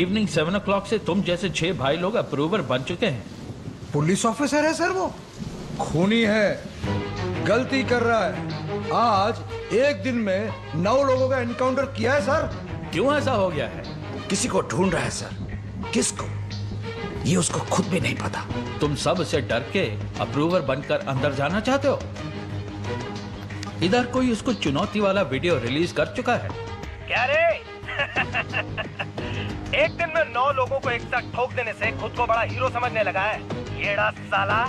Evening seven ओ से तुम जैसे छह भाई लोग अप्रूवर बन चुके हैं। पुलिस ऑफिसर है सर वो। खूनी है गलती कर रहा है। आज एक दिन में नौ लोगों का एनकाउंटर किया है सर। क्यों ऐसा हो गया है? किसी को ढूंढ रहा है सर। किसको? ये उसको खुद भी नहीं पता। तुम सबसे डर के अप्रूवर बनकर अंदर जाना चाहते हो? इधर कोई उसको चुनौती वाला वीडियो रिलीज़ कर चुका है? नौ लोगों को एक साथ ठोक देने से खुद को बड़ा हीरो समझने लगा है। येड़ा साला।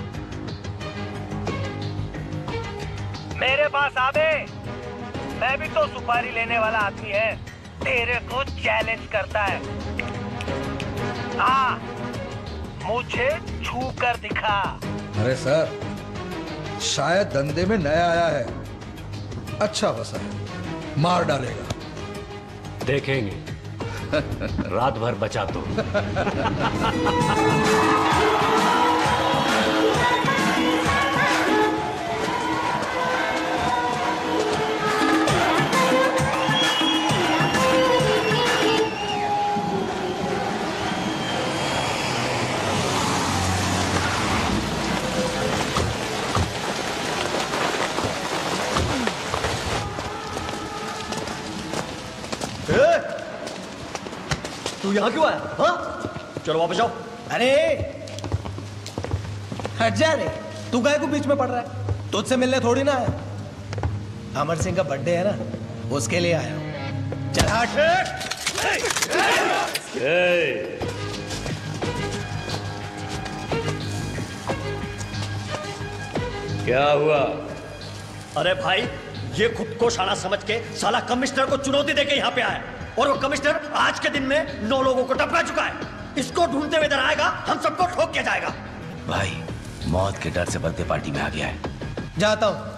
मेरे पास आवे। मैं भी तो सुपारी लेने वाला आदमी है। तेरे को चैलेंज करता है। आ मुझे छू कर दिखा। अरे सर शायद धंधे में नया आया है। अच्छा बसा है। मार डालेगा। देखेंगे। रात भर बचा तो। यहाँ क्यों आया? हाँ? चलो वापस जाओ। अरे! हट जा रे तू गाय को बीच में पड़ रहा है? तुझसे मिलने थोड़ी ना आया। अमर सिंह का बर्थडे है ना उसके लिए आया हूँ। चल। हट क्या हुआ? अरे भाई ये खुद को शाना समझ के साला कमिश्नर को चुनौती देके यहाँ पे आया। और वो कमिश्नर आज के दिन में नौ लोगों को टपका चुका है। इसको ढूंढते हुए इधर आएगा हम सबको ठोक के जाएगा। भाई मौत के डर से बर्थडे पार्टी में आ गया है। जाता हूँ।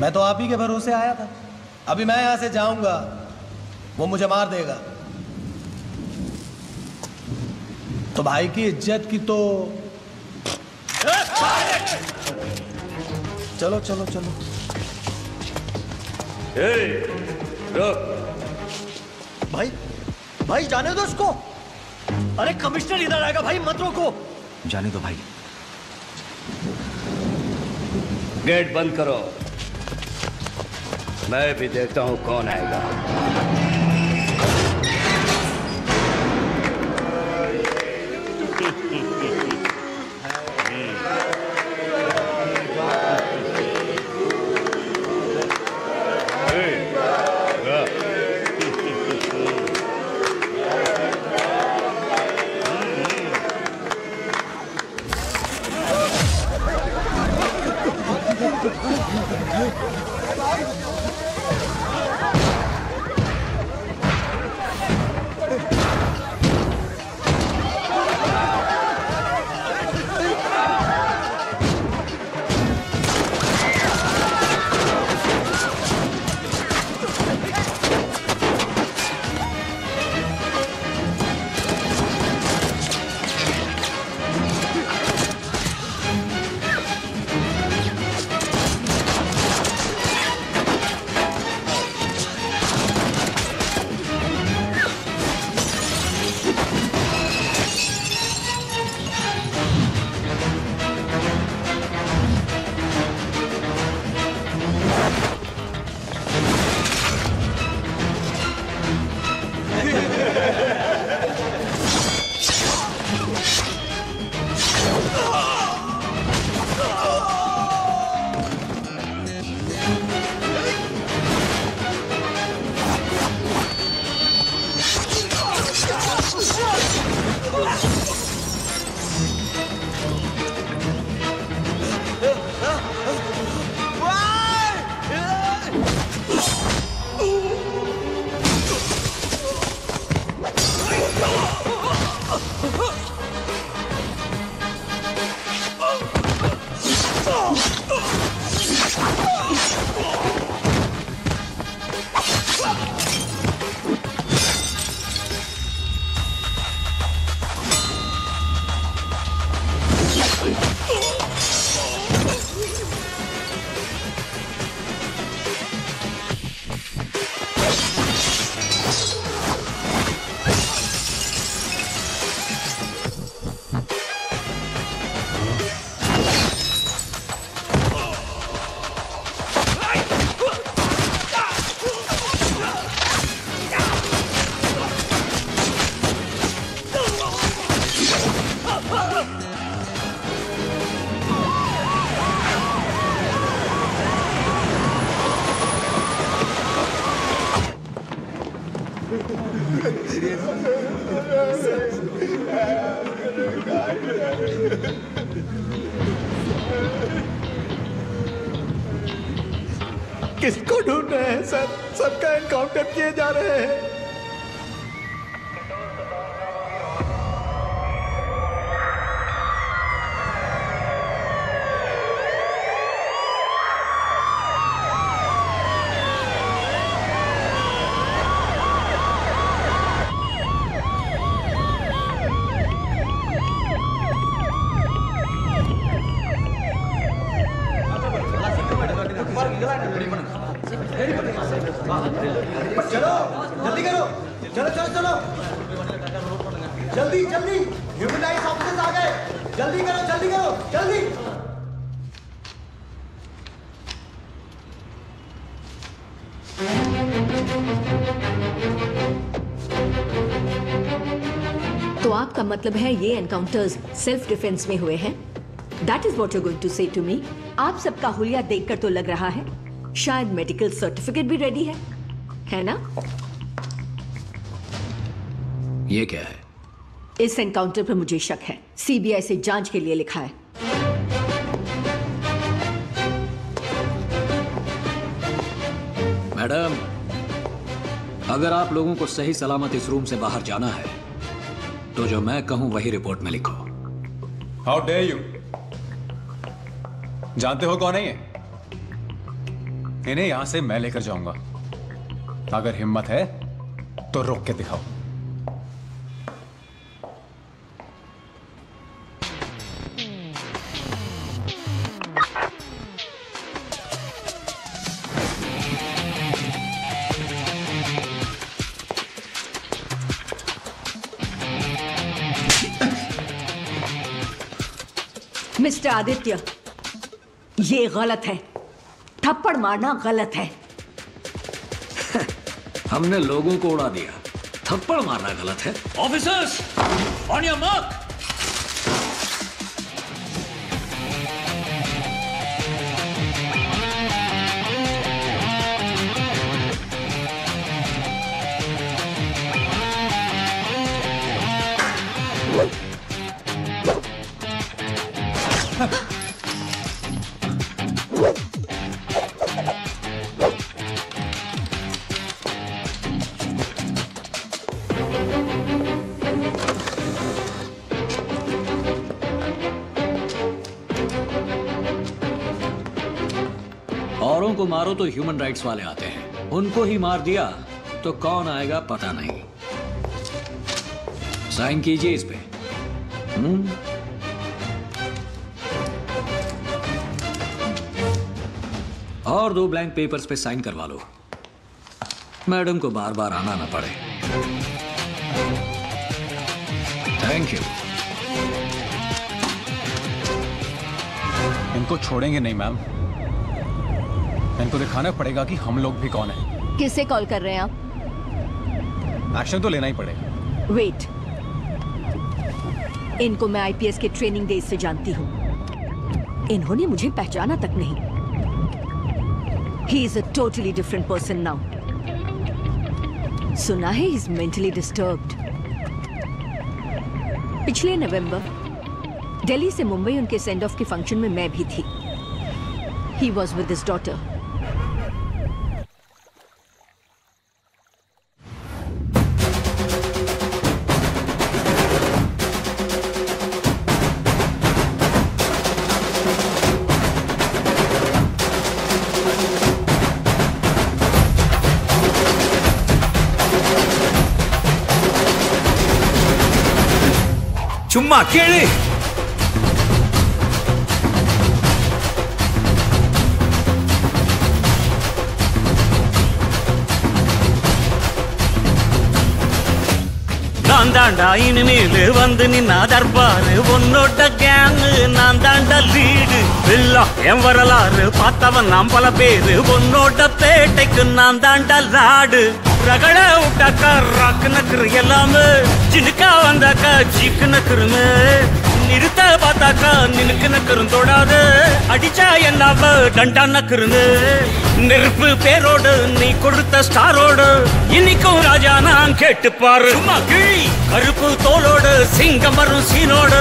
मैं तो आप ही के भरोसे आया था। अभी मैं यहाँ से जाऊँगा वो मुझे मार देगा। तो भाई की इज़्ज़त की तो चलो चलो चलो। ए, भाई भाई जाने दो उसको अरे कमिश्नर इधर आएगा भाई मत रोको। जाने दो भाई। गेट बंद करो। मैं भी देखता हूँ कौन आएगा। Thank you. जा रहे हैं। मतलब है ये एनकाउंटर्स सेल्फ डिफेंस में हुए हैं। That is what you going to say to me आप सबका हुलिया देखकर तो लग रहा है शायद मेडिकल सर्टिफिकेट भी रेडी है है ना? ये क्या है? इस एनकाउंटर पर मुझे शक है। सीबीआई से जाँच के लिए लिखा है। मैडम अगर आप लोगों को सही सलामत इस रूम से बाहर जाना है तो जो मैं कहूँ वही रिपोर्ट में लिखो। हाउ डे यू जानते हो कौन है ये? इन्हें यहाँ से मैं लेकर जाऊँगा। अगर हिम्मत है तो रोक के दिखाओ। आदित्य, ये गलत है। थप्पड़ मारना गलत है। हमने लोगों को उड़ा दिया। थप्पड़ मारना गलत है। ऑफिसर्स ऑन योर मार्क मारो तो ह्यूमन राइट्स वाले आते हैं। उनको ही मार दिया तो कौन आएगा पता नहीं। साइन कीजिए इस पे। हम्म? और दो ब्लैंक पेपर्स पे साइन करवा लो। मैडम को बार बार आना ना पड़े। थैंक यू इनको छोड़ेंगे नहीं मैम इनको दिखाना पड़ेगा कि हम लोग भी कौन है? किसे कॉल कर रहे हैं आप? एक्शन तो लेना ही पड़ेगा। वेट इनको मैं आईपीएस के ट्रेनिंग डेज़ से जानती हूँ। इन्होंने मुझे पहचाना तक नहीं। He is a totally different person now सुना है इज़ मेंटली डिस्टर्ब्ड पिछले नवंबर दिल्ली से मुंबई उनके सेंड ऑफ़ के फ़ंक्शन में मैं भी थी। He was with his daughter சும்மா கேளு நான் தாண்டா இனிமேல் வந்து நின்னா தர்பாரு உன்னோட கேங்கு நான் தாண்டா லீடு எல்லாம் என் வரலாறு பார்த்தவன் நாம் பல பேரு உன்னோட பேட்டைக்கு நான் தாண்டா லாடு ರಗಳ விட்டாக்கா ರಾಕನ ಕರು ಎಲ್ಲಾಮ வந்தாக்கா வந்தாக்க ஜிக்குன நிறுத்த பார்த்தாக்கா நினுக்குன கருந்தோடாது அடிச்சா என்னாவ டண்டான கருமு நெருப்பு பேரோடு நீ கொடுத்த ஸ்டாரோடு. இன்னைக்கும் ராஜா நான் கேட்டுப்பாரு. சும்மா கிழி கருப்பு தோலோடு சிங்கம் வரும் சீனோடு.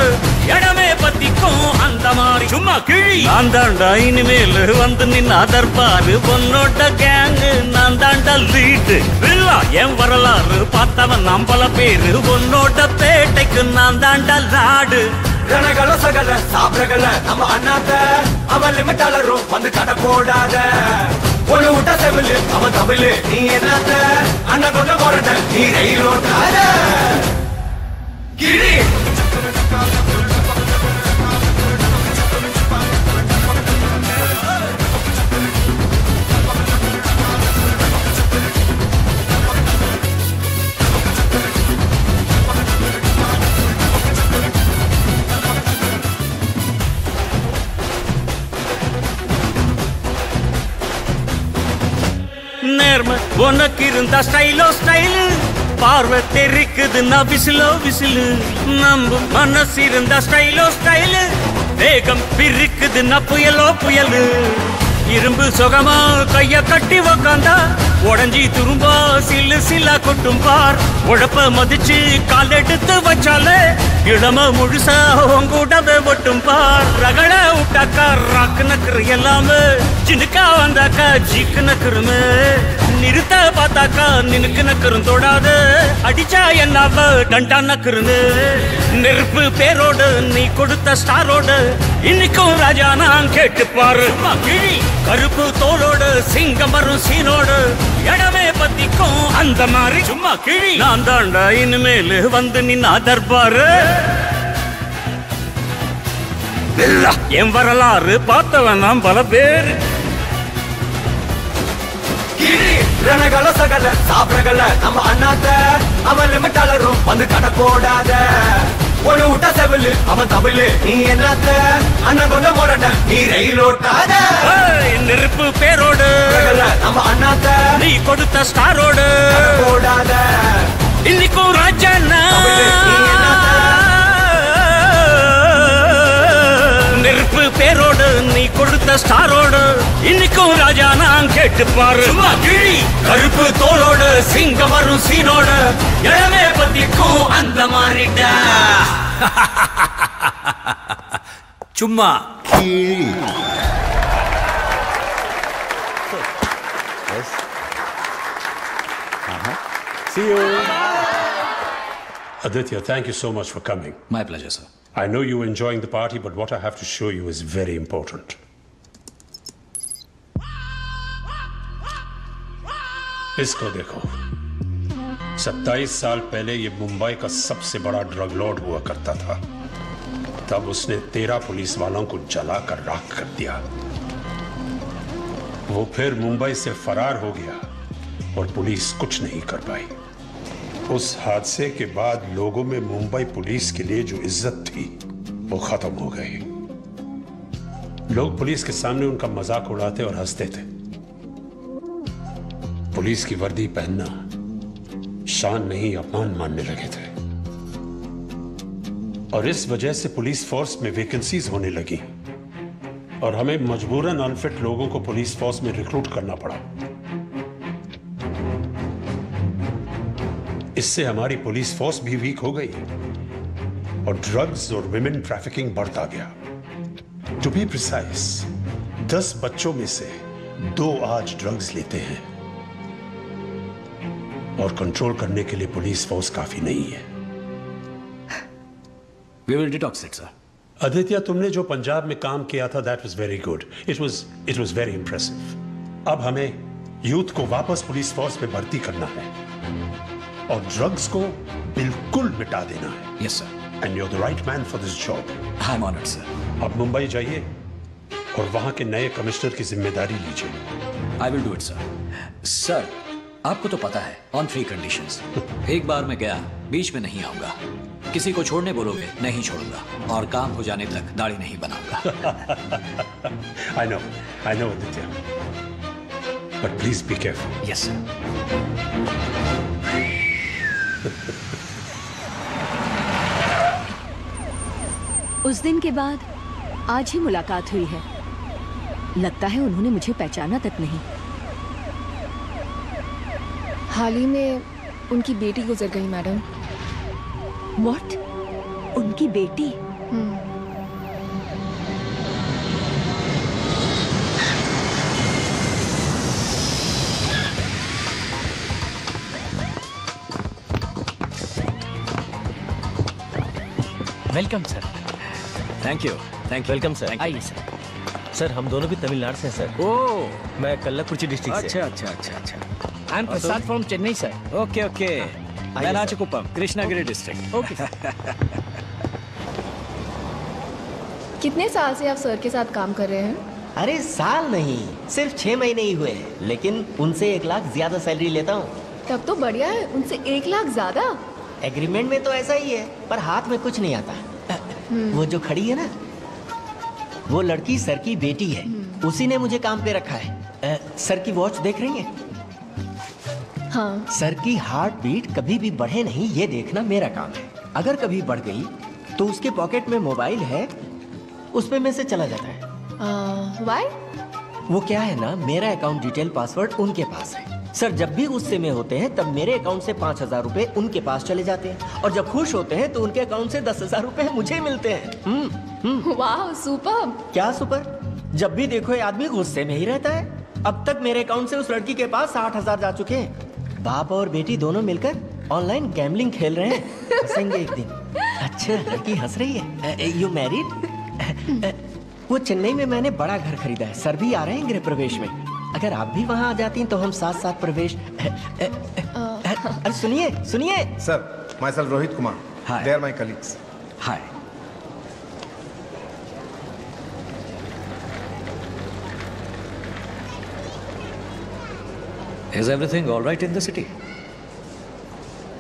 இடமே பத்து இருக்கும் அந்த மாதிரி சும்மா கிழி. நான் தாண்டா இனிமேல் வந்து நின்னா தர்பாரு பொன்னோட்ட கேங்கு நான் தாண்டா லீடு வில்லா என் வரலாறு பார்த்தவன் நம்பல பேரு. பொன்னோட்ட பேட்டைக்கு நான் தாண்டா லாடு ரணகள சகல சாப்பிடகல நம்ம அண்ணாத்த. அவன் லிமிட் வந்து கடை போடாத. ஒண்ணு விட்ட செவிலு அவன் தமிழு நீ என்னத்த? அண்ணன் போறத நீ ரயில் ஓட்டாத. கிரி உனக்கு இருந்தா ஸ்டைலோ ஸ்டைலு பார்வை தெரிக்குதுன்னா விசிலோ விசிலு. நம்பு மனசு இருந்தா ஸ்டைலோ ஸ்டைலு வேகம் பிரிக்குதுன்னா புயலோ புயலு. இரும்பு சுகமா கைய கட்டி உக்காந்தா. உடஞ்சி துரும்பா சில்லு சில்லா கொட்டும் பார். உழப்ப மதிச்சு கால் எடுத்து வச்சாலே இளம முழுசா உங்கூடவே ஒட்டும் பார். ரகட விட்டாக்கா ராக்கு நக்கரு எல்லாமே. சினுக்கா வந்தாக்கா ஜிக்கு நக்கருமே நிறுத்த பார்த்தாக்கா நினுக்கு நக்கரும் தொடாது. அடிச்சா என்னாவ டண்டா நக்கருன்னு. நெருப்பு பேரோடு நீ கொடுத்த ஸ்டாரோடு. இன்னைக்கும் ராஜா நான் கேட்டு பாரு. கருப்பு தோலோடு சிங்கம் வரும் சீனோடு. இடமே பத்திக்கும் அந்த மாதிரி. சும்மா கிழி. நான் தாண்டா இனிமேல் வந்து நின்னா தர்பாரு. என் வரலாறு பார்த்தவன் நான் பல பேர். கிரி ரணகள சகல சாப்பிடகல நம்ம அண்ணாத்த. அவன் லிமிட் அலரும் வந்து கடை போடாத. ஒண்ணு விட்ட செவிலு அவன் தமிழு நீ என்னத்த? அண்ணன் கொண்ட போறத நீ ரயில் ஓட்டாத. நெருப்பு பேரோடு. நம்ம அண்ணாத்த. நீ கொடுத்த ஸ்டாரோடு. போடாத. இன்னைக்கும் ராஜா நெருப்பு பேரோடு நீ கொடுத்த ஸ்டாரோடு. இன்னைக்கும் ராஜா நான் கேட்டு பாரு கருப்பு தோலோடு சிங்கம் வரும் சீனோடு. இடமே பத்திக்கும் அந்த மாதிரிடா சும்மா. See you. Aditya, thank you so much for coming. My pleasure, sir. I know you're enjoying the party, but what I have to show you is very important. इसको देखो। 27 साल पहले ये मुंबई का सबसे बड़ा ड्रग लॉर्ड हुआ करता था। तब उसने तेरह पुलिस वालों को जलाकर राख कर दिया। वो फिर मुंबई से फरार हो गया और पुलिस कुछ नहीं कर पाई। उस हादसे के बाद लोगों में मुंबई पुलिस के लिए जो इज़्ज़त थी, वो खत्म हो गई। लोग पुलिस के सामने उनका मज़ाक उड़ाते और हँसते थे। पुलिस की वर्दी पहनना शान नहीं, अपमान मानने लगे थे। और इस वजह से पुलिस फोर्स में वैकेंसीज होने लगी। और हमें मजबूरन अनफिट लोगों को पुलिस फोर्स में रिक्रूट करना पड़ा। इससे हमारी पुलिस फोर्स भी वीक हो गई और ड्रग्स और विमेन ट्रैफिकिंग बढ़ता गया। टू बी प्रिसाइज दस बच्चों में से दो आज ड्रग्स लेते हैं और कंट्रोल करने के लिए पुलिस फोर्स काफ़ी नहीं है। We will detox it, sir. Aditya तुमने जो पंजाब में काम किया था that was very good it was it was very impressive अब हमें यूथ को वापस पुलिस फोर्स में भर्ती करना है। और ड्रग्स को बिल्कुल मिटा देना है। Yes sir and you the right man for this job I am honoured sir अब मुंबई जाइए और वहाँ के नए कमिश्नर की ज़िम्मेदारी लीजिए। I will do it sir sir आपको तो पता है ऑन थ्री कंडीशंस एक बार मैं गया बीच में नहीं आऊँगा। किसी को छोड़ने बोलोगे नहीं छोड़ूँगा। और काम हो जाने तक दाढ़ी नहीं बनाऊँगा। I know I know Aditya but please be careful yes sir उस दिन के बाद आज ही मुलाकात हुई है। लगता है उन्होंने मुझे पहचाना तक नहीं। हाल ही में उनकी बेटी गुजर गई मैडम। व्हाट उनकी बेटी? Welcome sir thank you thank you welcome sir आइए सर सर हम दोनों भी तमिलनाडु से हैं सर ओ! मैं कल्लाकुर्ची डिस्ट्रिक्ट से। अच्छा अच्छा अच्छा अच्छा। I am Prasad from Chennai sir okay okay मैं नाचकुप्पम कृष्णागिरी डिस्ट्रिक्ट ओके कितने साल से आप सर के साथ काम कर रहे हैं? अरे साल नहीं सिर्फ़ छह महीने ही हुए हैं। लेकिन उनसे एक लाख ज़्यादा सैलरी लेता हूँ। तब तो बढ़िया है उनसे एक लाख ज़्यादा? एग्रीमेंट में तो ऐसा ही है पर हाथ में कुछ नहीं आता। वो जो खड़ी है ना वो लड़की सर की बेटी है। उसी ने मुझे काम पे रखा है। सर की वॉच देख रही है? हाँ। सर की हार्ट बीट कभी भी बढ़े नहीं ये देखना मेरा काम है। अगर कभी बढ़ गई तो उसके पॉकेट में मोबाइल है उसमें में से चला जाता है। वाई वो क्या है ना मेरा अकाउंट डिटेल पासवर्ड उनके पास है। सर जब भी गुस्से में होते हैं तब मेरे अकाउंट से पाँच हज़ार रूपए उनके पास चले जाते हैं। और जब खुश होते हैं तो उनके अकाउंट से दस हज़ार रूपए मुझे मिलते हैं। हम्म, हम्म। वाह सुपर। क्या सुपर? जब भी देखो ये आदमी गुस्से में ही रहता है। अब तक मेरे अकाउंट से उस लड़की के पास साठ हज़ार जा चुके हैं। बाप और बेटी दोनों मिलकर ऑनलाइन गैमलिंग खेल रहे हैं। हंसेंगे एक दिन। अच्छा लड़की हंस रही है। यू मैरिड वो चेन्नई में मैंने बड़ा घर खरीदा है। सर भी आ रहे हैं गृह प्रवेश में। अगर आप भी वहाँ आ जाती तो हम साथ साथ प्रवेश अरे सुनिए सुनिए। Sir myself Rohit Kumar Hi. They are my colleagues hi is everything all right in the city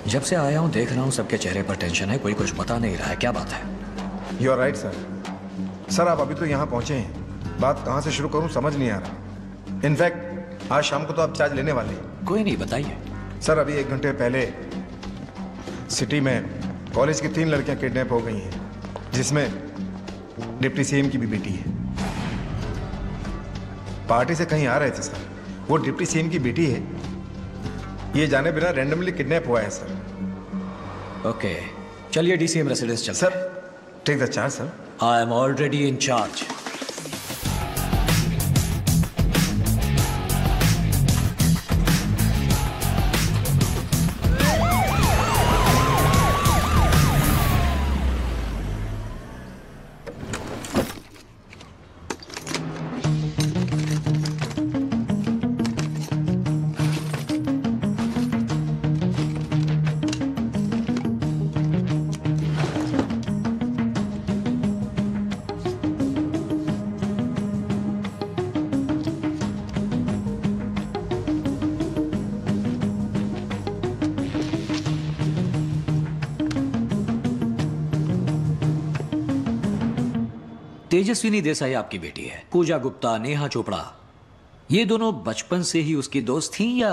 जब से आया हूँ देख रहा हूँ सबके चेहरे पर टेंशन है कोई कुछ बता नहीं रहा है क्या बात है? You are right sir sir आप अभी तो यहाँ पहुँचे हैं। बात कहाँ से शुरू करूँ समझ नहीं आ रहा। इनफैक्ट आज शाम को तो आप चार्ज लेने वाले कोई नहीं बताइए। सर अभी एक घंटे पहले सिटी में कॉलेज की तीन लड़कियाँ किडनैप हो गई हैं जिसमें डिप्टी सीएम की भी बेटी है। पार्टी से कहीं आ रहे थे सर वो डिप्टी सीएम की बेटी है। ये जाने बिना रैंडमली किडनैप हुआ है सर ओके चलिए डीसीएम रेसिडेंस चल sir take the charge sir I am already in charge Tejaswini Desai आपकी बेटी है। पूजा गुप्ता नेहा चोपड़ा। ये दोनों बचपन से ही उसकी दोस्त थी या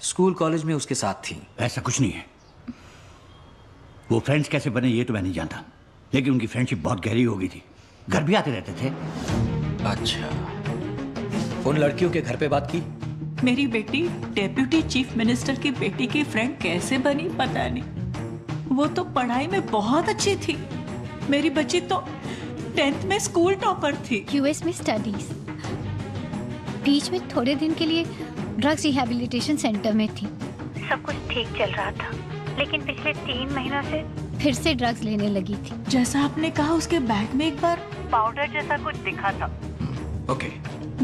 स्कूल कॉलेज में उसके साथ थी? ऐसा कुछ नहीं है। वो फ्रेंड्स कैसे बने ये तो मैं नहीं जानता। लेकिन उनकी फ्रेंडशिप बहुत गहरी हो गई थी। घर भी आते रहते थे। अच्छा। उन लड़कियों के घर पे बात की? मेरी बेटी डेप्यूटी चीफ मिनिस्टर की बेटी की फ्रेंड कैसे बनी पता नहीं। वो तो पढ़ाई में बहुत अच्छी थी। मेरी बच्ची तो टेंथ में स्कूल टॉपर थी। यूएस में स्टडीज़। बीच में थोड़े दिन के लिए ड्रग्स रिहेबिलिटेशन सेंटर में थी। सब कुछ ठीक चल रहा था लेकिन पिछले तीन महीनों से फिर से ड्रग्स लेने लगी थी। जैसा आपने कहा उसके बैग में एक बार पाउडर जैसा कुछ दिखा था। ओके।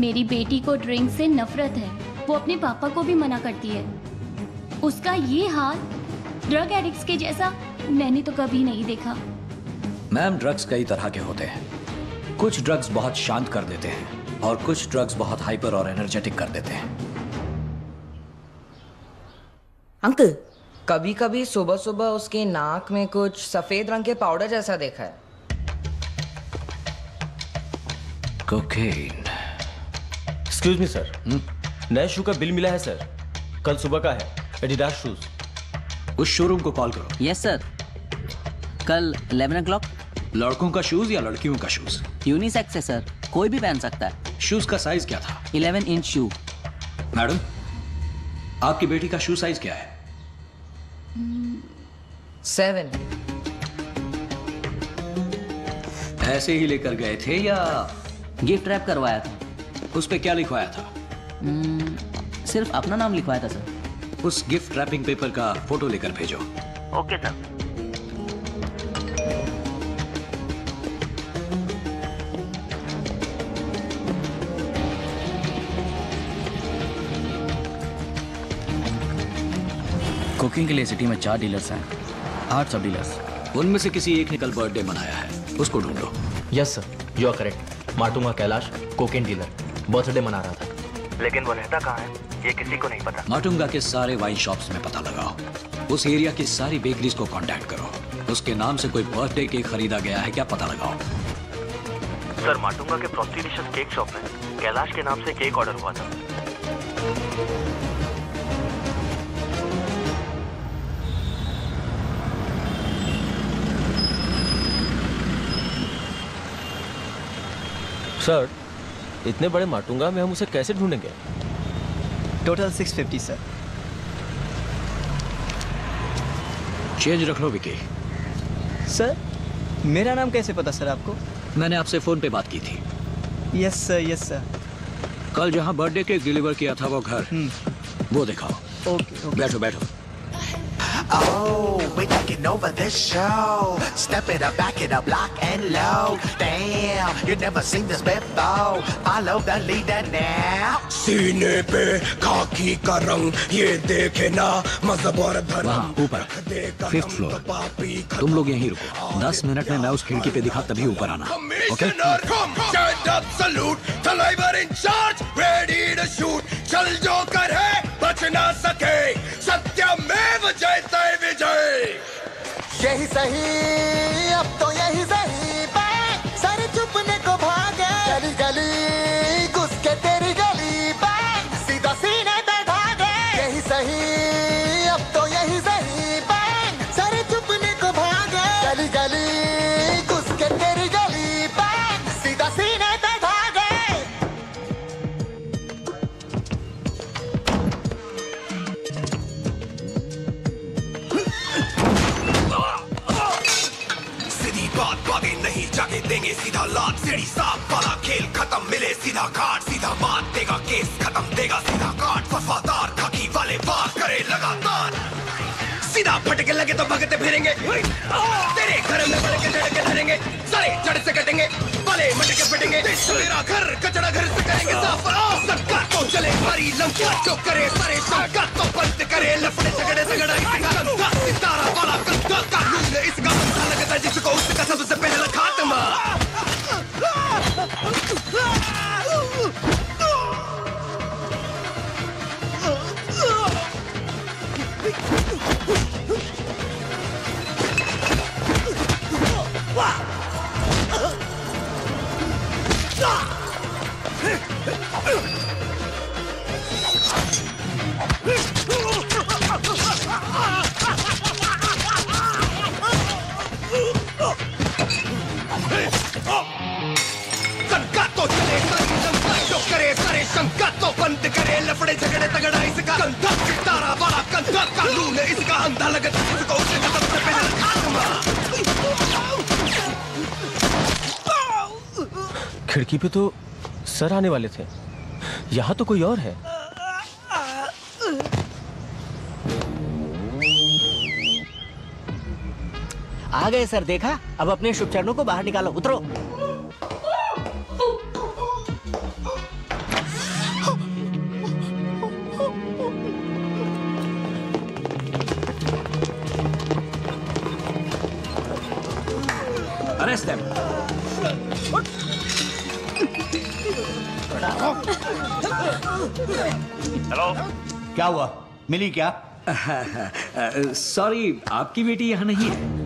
मेरी बेटी को ड्रिंक से नफरत है। वो अपने पापा को भी मना करती है। उसका ये हाल ड्रग एडिक्ट्स के जैसा मैंने तो कभी नहीं देखा। मैम ड्रग्स कई तरह के होते हैं। कुछ ड्रग्स बहुत शांत कर देते हैं और कुछ ड्रग्स बहुत हाइपर और एनर्जेटिक कर देते हैं। अंकल। कभी कभी सुबह सुबह उसके नाक में कुछ सफ़ेद रंग के पाउडर जैसा देखा है। कोकेन एक्सक्यूज मी सर नए शू का बिल मिला है सर कल सुबह का है. एडिडास शूज़ उस शोरूम को कॉल करो। यस सर कल 11 o'clock? लड़कों का शूज़ या लड़कियों का शूज़ यूनिसेक्स है सर कोई भी पहन सकता है। शूज़ का साइज़ क्या था? 11 इंच शू मैडम आपकी बेटी का शू साइज़ क्या है? सेवन ऐसे ही लेकर गए थे या गिफ्ट रैप करवाया था। उस पर क्या लिखवाया था? हम्म, सिर्फ़ अपना नाम लिखवाया था सर उस गिफ्ट रैपिंग पेपर का फ़ोटो लेकर भेजो। ओके सर कुकिंग के लिए सिटी में चार डीलर्स हैं। आठ सब डीलर्स उनमें से किसी एक ने कल बर्थडे मनाया है। उसको ढूंढो। Yes sir you are correct Matunga Kailash cocaine dealer birthday मना रहा था। लेकिन वो रहता कहाँ है? ये किसी को नहीं पता। माटुंगा के सारे वाइन शॉप्स में पता लगाओ। उस एरिया की सारी बेकरीज को कांटेक्ट करो। उसके नाम से कोई बर्थडे केक खरीदा गया है क्या पता लगाओ? सर माटुंगा के प्रोस्टिलिशियस केक शॉप में कैलाश के नाम से केक ऑर्डर हुआ था। सर इतने बड़े माटुंगा में हम उसे कैसे ढूंढेंगे? टोटल 650 सर चेंज रख लो विकी सर मेरा नाम कैसे पता सर आपको? मैंने आपसे फ़ोन पे बात की थी. यस सर यस सर कल जहाँ बर्थडे केक डिलीवर किया था वो घर. वो दिखाओ. ओके बैठो बैठो. Oh, we taking over this show. Step it up, back it up, lock and low. Damn, you never seen this before. Follow the leader now. सीने पे खाकी का रंग ये देखे ना मज़हब और धर्म वहाँ ऊपर फिफ्थ फ्लोर तुम लोग यहीं रुको दस मिनट में मैं उस खिड़की पे दिखा तभी ऊपर आना ओके. चल जो कर है बच ना सके सत्यमेव जयते विजय। यही सही अब तो यही सही सारे चुपने को भागे। गली गली मिले सीधा मात देगा केस खत्म, देगा सीधा काट। वफादार खाकी वाले बात करे लगातार। सीधा फटके लगे तो भगते फिरेंगे। तेरे घर में बढ़ के धड़के धरेंगे। सारे जड़ से कटेंगे वाले मटके फटेंगे। मेरा घर कचड़ा घर से करेंगे, साफ़ सरकार तो चले हमारी लंका, जो करे सारे शंका तो बंद करे। लफड़े, झगड़े, झगड़ा इसका कंधा सितारा वाला कंधा कानून इसका कंधा लगता जिसको उसका सबसे पहला खात्मा शंका तो बंद करे लफड़े झगड़े तगड़ा इसका कंधा सितारा कंधा इसका अंधा लगता इसको खात्मा खिड़की पे तो सर आने वाले थे। यहाँ तो कोई और है। आ गए सर, देखा? अब अपने शुभ चरणों को बाहर निकालो, उतरो। मिली क्या? सॉरी आपकी बेटी यहाँ नहीं है।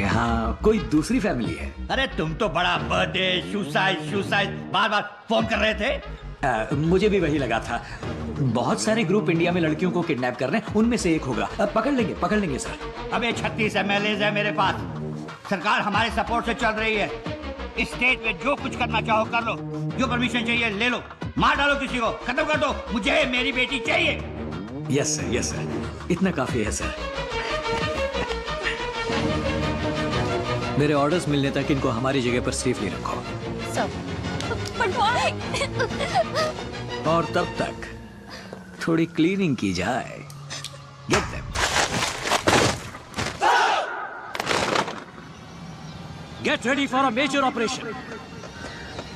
यहाँ कोई दूसरी फैमिली है। अरे तुम तो बड़ा बर्थडे सुसाइड सुसाइड बार बार फ़ोन कर रहे थे। अ, मुझे भी वही लगा था। बहुत सारे ग्रुप इंडिया में लड़कियों को किडनैप कर रहे हैं उनमें से एक होगा। पकड़ लेंगे पकड़ लेंगे सर अबे छत्तीस एम है मेरे पास। सरकार हमारे सपोर्ट से चल रही है। स्टेट में जो कुछ करना चाहो कर लो। जो परमिशन चाहिए ले लो। मार डालो किसी को। खत्म कर दो। मुझे मेरी बेटी चाहिए। यस सर यस सर इतना काफ़ी है सर मेरे ऑर्डर्स मिलने तक इनको हमारी जगह पर सेफली रखो। और तब तक थोड़ी क्लीनिंग की जाए। Get them Get ready for a major operation.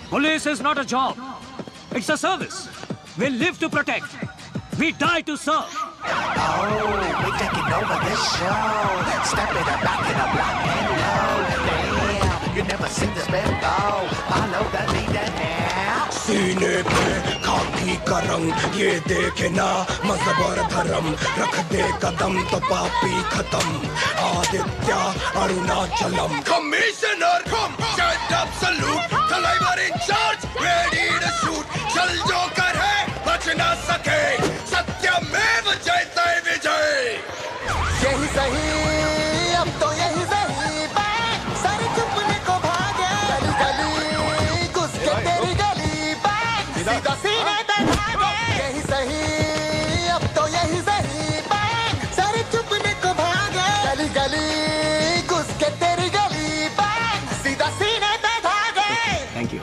Police is not a job. It's a service. We live to protect. We die to serve. Oh, we're taking over this show. Back in black and low. Damn, you never seen this before. Follow the leader now. खाकी का रंग ये देखे ना मज़हब और धर्म। रख दे कदम तो पापी खत्म। Aditya Arunachalam. Commissioner come set up salute driver in charge ready to shoot चल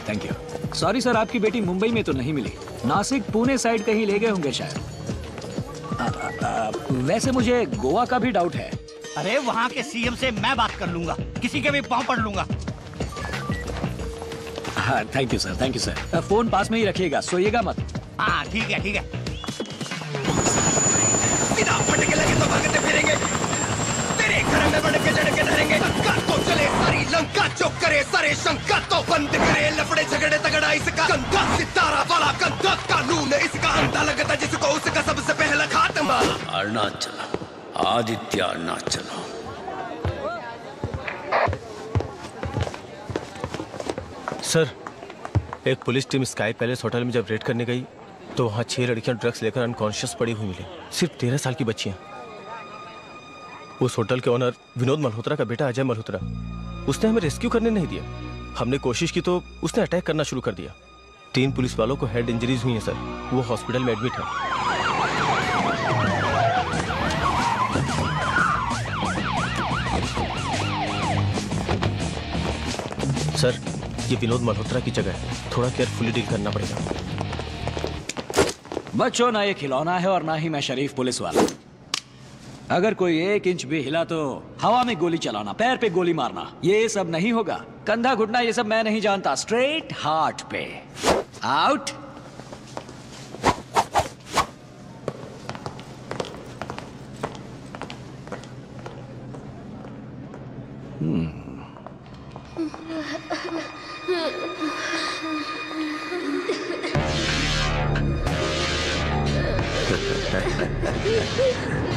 थैंक यू सॉरी सर आपकी बेटी मुंबई में तो नहीं मिली। नासिक पुणे साइड कहीं ले गए होंगे शायद। आ, आ, आ, वैसे मुझे गोवा का भी डाउट है। अरे वहाँ के सीएम से मैं बात कर लूँगा। किसी के भी पाँव पड़ लूँगा। हाँ thank you sir thank you sir phone पास में ही रखिएगा सोइएगा मत। हाँ ठीक है ठीक है। करे सारे शंका तो बंद करे। लफड़े झगड़े तगड़ा इसका गंदा सितारा वाला गंदा कानून इसका अंधा लगता जिसको उसका सबसे पहला खात्मा। अरुणाचलम आदित्य अरुणाचलम सर एक police team sky palace hotel में जब रेड करने गई तो वहाँ छह लड़कियाँ ड्रग्स लेकर अनकॉन्शियस पड़ी हुई मिली। सिर्फ़ तेरह साल की बच्चियाँ। उस होटल के ओनर विनोद मल्होत्रा का बेटा अजय मल्होत्रा। उसने हमें रेस्क्यू करने नहीं दिया। हमने कोशिश की तो उसने अटैक करना शुरू कर दिया। तीन पुलिस वालों को हेड इंजरीज हुई हैं, सर। वो हॉस्पिटल में एडमिट है। सर, ये विनोद मल्होत्रा की जगह है। थोड़ा केयरफुली डील करना पड़ेगा। बच्चों, ना ये खिलौना है और ना ही मैं शरीफ पुलिस वाला। अगर कोई एक इंच भी हिला तो हवा में गोली चलाना, पैर पे गोली मारना, ये सब नहीं होगा। कंधा घुटना, ये सब मैं नहीं जानता। स्ट्रेट हार्ट पे। आउट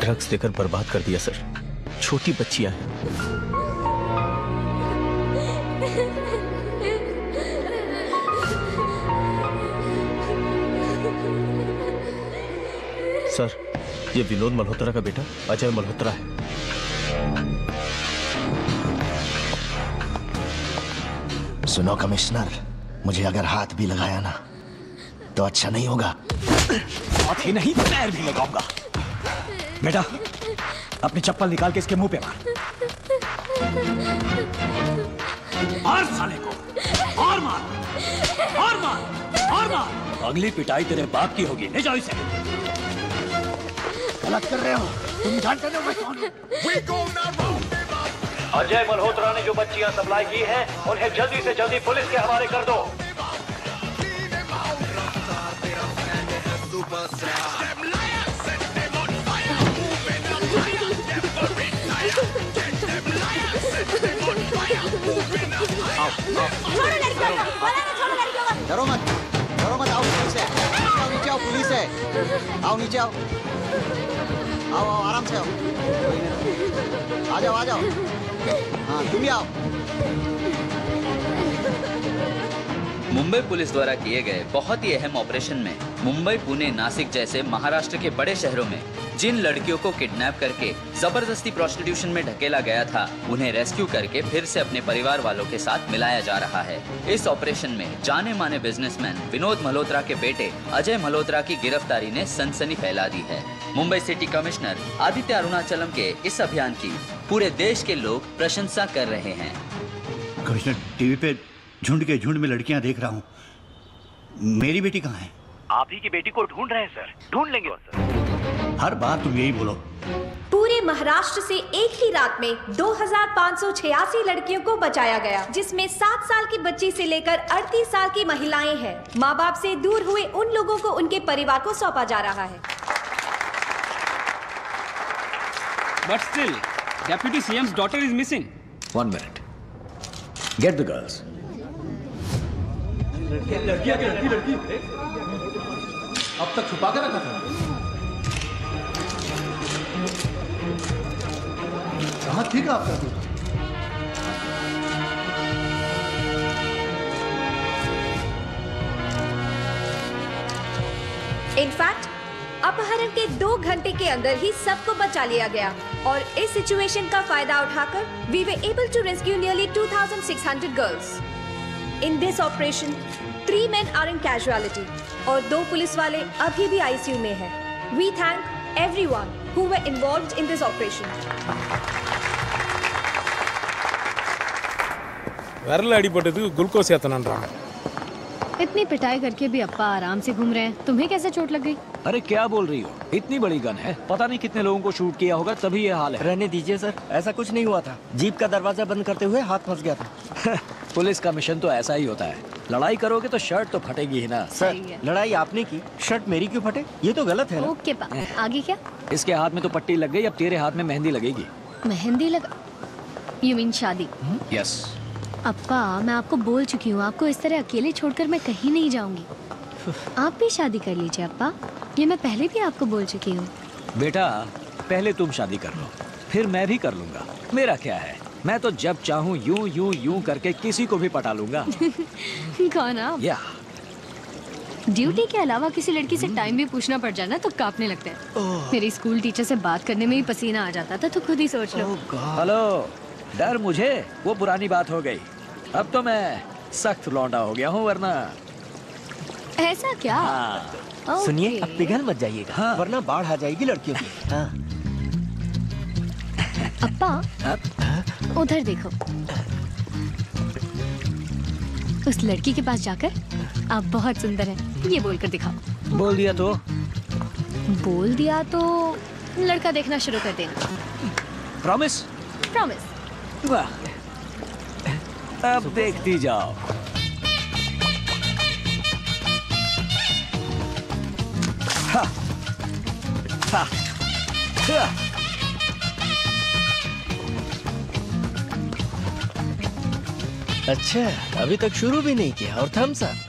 ड्रग्स देकर बर्बाद कर दिया, सर। छोटी बच्चियाँ हैं। सर, ये विनोद मल्होत्रा का बेटा, अजय मल्होत्रा है। सुनो, कमिश्नर। मुझे अगर हाथ भी लगाया ना तो अच्छा नहीं होगा। हाथ ही नहीं पैर भी लगाऊँगा। बेटा अपनी चप्पल निकाल के इसके मुँह पे मार। मार साले को और मार और मार और मार। अगली पिटाई तेरे बाप की होगी ले जाओ इसे। गलत कर रहे हो तुम जानते हो मैं कौन हूँ। अजय मल्होत्रा ने जो बच्चियाँ सप्लाई की हैं उन्हें जल्दी से जल्दी पुलिस के हवाले कर दो। डरो मत डरो मत आओ पुलिस है आओ नीचे आओ पुलिस है आओ नीचे आओ। आओ आओ आराम से आओ। आ जाओ आ जाओ। हाँ तुम भी आओ। मुंबई पुलिस द्वारा किए गए बहुत ही अहम ऑपरेशन में मुंबई, पुणे, नासिक जैसे महाराष्ट्र के बड़े शहरों में जिन लड़कियों को किडनैप करके ज़बरदस्ती प्रोस्टिट्यूशन में ढकेला गया था, उन्हें रेस्क्यू करके फिर से अपने परिवार वालों के साथ मिलाया जा रहा है। इस ऑपरेशन में जाने माने बिजनेसमैन विनोद मल्होत्रा के बेटे अजय मल्होत्रा की गिरफ्तारी ने सनसनी फैला दी है। मुंबई सिटी कमिश्नर आदित्य अरुणाचलम के इस अभियान की पूरे देश के लोग प्रशंसा कर रहे हैं। कमिश्नर टीवी पे झुंड के झुंड में लड़कियाँ देख रहा हूँ। मेरी बेटी कहाँ है? आप ही की बेटी को ढूंढ रहे हैं सर। ढूंढ लेंगे सर। हर बार तुम यही बोलो। पूरे महाराष्ट्र से एक ही रात में 2,586 लड़कियों को बचाया गया जिसमें 7 साल की बच्ची से लेकर 38 साल की महिलाएँ हैं। माँ बाप से दूर हुए उन लोगों को उनके परिवार को सौंपा जा रहा है। But still, Deputy CM's daughter is missing. One minute. Get the girls. लड़की आके लड़की लड़की अब तक छुपा के रखा था कहा ठीक है आपका दूध इनफैक्ट अपहरण के दो घंटे के अंदर ही सबको बचा लिया गया और इस सिचुएशन का फायदा उठाकर we were able to rescue nearly 2600 girls in this operation three men are in casualty और दो पुलिस वाले अभी भी आईसीयू में हैं we thank everyone who were involved in this operation விரல் அடிபட்டதுக்கு குளுக்கோஸ் ஏத்தனான்றாங்க इतनी पिटाई करके भी अप्पा आराम से घूम रहे हैं। तुम्हें कैसे चोट लग गई? अरे क्या बोल रही हो? इतनी बड़ी गन है। पता नहीं कितने लोगों को शूट किया होगा तभी ये हाल है। रहने दीजिए सर। ऐसा कुछ नहीं हुआ था। जीप का दरवाज़ा बंद करते हुए हाथ फंस गया था। पुलिस का मिशन तो ऐसा ही होता है। लड़ाई करोगे तो शर्ट तो फटेगी ही ना। सर लड़ाई आपने की। शर्ट मेरी क्यों फटे? ये तो गलत है ओके आगे क्या? इसके हाथ में तो पट्टी लग गई अब तेरे हाथ में मेहंदी लगेगी। मेहंदी लगा यू मीन शादी? यस अप्पा मैं आपको बोल चुकी हूँ आपको इस तरह अकेले छोड़कर मैं कहीं नहीं जाऊँगी। आप भी शादी कर लीजिए अपा ये मैं पहले भी आपको बोल चुकी हूँ। बेटा पहले तुम शादी कर लो फिर मैं भी कर लूँगा। मेरा क्या है? मैं तो जब चाहूँ यूँ यूँ यूँ करके किसी को भी पटा लूँगा। कौन आप? या। ड्यूटी के अलावा किसी लड़की से टाइम भी पूछना पड़ जाना तो कांपने लगते है। मेरी स्कूल टीचर से बात करने में ही पसीना आ जाता था तो खुद ही सोच लो। हेलो डर मुझे? वो पुरानी बात हो गई। अब तो मैं सख्त लौंडा हो गया हूँ वरना ऐसा क्या? ओके। सुनिए अब पिघल मत जाइएगा हाँ। वरना बाढ़ आ जाएगी लड़कियों की। हाँ। अप्पा उधर देखो। उस लड़की के पास जाकर आप बहुत सुंदर हैं ये बोलकर दिखाओ। बोल दिया तो? बोल दिया तो लड़का देखना शुरू कर देना। प्रॉमिस प्रॉमिस वाह। अब देखती जाओ। हा, हा। अच्छा अभी तक शुरू भी नहीं किया और थम्स अप।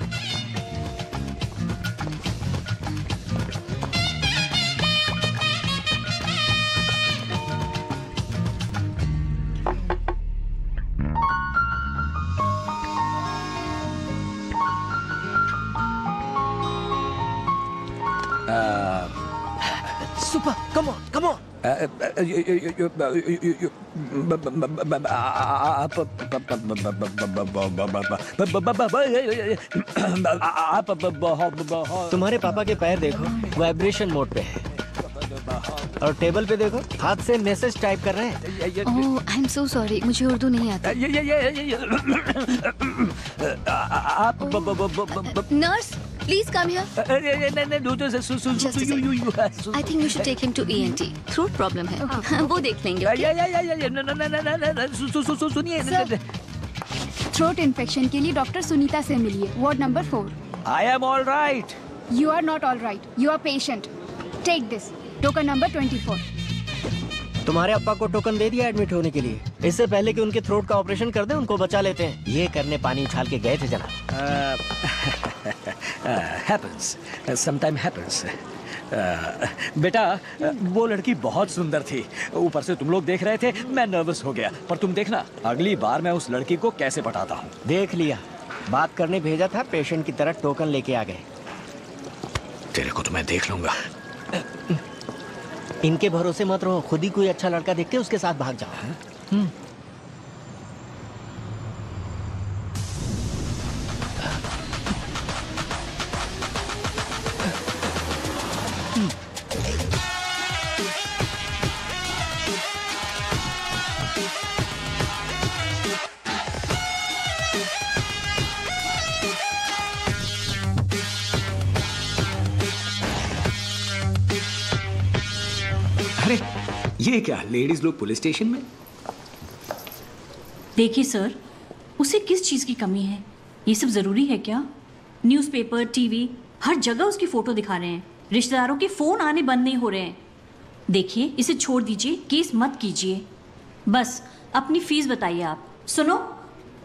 तुम्हारे पापा के पैर देखो वाइब्रेशन मोड पे है। और टेबल पे देखो हाथ से मैसेज टाइप कर रहे हैं। आई एम सो सॉरी मुझे उर्दू नहीं आता। Nurse please come here I think you should take him to ENT throat problem है वो देख लेंगे okay? थ्रोट इन्फेक्शन के लिए डॉक्टर सुनीता से मिलिए ward number four I am all right you are not all right you are patient take this token number twenty four तुम्हारे अप्पा को टोकन दे दिया एडमिट होने के लिए। इससे पहले कि उनके थ्रोट का ऑपरेशन कर दे उनको बचा लेते हैं। ये करने पानी उछाल के गए थे जनाब। हैपेंस समटाइम हैपेंस बेटा वो लड़की बहुत सुंदर थी। ऊपर से तुम लोग देख रहे थे मैं नर्वस हो गया। पर तुम देखना अगली बार मैं उस लड़की को कैसे पटाता हूँ? देख लिया। बात करने भेजा था पेशेंट की तरह टोकन लेके आ गए। तेरे को तो मैं देख लूँगा। इनके भरोसे मत रहो। खुद ही कोई अच्छा लड़का देखते उसके साथ भाग जाओ। ये क्या लेडीज़ लोग पुलिस स्टेशन में? देखिए सर उसे किस चीज़ की कमी है? ये सब ज़रूरी है क्या? न्यूज़पेपर टीवी हर जगह उसकी फ़ोटो दिखा रहे हैं। रिश्तेदारों के फ़ोन आने बंद नहीं हो रहे हैं। देखिए इसे छोड़ दीजिए केस मत कीजिए। बस अपनी फ़ीस बताइए आप। सुनो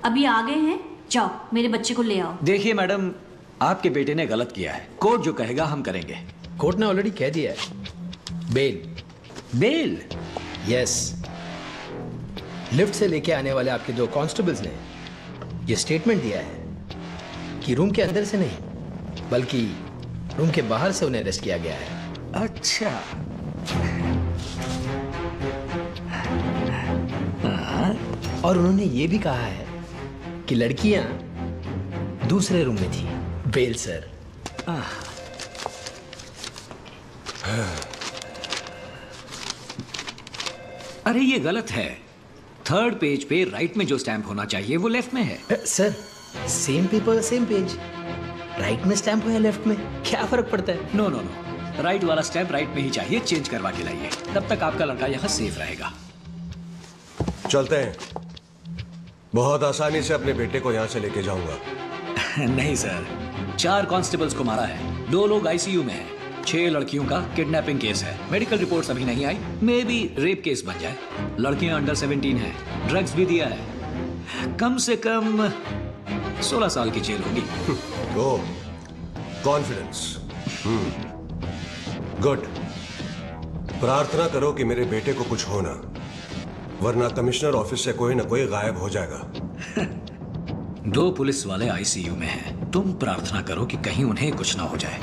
अभी आ गए हैं। जाओ मेरे बच्चे को ले आओ। देखिए मैडम आपके बेटे ने गलत किया है। कोर्ट जो कहेगा हम करेंगे। कोर्ट ने ऑलरेडी कह दिया है। Bell bell. यस लिफ्ट से लेके आने वाले आपके दो कांस्टेबल्स ने ये स्टेटमेंट दिया है कि रूम के अंदर से नहीं बल्कि रूम के बाहर से उन्हें अरेस्ट किया गया है। अच्छा। और उन्होंने ये भी कहा है कि लड़कियाँ दूसरे रूम में थी। बेल सर अरे ये गलत है। थर्ड पेज पे राइट में जो स्टैंप होना चाहिए वो लेफ़्ट में है। Sir same paper same page right में स्टैंप हो या लेफ़्ट में? क्या फ़र्क पड़ता है? नो नो नो राइट वाला स्टैंप राइट में ही चाहिए चेंज करवा के लाइए। तब तक आपका लड़का यहाँ सेफ़ रहेगा। चलते हैं। बहुत आसानी से अपने बेटे को यहाँ से लेके जाऊँगा। नहीं सर चार कांस्टेबल्स को मारा है। दो लोग आईसीयू में हैं। छह लड़कियों का किडनैपिंग केस है। मेडिकल रिपोर्ट्स अभी नहीं आई। मे बी रेप केस बन जाए। लड़कियाँ अंडर 17 हैं। ड्रग्स भी दिया है। कम से कम 16 साल की जेल होगी। कॉन्फिडेंस गुड प्रार्थना करो कि मेरे बेटे को कुछ होना वरना कमिश्नर ऑफ़िस से कोई ना कोई गायब हो जाएगा। दो पुलिस वाले आईसीयू में हैं। तुम प्रार्थना करो कि कहीं उन्हें कुछ ना हो जाए।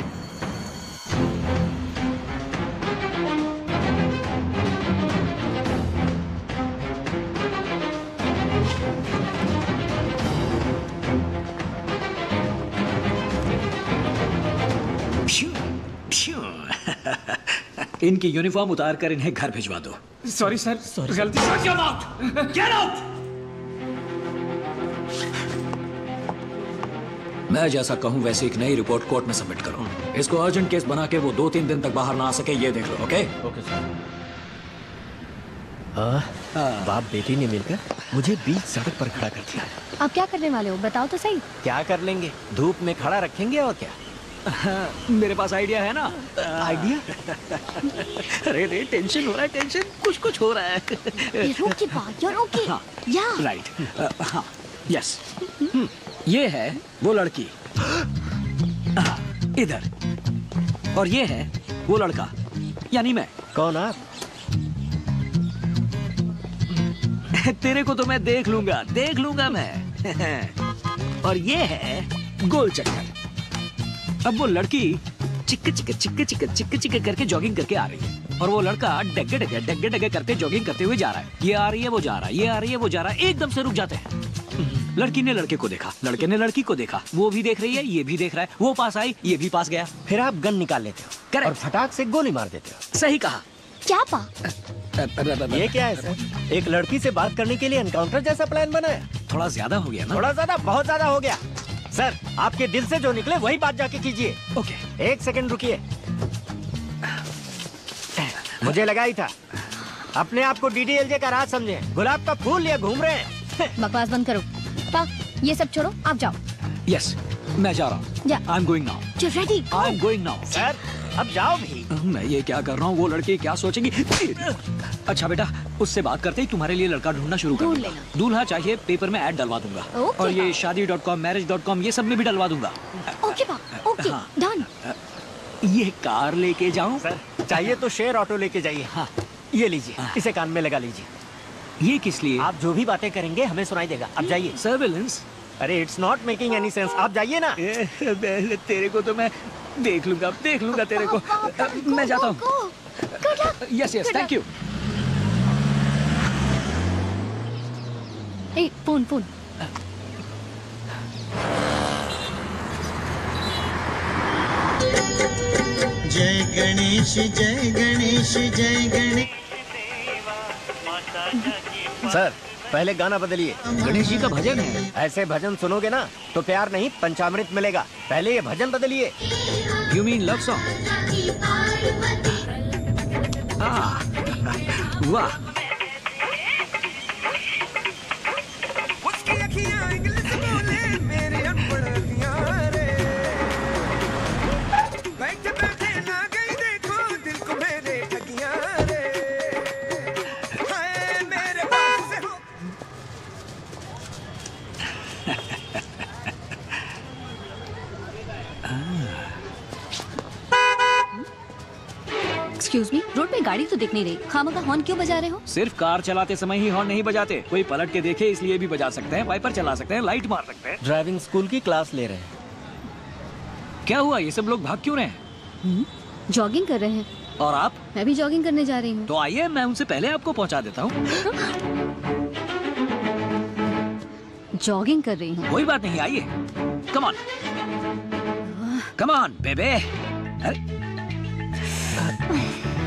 इनकी यूनिफॉर्म उतार कर इन्हें घर भिजवा दो। सॉरी सर सॉरी गलती! मैं जैसा कहूँ वैसे एक नई रिपोर्ट कोर्ट में सबमिट करो। इसको अर्जेंट केस बना के वो दो तीन दिन तक बाहर ना आ सके ये देख लो ओके ओके सर बाप बेटी ने मिलकर मुझे बीच सड़क पर खड़ा कर दिया। आप क्या करने वाले हो? बताओ तो सही। क्या कर लेंगे? धूप में खड़ा रखेंगे और क्या? मेरे पास आइडिया है ना? आइडिया? अरे रे टेंशन हो रहा है टेंशन। कुछ कुछ हो रहा है। ये रोकी बात यार ओके हाँ, या। राइट। हाँ यस। ये है वो लड़की। इधर। और ये है वो लड़का। यानी मैं। कौन आप? तेरे को तो मैं देख लूँगा देख लूँगा मैं। और ये है गोल चक्कर अब वो लड़की चिक्के चिक्के चिक्के चिक्के चिक्के चिक्के करके जॉगिंग करके आ रही है। और वो लड़का डगे डगे डगे डगे करके जॉगिंग करते हुए जा रहा है। ये आ रही है वो जा रहा है ये आ रही है वो जा रहा है। एकदम से रुक जाते हैं। लड़की ने लड़के को देखा लड़के ने लड़की को देखा। वो भी देख रही है ये भी देख रहा है। वो पास आई ये भी पास गया। फिर आप गन निकाल लेते हो। और फटाक से गोली मार देते हो। सही कहा। क्या पा ये क्या है सर? एक लड़की से बात करने के लिए एनकाउंटर जैसा प्लान बनाया। थोड़ा ज़्यादा हो गया ना? थोड़ा ज़्यादा बहुत ज़्यादा हो गया। सर आपके दिल से जो निकले वही बात जाके कीजिए। ओके। एक सेकंड रुकिए। मुझे लगा ही था। अपने आप को डीडीएलजे का राज समझे। गुलाब का फूल लिए घूम रहे हैं। बकवास बंद करो। पा ये सब छोड़ो आप जाओ। यस मैं जा रहा हूँ। I am going now ready. I am going now sir अब जाओ भी। मैं ये क्या कर रहा हूँ? वो लड़की क्या सोचेगी? अच्छा बेटा उससे बात करते ही तुम्हारे लिए लड़का ढूंढना शुरू कर। दूल्हा चाहिए पेपर में ऐड डलवा दूँगा। और ये शादी dot com marriage dot com ये सब में भी डलवा दूँगा। ओके ओके हाँ। डन। ये कार लेके जाऊँ? सर चाहिए तो शेयर ऑटो लेके जाइए। हाँ। ये लीजिए इसे कान में लगा लीजिए। ये किस लिए? आप जो भी बातें करेंगे हमें सुनाई देगा। अब जाइए। सर्विलेंस अरे it's not making any sense आप जाइए ना। तेरे को तो मैं देख लूँगा देख लूँगा तेरे को। मैं जाता हूँ। Yes yes thank you phone phone जय गणेश जय गणेश जय गणेश। सर पहले गाना बदलिए। गणेश जी का भजन है। ऐसे भजन सुनोगे ना तो प्यार नहीं, पंचामृत मिलेगा। पहले ये भजन बदलिए। यू मीन लव सॉन्ग वाह। एक्सक्यूज मी रोड पे गाड़ी तो दिख नहीं रही। खामा का हॉर्न क्यों बजा रहे हो? सिर्फ़ कार चलाते समय ही हॉर्न नहीं बजाते। कोई पलट के देखे इसलिए भी बजा सकते हैं वाइपर चला सकते हैं लाइट मार सकते हैं। ड्राइविंग स्कूल की क्लास ले रहे हैं। क्या हुआ? ये सब लोग भाग क्यों रहे हैं? जॉगिंग कर रहे हैं। और आप? मैं भी जॉगिंग करने जा रही हूँ। तो आइए मैं उनसे पहले आपको पहुँचा देता हूँ। जॉगिंग कर रही हूँ। कोई बात नहीं आइए। कमान कमान बेबे अरे Oh.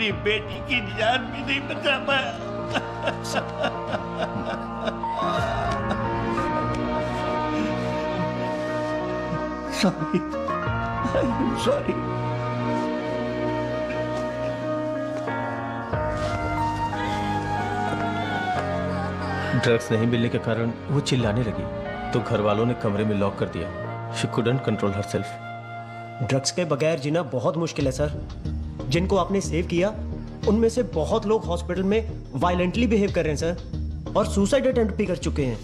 अपनी बेटी की जान भी नहीं बचा पाया। सॉरी सॉरी ड्रग्स नहीं मिलने के कारण वो चिल्लाने लगी तो घर वालों ने कमरे में लॉक कर दिया। She couldn't control herself drugs के बगैर जीना बहुत मुश्किल है सर जिनको आपने सेव किया उनमें से बहुत लोग हॉस्पिटल में वायलेंटली बिहेव कर रहे हैं सर और सुसाइड अटेम्प्ट भी कर चुके हैं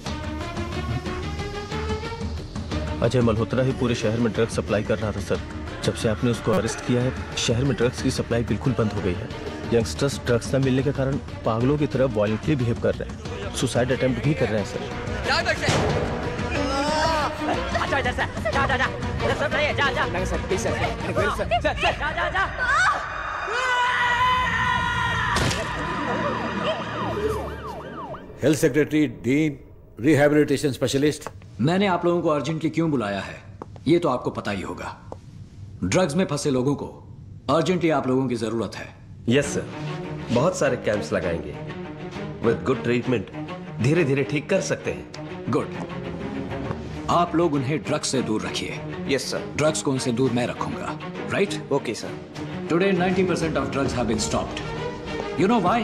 अजय मल्होत्रा ही पूरे शहर में ड्रग्स सप्लाई कर रहा था सर जब से आपने उसको अरेस्ट किया है शहर में ड्रग्स की सप्लाई बिल्कुल बंद हो गई है यंगस्टर्स ड्रग्स न मिलने के कारण पागलों की तरह वायलेंटली बिहेव कर रहे हैं सुसाइड अटेम्प्ट भी कर रहे हैं सर जा इधर से जा जा जा इधर सब रहिए जा जा नहीं sir please sir sir sir जा जा जा health secretary dean rehabilitation specialist मैंने आप लोगों को अर्जेंटली क्यों बुलाया है? ये तो आपको पता ही होगा। ड्रग्स में फंसे लोगों को अर्जेंटली आप लोगों की ज़रूरत है। यस सर बहुत सारे कैंप्स लगाएँगे। विद गुड ट्रीटमेंट धीरे धीरे ठीक कर सकते हैं। गुड आप लोग उन्हें ड्रग्स से दूर रखिए। यस सर ड्रग्स को उनसे दूर मैं रखूँगा। Right okay sir today 90% of drugs have been stopped. You know why?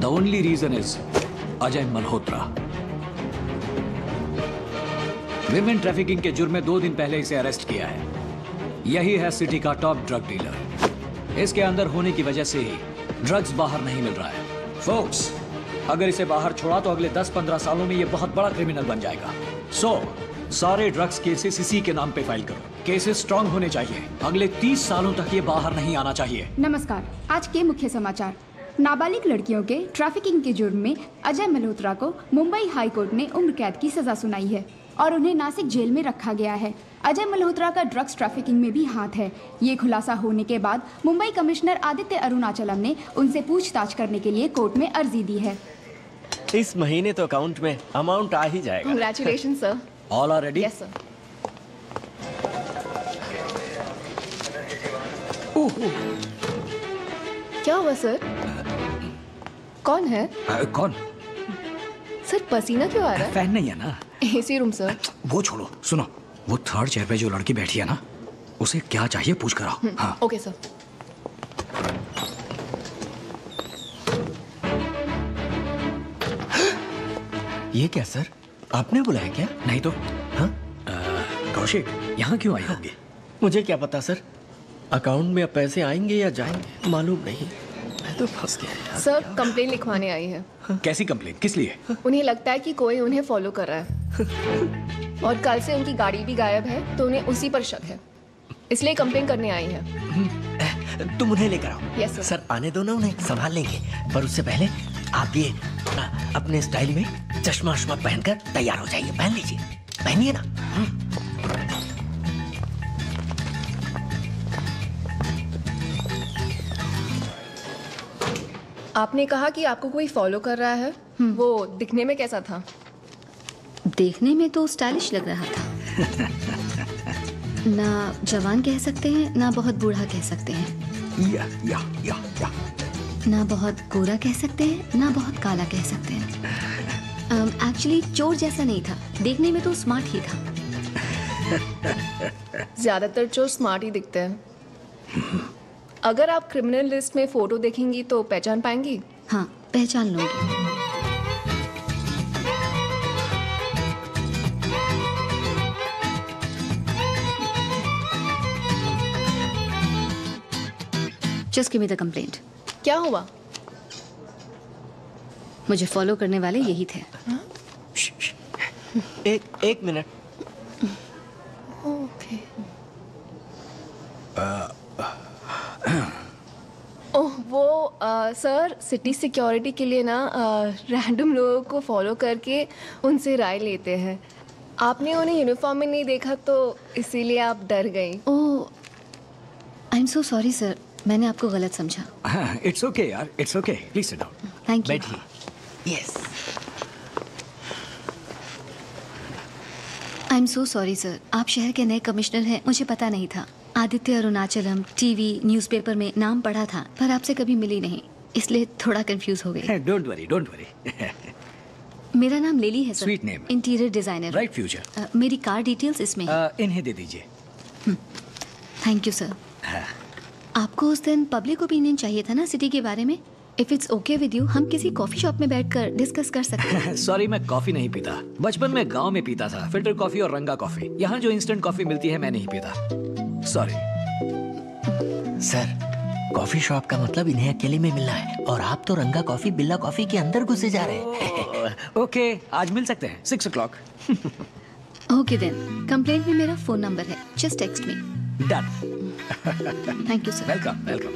The only reason is Ajay Malhotra. Women trafficking के जुर्म में दो दिन पहले इसे अरेस्ट किया है। यही है सिटी का टॉप ड्रग डीलर इसके अंदर होने की वजह से ही ड्रग्स बाहर नहीं मिल रहा है। फोक्स अगर इसे बाहर छोड़ा तो अगले 10-15 सालों में यह बहुत बड़ा क्रिमिनल बन जाएगा। सो so, सारे ड्रग्स केसेस इसी के नाम पे फ़ाइल करो। केसेस स्ट्रांग होने चाहिए। अगले 30 सालों तक ये बाहर नहीं आना चाहिए। नमस्कार। आज के मुख्य समाचार। नाबालिग लड़कियों के ट्रैफिकिंग के जुर्म में अजय मल्होत्रा को मुंबई हाई कोर्ट ने उम्र कैद की सजा सुनाई है और उन्हें नासिक जेल में रखा गया है। अजय मल्होत्रा का ड्रग्स ट्रैफिकिंग में भी हाथ है। ये खुलासा होने के बाद मुंबई कमिश्नर आदित्य अरुणाचलम ने उनसे पूछताछ करने के लिए कोर्ट में अर्जी दी है। इस महीने तो अकाउंट में अमाउंट आ ही जाएगा। Congratulation sir all are ready yes sir क्या हुआ सर कौन है? आ, कौन? सर पसीना क्यों आ रहा है? फ़ैन नहीं है ना? AC room sir. वो छोड़ो सुनो वो थर्ड चेयर पे जो लड़की बैठी है ना उसे क्या चाहिए पूछ कर आओ। हाँ। ओके सर ये क्या सर? आपने बुलाया क्या? नहीं तो हाँ? कौशिक यहाँ क्यों आए होंगे? मुझे क्या पता सर? अकाउंट में अब पैसे आएँगे या जाएँगे मालूम नहीं। तो फंस गया सर कंप्लेन लिखवाने आई है। कैसी कंप्लेन किस लिए? उन्हें लगता है कि कोई उन्हें फॉलो कर रहा है। और कल से उनकी गाड़ी भी गायब है तो उन्हें उसी पर शक है। इसलिए कंप्लेन करने आई है। तुम उन्हें लेकर आओ। Yes sir. सर आने दो ना उन्हें संभाल लेंगे। पर उससे पहले आप ये अपने स्टाइल में चश्मा वश्मा पहनकर तैयार हो जाइए। पहन लीजिए। पहनिए ना। आपने कहा कि आपको कोई फॉलो कर रहा है? वो दिखने में कैसा था? देखने में तो स्टाइलिश लग रहा था। ना जवान कह सकते हैं ना बहुत बूढ़ा कह सकते हैं। या या या या। ना बहुत गोरा कह सकते हैं ना बहुत काला कह सकते हैं। एक्चुअली um, चोर जैसा नहीं था। देखने में तो स्मार्ट ही था। ज़्यादातर चोर स्मार्ट ही दिखते हैं। अगर आप क्रिमिनल लिस्ट में फ़ोटो देखेंगी तो पहचान पाएँगी? हाँ पहचान लूँगी। Just give me the complaint क्या हुआ? मुझे फॉलो करने वाले यही थे। एक एक मिनट। ओके ओह वो आ, सर सिटी सिक्योरिटी के लिए ना रैंडम लोगों को फॉलो करके उनसे राय लेते हैं। आपने उन्हें यूनिफॉर्म में नहीं देखा तो इसीलिए आप डर गई। ओह I am so sorry sir मैंने आपको गलत समझा। इट्स ओके यार. It's okay please sit down thank you बैठिए। Yes I am so sorry sir आप शहर के नए कमिश्नर हैं मुझे पता नहीं था। आदित्य अरुणाचलम टीवी न्यूज़पेपर में नाम पढ़ा था पर आपसे कभी मिली नहीं इसलिए थोड़ा कंफ्यूज हो गई। डोंट वरी डोंट वरी मेरा नाम लेली है sir. Sweet name. Interior designer right future मेरी कार डिटेल्स इसमें है। इन्हें दे दीजिए। थैंक यू सर आपको उस दिन पब्लिक ओपिनियन चाहिए था ना सिटी के बारे में? If it's okay with you हम किसी कॉफ़ी शॉप में बैठकर डिस्कस कर सकते हैं। सॉरी मैं कॉफ़ी नहीं पीता। बचपन में गाँव में पीता था फ़िल्टर कॉफ़ी और रंगा कॉफ़ी यहाँ जो इंस्टेंट कॉफ़ी मिलती है मैं नहीं पीता। सॉरी सर कॉफ़ी शॉप का मतलब इन्हें अकेले में मिलना है और आप तो रंगा कॉफ़ी बिल्ला कॉफ़ी के अंदर घुसे जा रहे हैं। ओके आज मिल सकते हैं। Six o'clock okay then complaint में मेरा फ़ोन नंबर है. Just text me done thank you sir welcome welcome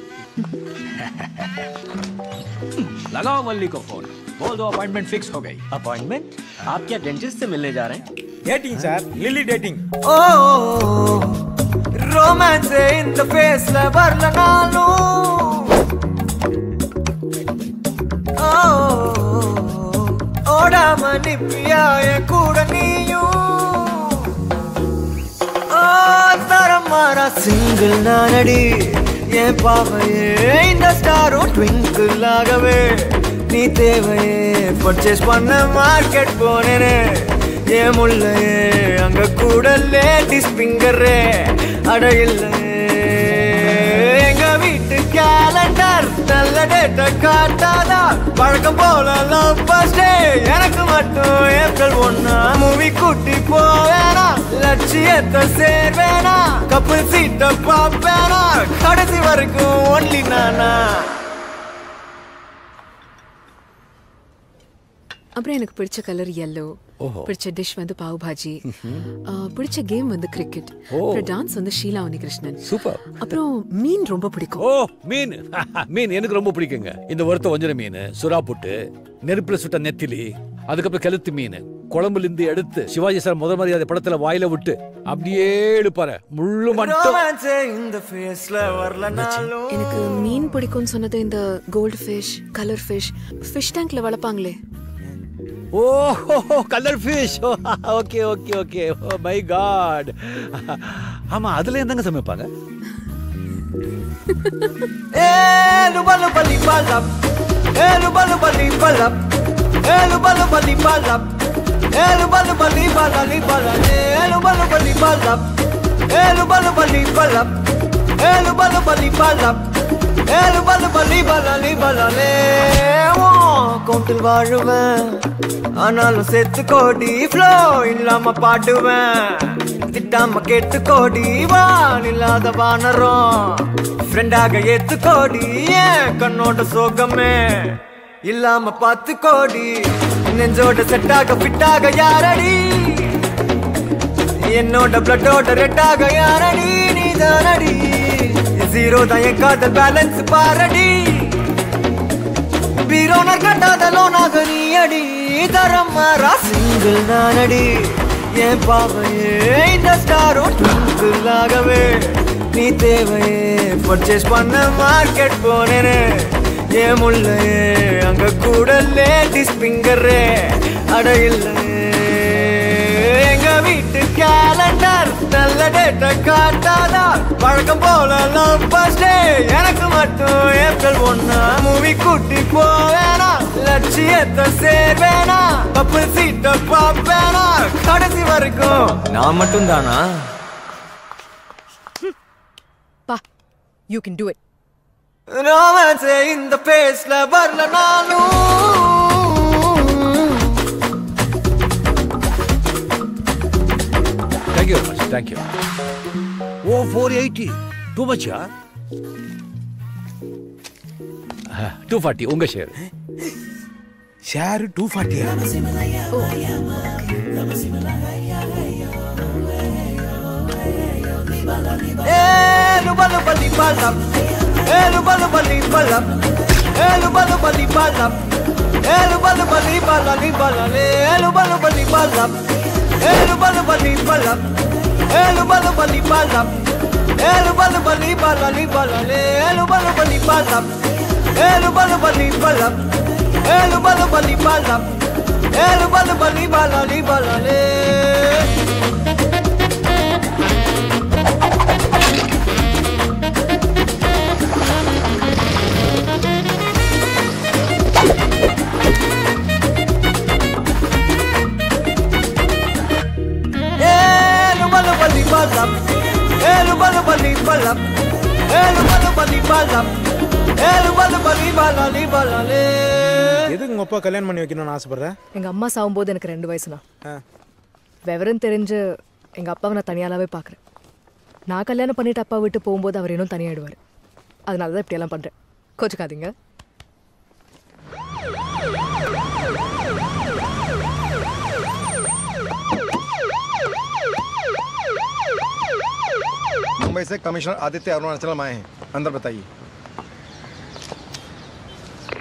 लगाओ मल्ली को फ़ोन बोल दो अपॉइंटमेंट फिक्स हो गई. अपॉइंटमेंट आप क्या डेंटिस्ट से मिलने जा रहे हैं? dating, sir. Lily dating. Oh, romance in the face, lover lagalo. Oh, oda mani piya ye kudaniyu. Oh, taramara single nanadi. ஏ பாவையே இந்த ஸ்டாரும் ட்விங்கிள் ஆகவே நீ தேவையே பர்ச்சேஸ் பண்ண மார்க்கெட் போனேனே ஏன் முள்ளையே அங்க கூட லேடிஸ் பிங்கரே அட இல்லையே எங்க வீட்டு கேலண்டர் நல்ல டேட்ட காட்டாதா பழக்கம் போல லவ் ஃபர்ஸ்ட் எனக்கு மட்டும் ஏப்ரல் ஒன்னா மூவி கூட்டி போவேனா? லட்சியத்தை சேர்வேனா கப்பு சீட்டை பாப்பேனா கடைசி வரைக்கும் ஒன்லி நானா? அப்புறம் எனக்கு பிடிச்ச கலர் எல்லோ பிடிச்ச டிஷ் வந்து பாவ் பாஜி பிடிச்ச கேம் வந்து கிரிக்கெட் ஓ. அப்புறம் டான்ஸ் வந்து ஷீலா உனிகிருஷ்ணன் சூப்பர். அப்புறம் மீன் ரொம்ப பிடிக்கும். ஓ மீன். மீன் எனக்கு ரொம்ப பிடிக்குங்க. இந்த வறுத்த வஞ்சர மீன் சுறா புட்டு நெருப்புல சுட்ட நெத்திலி அதுக்கப்புறம் கெளுத்து மீன் குழம்புல இருந்து எடுத்து சிவாஜி சார் முதல் மரியாதை படத்துல வாயில விட்டு அப்படியே எடுப்பாரு முள்ளு மட்டும். எனக்கு மீன் பிடிக்கும்னு சொன்னது இந்த gold fish colour fish fish டேங்க்ல வளர்ப்பாங்களே. ஓ colour fish okay okay okay oh my god ஆமா அதுல என்னங்க சமைப்பாங்க? ஏ லுபலு பலி பலம் ஏ லுபலு பலி பலம் ஏ லுபலு பலி பலம் ஏ லுபலு பலி பலி பலம் ஏ லுபலு பலி பலம் ஏ லுபலு ஏழு பல்லு bali balali balale. கவுண்டில் வாழுவேன். ஆனாலும் செத்து கோடி ஃப்ளோ இல்லாம பாடுவேன். திட்டாம கெட்டு கோடி வான் இல்லாத வானரம். ஃப்ரெண்டாக ஏத்து கோடி ஏன் கண்ணோட சோகமே? இல்லாம பத்து கோடி நெஞ்சோட செட்டாக பிட்டாக யாரடி? என்னோட பிளட்டோட ரெட்டாக யாரடி? நீ தானடி ஜீரோ தான் என் காதல் பேலன்ஸ் பாரடி. பீரோனர் கட்டாத லோனாக நீ அடி. தரம் மாறா சிங்கிள் நானடி. என் பாவையே இந்த ஸ்டாரும் ட்விங்கிளாகவே நீ தேவையே பர்ச்சேஸ் பண்ண மார்க்கெட் போனேனே. ஏன் முள்ளையே அங்க கூட லேடிஸ் பிங்கரே அட இல்லையே எங்க வீட்டு கேலண்டர் நல்ல டேட்ட காட்டாதா? வழக்கம் போல லவ் டே எனக்கு மட்டும் ஏப்ரல் ஒண்ணா. மூவி கூட்டி போவேனா லட்சியத்தை சேர்வேனா கப்பல் சீட்ட பாப்பேனா கடைசி வரைக்கும். நான் மட்டும் தானா பா யூ கேன் டூ இட் ரோமான்ஸே இந்த பேஸ்ல வரலனாலும் thank you very much thank you o four eighty two மச்சா டூ ஃபார்ட்டி உங்க share share two ஃபார்ட்டியா Elu balu bali balap eluba luba liba lap, eluba luba liba la liba la le, eluba luba liba lap, eluba luba liba lap, eluba luba liba lap, eluba luba liba. Balap Elu balu bali balap Elu balu bali balap Elu balu bali balali balale எதுக்கு உங்க அப்பா கல்யாணம் பண்ணி வைக்கணும்னு ஆசைப்படுற? எங்க அம்மா சாகும்போது எனக்கு ரெண்டு வயசுனா ஆ. விவரம் தெரிஞ்சு எங்க அப்பாவை நான் தனியாலாவே பார்க்குறேன் நான் கல்யாணம் பண்ணிட்டு அப்பா விட்டு போகும்போது அவர் இன்னும் தனியாயிடுவார். அதனால தான் இப்படியெல்லாம் பண்றேன். கோச்சுக்காதீங்க. मुंबई से कमिश्नर आदित्य अरुणाचलम आए हैं। अंदर बताइए।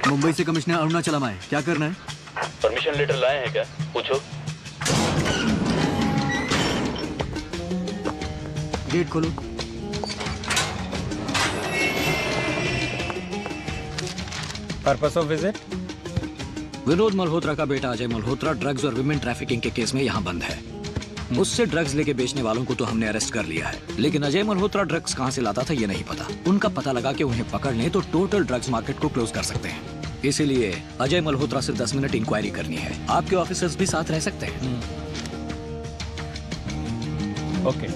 मुंबई से कमिश्नर अरुणाचलम आए। क्या करना है? परमिशन लेटर लाए हैं क्या? पूछो। गेट खोलो। Purpose of visit Vinod Malhotra का बेटा अजय मल्होत्रा ड्रग्स और विमेन ट्रैफिकिंग के केस में यहाँ बंद है। उससे ड्रग्स लेके बेचने वालों को तो हमने अरेस्ट कर लिया है। लेकिन अजय मल्होत्रा ड्रग्स कहाँ से लाता था ये नहीं पता। उनका पता लगा कि उन्हें पकड़ लें तो टोटल ड्रग्स मार्केट को क्लोज कर सकते हैं। इसीलिए अजय मल्होत्रा से 10 मिनट इंक्वायरी करनी है। आपके ऑफिसर्स भी साथ रह सकते हैं। ओके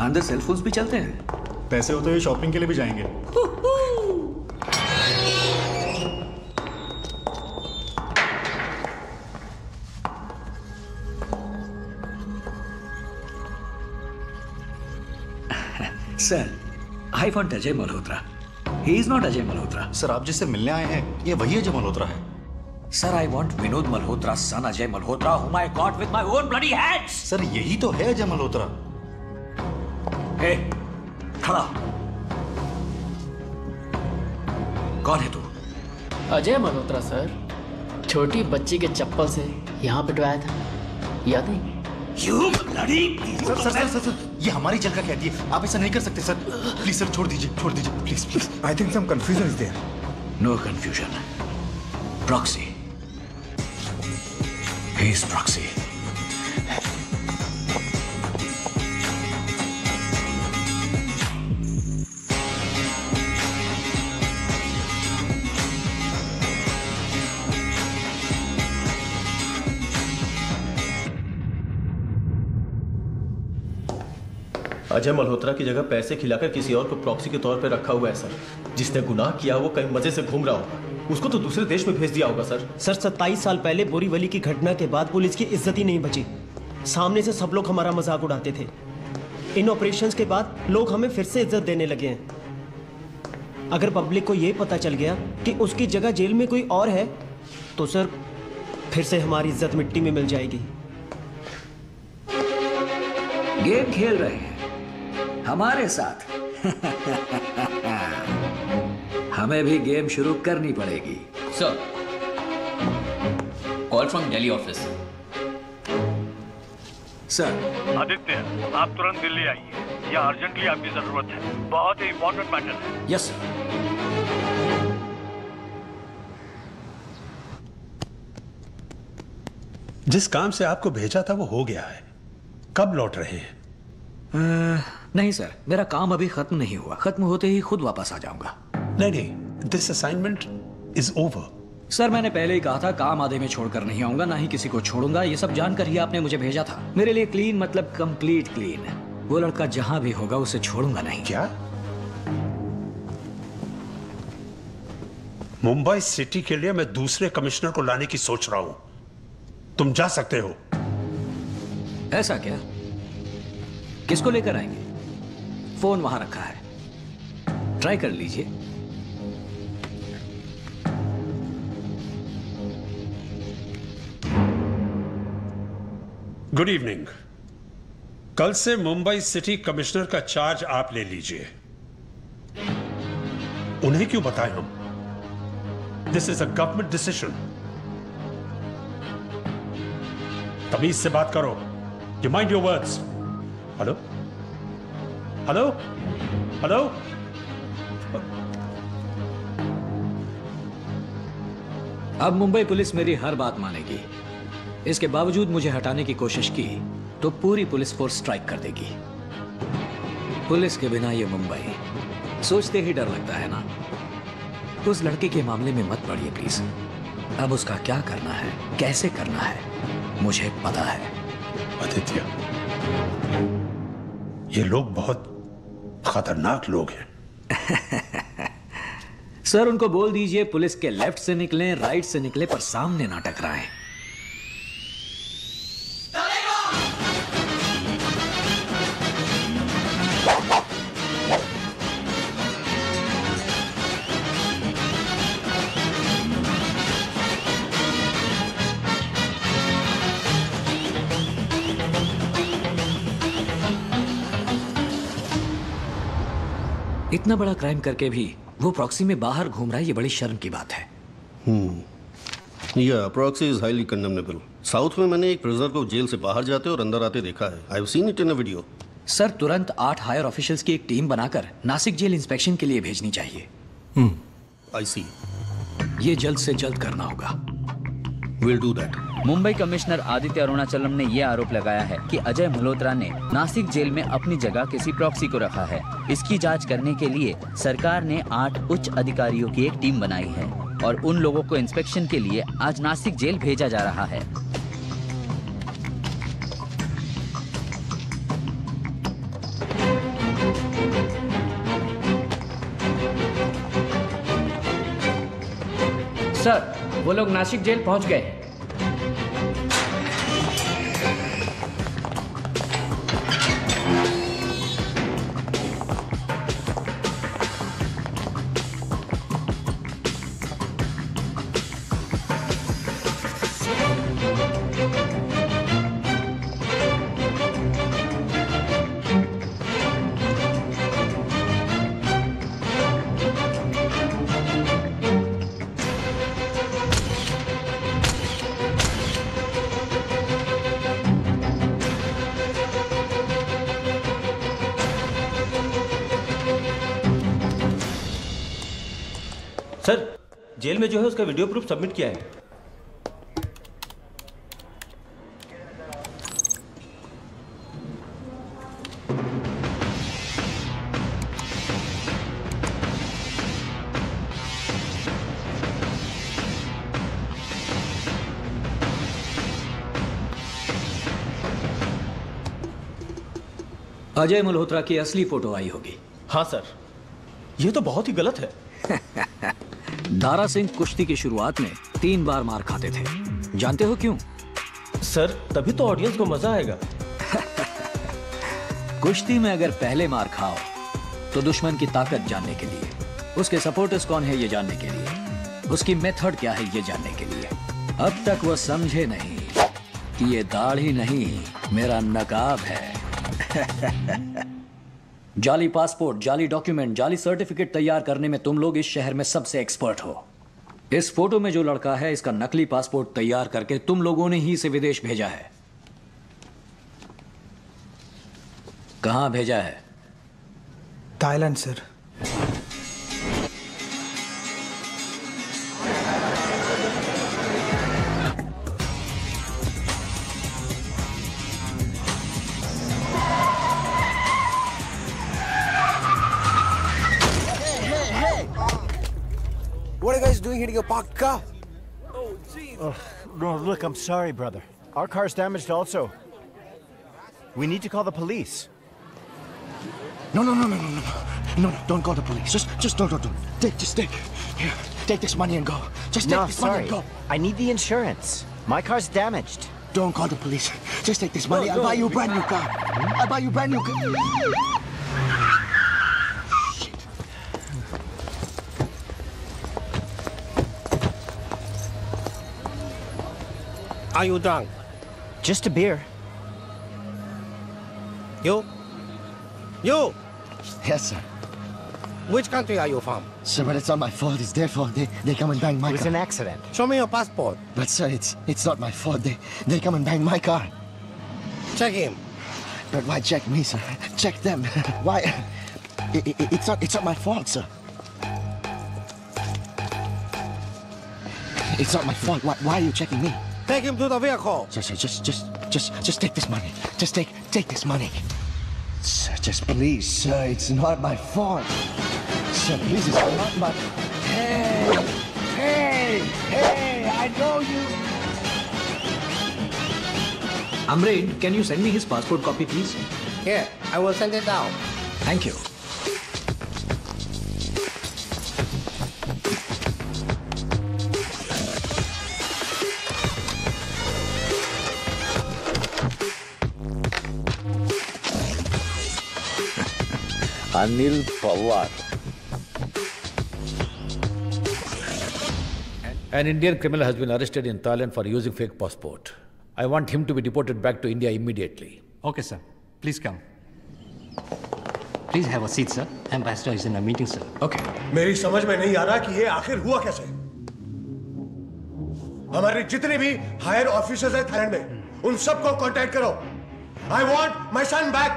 अंदर सेलफोन्स भी चलते हैं। पैसे हो तो ये शॉपिंग के लिए भी जाएँगे। Sir I want Ajay Malhotra he is not Ajay Malhotra sir आप जिससे मिलने आए हैं ये वही अजय मल्होत्रा है। Sir I want Vinod Malhotra son Ajay Malhotra whom I got with my own bloody hands. Sir यही तो है अजय मल्होत्रा ए, खड़ा। कौन है तू? अजय मल्होत्रा सर। छोटी बच्ची के चप्पल से यहाँ पिटवाया था। याद नहीं? Sir sir sir sir sir. ये हमारी जगह कहती है। आप ऐसा नहीं कर सकते सर। प्लीज़ सर छोड़ दीजिए छोड़ दीजिए। Please please. I think some confusion is there no confusion proxy He's proxy. Ajay Malhotra की जगह पैसे खिलाकर किसी और को प्रॉक्सी के तौर पर रखा हुआ है सर जिसने गुनाह किया वो कहीं मज़े से घूम रहा होगा। उसको तो दूसरे देश में भेज दिया होगा सर सर सत्ताईस साल पहले बोरीवली की घटना के बाद पुलिस की इज़्ज़त ही नहीं बची। सामने से सब लोग हमारा मज़ाक उड़ाते थे। इन ऑपरेशंस के बाद लोग हमें फिर से इज़्ज़त देने लगे हैं। अगर पब्लिक को ये पता चल गया कि उसकी जगह जेल में कोई और है तो सर फिर से हमारी इज़्ज़त मिट्टी में मिल जाएगी। गेम खेल रहे हैं। हमारे साथ। हमें भी गेम शुरू करनी पड़ेगी। Sir call from Delhi office sir Aditya आप तुरंत दिल्ली आइए। यहाँ अर्जेंटली आपकी ज़रूरत है। बहुत ही इंपॉर्टेंट मैटर है। यस सर जिस काम से आपको भेजा था वो हो गया है। कब लौट रहे हैं? अ, नहीं सर मेरा काम अभी खत्म नहीं हुआ। खत्म होते ही खुद वापस आ जाऊँगा। नहीं नहीं. This assignment is over sir मैंने पहले ही कहा था काम आधे में छोड़कर नहीं आऊँगा ना ही किसी को छोड़ूँगा। ये सब जानकर ही आपने मुझे भेजा था। मेरे लिए क्लीन मतलब कंप्लीट क्लीन वो लड़का जहाँ भी होगा उसे छोड़ूँगा नहीं। क्या? मुंबई सिटी के लिए मैं दूसरे कमिश्नर को लाने की सोच रहा हूँ। तुम जा सकते हो। ऐसा क्या? किसको लेकर आएँगे? फ़ोन वहाँ रखा है। ट्राई कर लीजिए। गुड इवनिंग कल से मुंबई सिटी कमिश्नर का चार्ज आप ले लीजिए। उन्हें क्यों बताएँ हम? This is a government decision तमीज से बात करो। You mind your words hello hello hello अब मुंबई पुलिस मेरी हर बात मानेगी। इसके बावजूद मुझे हटाने की कोशिश की तो पूरी पुलिस फोर्स स्ट्राइक कर देगी। पुलिस के बिना ये मुंबई सोचते ही डर लगता है ना? उस लड़के के मामले में मत पड़िए प्लीज़ अब उसका क्या करना है? कैसे करना है? मुझे पता है। आदित्य। ये लोग बहुत खतरनाक लोग हैं। सर, उनको बोल दीजिए, पुलिस के लेफ़्ट से निकले, राइट से निकले, पर सामने ना टकराएँ। इतना बड़ा क्राइम करके भी वो प्रॉक्सी में बाहर घूम रहा है ये बड़ी शर्म की बात है। या proxy is highly condemnable south में मैंने एक प्रिजनर को जेल से बाहर जाते और अंदर आते देखा है। I have seen it in a video sir तुरंत आठ हायर ऑफिशियल्स की एक टीम बनाकर नासिक जेल इंस्पेक्शन के लिए भेजनी चाहिए। आई सी ये जल्द से जल्द करना होगा। Will do that Mumbai commissioner Aditya Arunachalam ने यह आरोप लगाया है कि अजय मल्होत्रा ने नासिक जेल में अपनी जगह किसी प्रॉक्सी को रखा है। इसकी जाँच करने के लिए सरकार ने आठ उच्च अधिकारियों की एक टीम बनाई है और उन लोगों को इंस्पेक्शन के लिए आज नासिक जेल भेजा जा रहा है। सर वो लोग नासिक जेल पहुँच गए। में जो है उसका वीडियो प्रूफ सबमिट किया है। अजय मल्होत्रा की असली फ़ोटो आई होगी। हाँ सर। यह तो बहुत ही गलत है। दारा सिंह कुश्ती की शुरुआत में तीन बार मार खाते थे। जानते हो क्यों? सर तभी तो ऑडियंस को मज़ा आएगा। कुश्ती में अगर पहले मार खाओ तो दुश्मन की ताकत जानने के लिए। उसके सपोर्टर्स कौन है ये जानने के लिए? उसकी मेथड क्या है ये जानने के लिए। अब तक वो समझे नहीं कि ये दाढ़ी नहीं मेरा नकाब है। जाली पासपोर्ट, जाली डॉक्यूमेंट, जाली सर्टिफिकेट तैयार करने में तुम लोग इस शहर में सबसे एक्सपर्ट हो। इस फ़ोटो में जो लड़का है, इसका नकली पासपोर्ट तैयार करके तुम लोगों ने ही इसे विदेश भेजा है। कहाँ भेजा है? Thailand, sir. What are you guys doing hitting a parked car? Oh, no, oh, look, I'm sorry, brother. Our car's damaged also. We need to call the police. No, no, no, no, no, no, no, no, don't call the police. Just, just don't, don't, don't. Take, just take. Here, take this money and go. Just take no, this sorry. money and go. I need the insurance. My car's damaged. Don't call the police. Just take this money. No, I'll no, buy you a brand new car. I'll buy you a brand new car. Are you drunk? Just a beer. You? You? Yes, sir. Which country are you from? Sir, but it's not my fault. It's their fault. They, they come and bang my It was car. an accident. Show me your passport. But sir, it's it's not my fault. They they come and bang my car. Check him. But why check me, sir? Check them. why? I- I- it's not it's not my fault, sir. It's not my fault. Why, why are you checking me? Take him to the vehicle. Sir, sir, just just just just take this money. Just take take this money. Sir, just please, sir. It's not my fault. Sir, please, it's not my. Hey, hey, hey! I know you. Amrin, can you send me his passport copy, please? Here, I will send it down. Thank you. Anil Pawar. An Indian criminal has been arrested in Thailand for using fake passport. I want him to be deported back to India immediately. Okay, sir. Please come. Please have a seat, sir. Ambassador is in a meeting, sir. Okay. मेरी समझ में नहीं आ रहा कि ये आखिर हुआ कैसे हमारे जितने भी हायर ऑफिसर्स हैं थाईलैंड में उन सबको कांटेक्ट करो I want my son back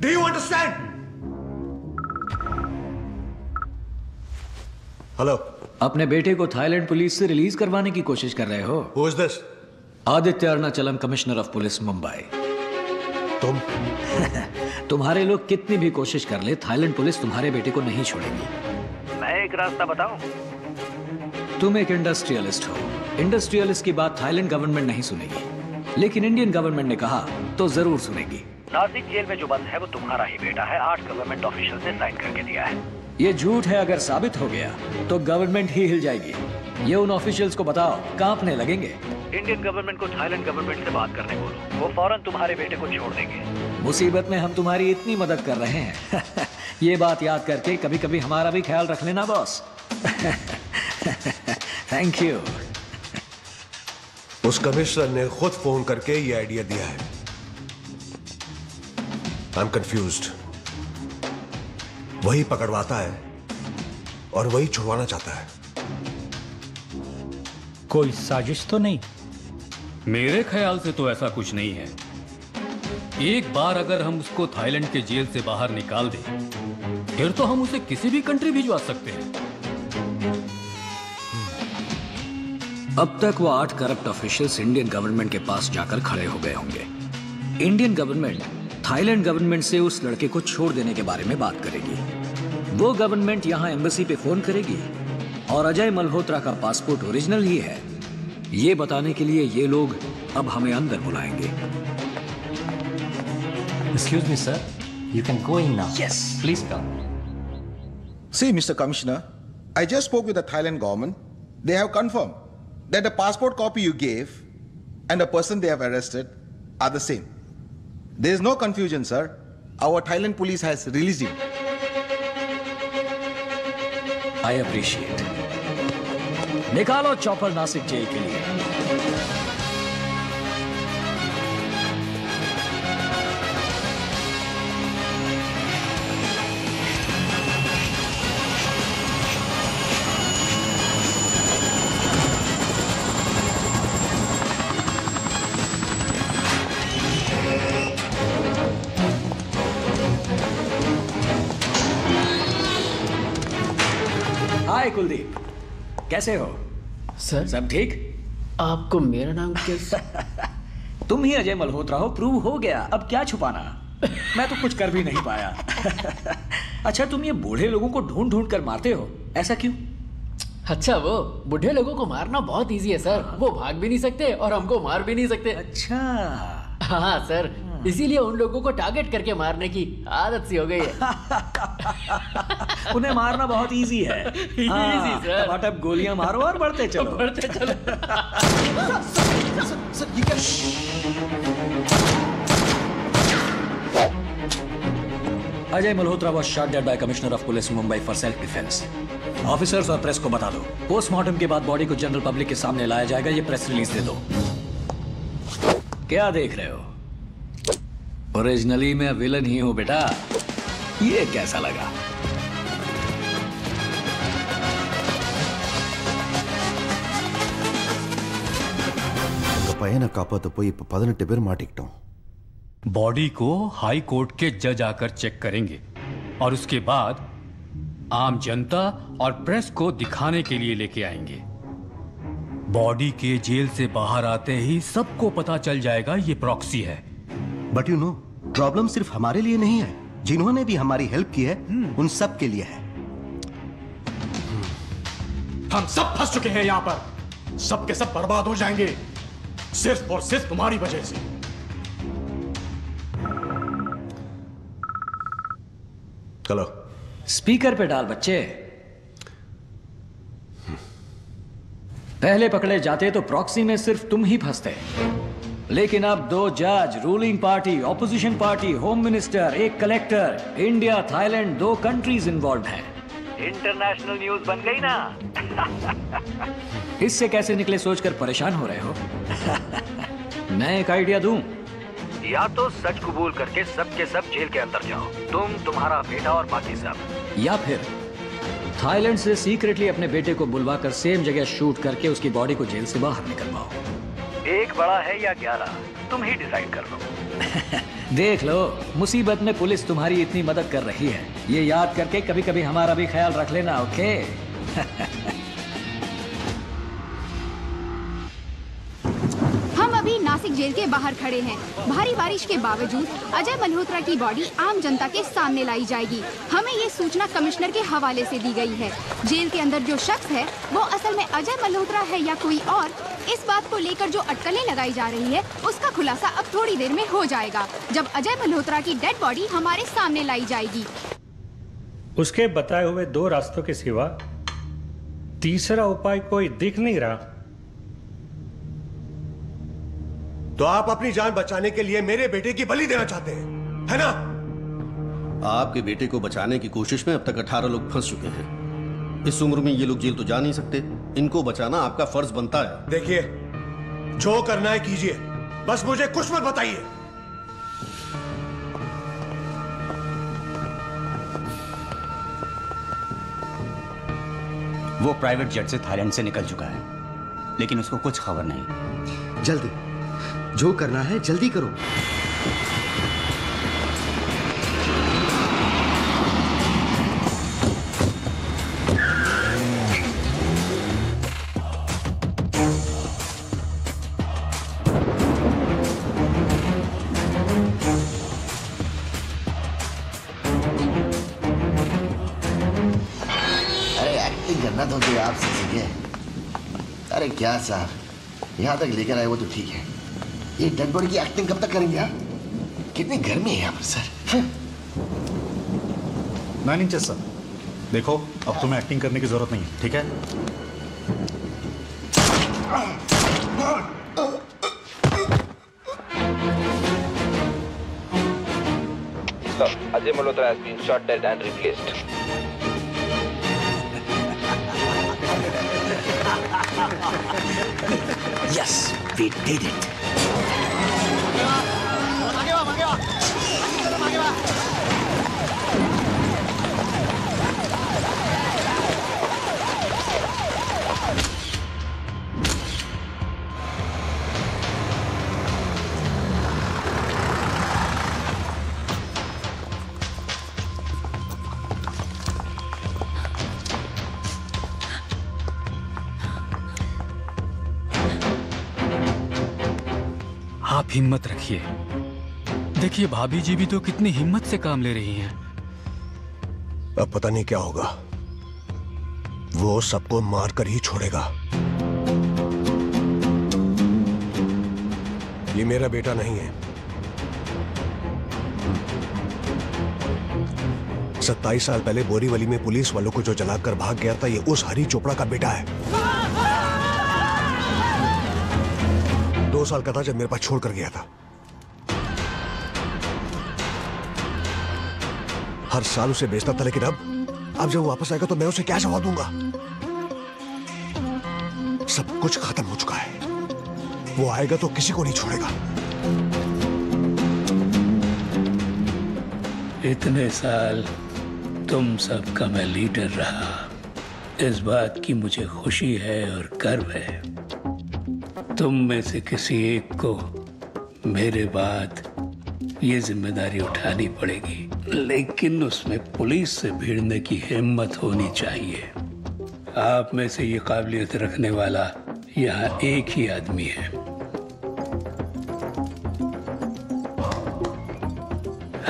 do you understand Hello अपने बेटे को थाईलैंड पुलिस से रिलीज़ करवाने की कोशिश कर रहे हो? Who is this Aditya Arunachalam commissioner of police Mumbai. तुम? तुम्हारे लोग कितनी भी कोशिश कर ले थाईलैंड पुलिस तुम्हारे बेटे को नहीं छोड़ेगी। मैं एक रास्ता बताऊँ? तुम एक इंडस्ट्रियलिस्ट हो। इंडस्ट्रियलिस्ट की बात थाईलैंड गवर्नमेंट नहीं सुनेगी। लेकिन इंडियन गवर्नमेंट ने कहा तो ज़रूर सुनेगी। नासिक जेल में जो बंद है वो तुम्हारा ही बेटा है आठ गवर्नमेंट ऑफिशियल ने साइन करके दिया है। ये झूठ है अगर साबित हो गया तो गवर्नमेंट ही हिल जाएगी। ये उन ऑफिशियल्स को बताओ कांपने लगेंगे। इंडियन गवर्नमेंट को थाईलैंड गवर्नमेंट से बात करने बोलो। वो फ़ौरन तुम्हारे बेटे को छोड़ देंगे। मुसीबत में हम तुम्हारी इतनी मदद कर रहे हैं। ये बात याद करके कभी कभी हमारा भी ख्याल रख लेना बॉस थैंक यू उस कमिश्नर ने खुद फ़ोन करके ये आइडिया दिया है। आई एम कंफ्यूज्ड वही पकड़वाता है और वही छुड़वाना चाहता है। कोई साजिश तो नहीं? मेरे ख्याल से तो ऐसा कुछ नहीं है। एक बार अगर हम उसको थाईलैंड के जेल से बाहर निकाल दें फिर तो हम उसे किसी भी कंट्री भिजवा सकते हैं। अब तक वो आठ करप्ट ऑफिशियल्स इंडियन गवर्नमेंट के पास जाकर खड़े हो गए होंगे। इंडियन गवर्नमेंट थाईलैंड गवर्नमेंट से उस लड़के को छोड़ देने के बारे में बात करेगी वो गवर्नमेंट यहाँ एम्बेसी पे फ़ोन करेगी और अजय मल्होत्रा का पासपोर्ट ओरिजिनल ही है ये बताने के लिए ये लोग अब हमें अंदर बुलाएँगे excuse me sir You can go in now. Yes. Please come. See, Mr. Commissioner, I just spoke with the Thailand government. They have confirmed that the passport copy you gave and the person they have arrested are the same. There is no confusion, sir. Our Thailand police has released him. I appreciate निकालो chopper Nashik jail के लिए कैसे हो? Sir? सब ठीक? आपको मेरा नाम किस तुम ही अजय मल्होत्रा हो प्रूव हो गया। अब क्या छुपाना? मैं तो कुछ कर भी नहीं पाया। अच्छा तुम ये बूढ़े लोगों को ढूंढ ढूंढ कर मारते हो? ऐसा क्यों? अच्छा वो बूढ़े लोगों को मारना बहुत इजी है सर। वो भाग भी नहीं सकते और हमको मार भी नहीं सकते। अच्छा। हाँ सर। इसीलिए उन लोगों को टारगेट करके मारने की आदत सी हो गई है। उन्हें मारना बहुत इजी है। Sir. टप गोलियाँ मारो और बढ़ते चलो। बढ़ते चलो। Ajay Malhotra was shot dead by Commissioner of Police Mumbai for self defense. Officers और प्रेस को बता दो। पोस्टमार्टम के बाद बॉडी को जनरल पब्लिक के सामने लाया जाएगा। ये प्रेस रिलीज़ दे दो। क्या देख रहे हो? ओरिजिनली मैं विलन ही हूं बेटा ये कैसा लगा உங்க பையனை காப்பாத்த போய் இப்ப பதினெட்டு பேர் மாட்டிக்கிட்டோம் बॉडी को हाई कोर्ट के जज आकर चेक करेंगे और उसके बाद आम जनता और प्रेस को दिखाने के लिए लेके आएंगे बॉडी के जेल से बाहर आते ही सबको पता चल जाएगा ये प्रॉक्सी है बट यू नो प्रॉब्लम सिर्फ़ हमारे लिए नहीं है। जिन्होंने भी हमारी हेल्प की है उन सब के लिए है। हम सब फंस चुके हैं यहाँ पर। सब के सब बर्बाद हो जाएँगे। सिर्फ़ और सिर्फ़ तुम्हारी वजह से। चलो। स्पीकर पे डाल बच्चे। पहले पकड़े जाते तो प्रॉक्सी में सिर्फ़ तुम ही फंसते। लेकिन अब दो जज ruling party opposition party home minister एक कलेक्टर इंडिया थाईलैंड दो कंट्रीज़ इन्वॉल्व हैं। इंटरनेशनल न्यूज़ बन गई ना। इससे कैसे निकले सोचकर परेशान हो रहे हो? मैं एक आइडिया दूँ। या तो सच कबूल करके सब के सब जेल के अंदर जाओ। तुम तुम्हारा बेटा और बाकी सब। या फिर थाईलैंड से सीक्रेटली अपने बेटे को बुलवाकर सेम जगह शूट करके उसकी बॉडी को जेल से बाहर निकलवाओ। एक बड़ा है या ग्यारह, तुम ही डिसाइड कर लो। देख लो, मुसीबत में पुलिस तुम्हारी इतनी मदद कर रही है। ये याद करके कभी कभी हमारा भी ख्याल रख लेना ओके नासिक जेल के बाहर खड़े हैं। भारी बारिश के बावजूद अजय मल्होत्रा की बॉडी आम जनता के सामने लाई जाएगी। हमें ये सूचना कमिश्नर के हवाले से दी गई है। जेल के अंदर जो शख्स है, वो असल में अजय मल्होत्रा है या कोई और, इस बात को लेकर जो अटकलें लगाई जा रही है, उसका खुलासा अब थोड़ी देर में हो जाएगा, जब अजय मल्होत्रा की डेड बॉडी हमारे सामने लाई जाएगी। उसके बताए हुए दो रास्तों के सिवा तीसरा उपाय कोई दिख नहीं रहा। तो आप अपनी जान बचाने के लिए मेरे बेटे की बलि देना चाहते हैं है ना? आपके बेटे को बचाने की कोशिश में अब तक 18 लोग फंस चुके हैं। इस उम्र में ये लोग जेल तो जा नहीं सकते। इनको बचाना आपका फ़र्ज़ बनता है। देखिए जो करना है कीजिए। बस मुझे कुछ मत बताइए। वो प्राइवेट जेट से थाईलैंड से निकल चुका है। लेकिन उसको कुछ खबर नहीं। जल्दी। जो करना है जल्दी करो। तो आपसे अरे, क्या साहब? यहाँ तक लेकर आए वो तो ठीक है। ये डेड बॉडी की एक्टिंग कब तक करेंगे आप कितनी गर्मी है यहाँ पर सर नाइन इंचेस सर देखो अब तुम्हें एक्टिंग करने की ज़रूरत नहीं है ठीक है? Ajay Malhotra has been shot dead and replaced. Yes, we did it. हिम्मत रखिए। देखिए भाभी जी भी तो कितनी हिम्मत से काम ले रही हैं। अब पता नहीं क्या होगा। वो सबको मारकर ही छोड़ेगा। ये मेरा बेटा नहीं है। सत्ताईस साल पहले बोरीवली में पुलिस वालों को जो जलाकर भाग गया था, ये उस हरी चोपड़ा का बेटा है। साल का था जब मेरे पास छोड़ कर गया था। हर साल उसे बेचता था, लेकिन अब अब जब वापस आएगा तो मैं उसे क्या जवाब दूँगा? सब कुछ खत्म हो चुका है। वो आएगा तो किसी को नहीं छोड़ेगा। इतने साल तुम सबका मैं लीडर रहा। इस बात की मुझे खुशी है और गर्व है। तुम में से किसी एक को मेरे बाद ये ज़िम्मेदारी उठानी पड़ेगी। लेकिन उसमें पुलिस से भिड़ने की हिम्मत होनी चाहिए। आप में से ये काबिलियत रखने वाला यहाँ एक ही आदमी है।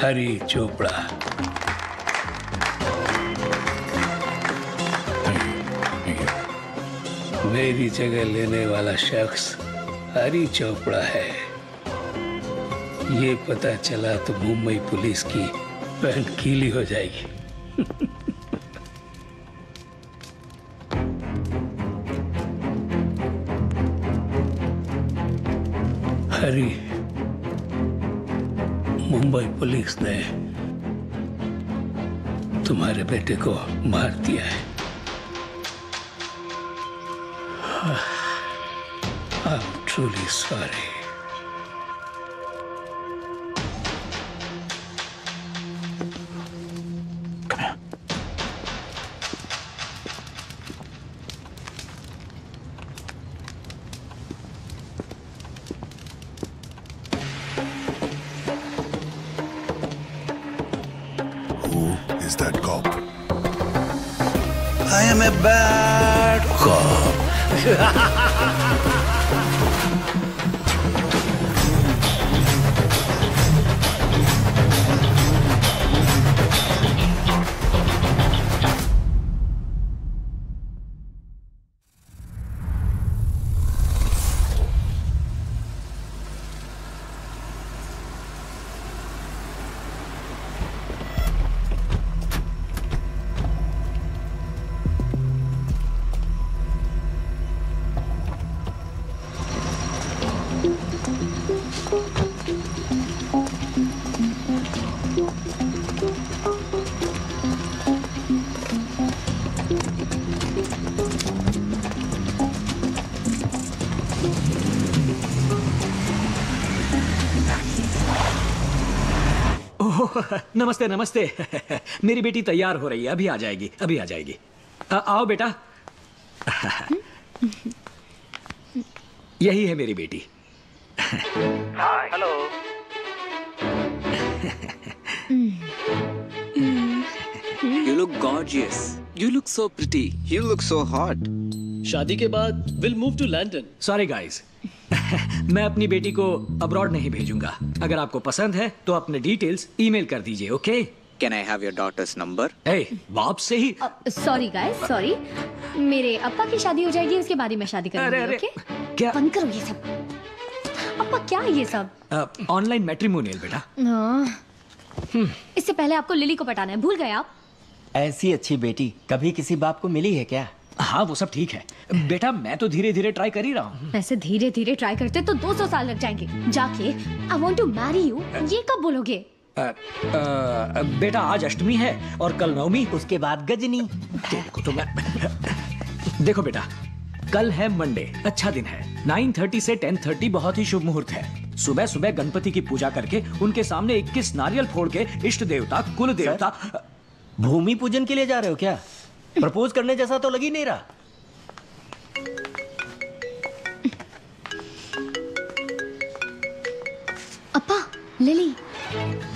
हरी चोपड़ा। मेरी जगह लेने वाला शख्स हरी चोपड़ा है। ये पता चला तो मुंबई पुलिस की पैंट गीली हो जाएगी। हरी, मुंबई पुलिस ने तुम्हारे बेटे को मार दिया है। Truly sorry. Who is that cop? I am a bad cop. नमस्ते नमस्ते। मेरी बेटी तैयार हो रही है। अभी आ जाएगी अभी आ जाएगी। आ, आओ बेटा। यही है मेरी बेटी। Hello. You look gorgeous. You look so pretty. You look so hot. शादी के बाद will move to London sorry guys मैं अपनी बेटी को अब्रॉड नहीं भेजूँगा। अगर आपको पसंद है तो अपने डिटेल्स ईमेल कर दीजिए okay Can I have your daughter's number? ए बाप से ही सॉरी गाइस सॉरी मेरे अप्पा की शादी हो जाएगी उसके बाद ही मैं शादी करूँगी अरे, ओके क्या बंद करो ये सब। अप्पा क्या ये सब? ऑनलाइन मैट्रिमोनियल बेटा। हाँ। इससे पहले आपको लिली को पटाना है भूल गए आप? ऐसी अच्छी बेटी कभी किसी बाप को मिली है क्या? हाँ वो सब ठीक है। बेटा मैं तो धीरे धीरे ट्राई कर ही रहा हूँ। ऐसे धीरे धीरे ट्राई करते तो 200 साल लग जाएँगे। जाके I want to marry you ये कब बोलोगे? अ, अ, बेटा आज अष्टमी है और कल नवमी उसके बाद गजनी। देखो तो मैं देखो बेटा कल है मंडे अच्छा दिन है। 9:30 से 10:30 बहुत ही शुभ मुहूर्त है। सुबह सुबह गणपति की पूजा करके उनके सामने 21 नारियल फोड़ के इष्ट देवता कुल देवता भूमि पूजन के लिए जा रहे हो क्या? प्रपोज करने जैसा तो लग ही नहीं रहा। अप्पा लिली।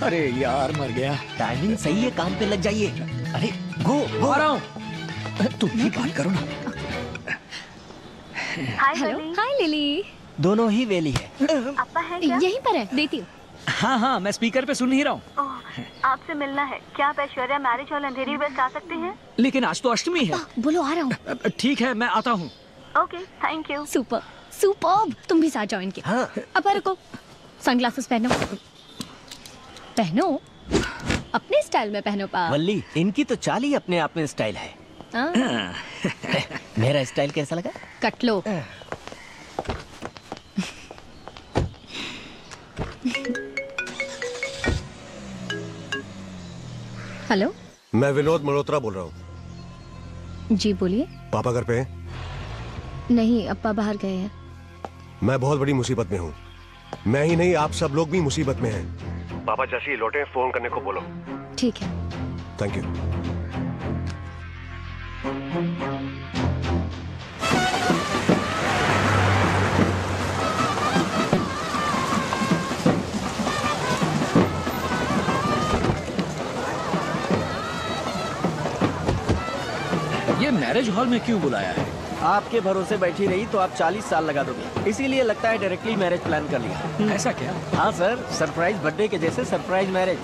अरे यार मर गया। टाइमिंग सही है काम पे लग जाइए। अरे गो गो। आ रहा हूँ। तुम भी बात करो ना। हाय हाय लिली दोनों ही वेली है। अप्पा है क्या? यहीं पर है। देती हूँ। हाँ हाँ मैं स्पीकर पे सुन ही रहा हूँ। आपसे मिलना है। क्या आप Aishwarya marriage hall Andheri west आ सकते हैं? लेकिन आज तो अष्टमी है। बोलो आ रहा हूँ। ठीक है मैं आता हूँ। Okay thank you super super तुम भी साथ जाओ इनके हाँ। अब रुको सनग्लासेस पहनो। पहनो? अपने स्टाइल में पहनो पा। वल्ली इनकी तो चाल ही अपने आप में स्टाइल है। हाँ, मेरा स्टाइल कैसा लगा? कट लो। हेलो। मैं विनोद मल्होत्रा बोल रहा हूँ। जी बोलिए। पापा घर पे हैं? नहीं अपा बाहर गए हैं। मैं बहुत बड़ी मुसीबत में हूँ। मैं ही नहीं आप सब लोग भी मुसीबत में हैं। पापा जैसे ही लौटे फ़ोन करने को बोलो। ठीक है। थैंक यू ये मैरिज हॉल में क्यों बुलाया है? आपके भरोसे बैठी रही तो आप 40 साल लगा दोगे। इसीलिए लगता है डायरेक्टली मैरिज प्लान कर लिया। ऐसा क्या? हाँ सर सरप्राइज़ बर्थडे के जैसे surprise marriage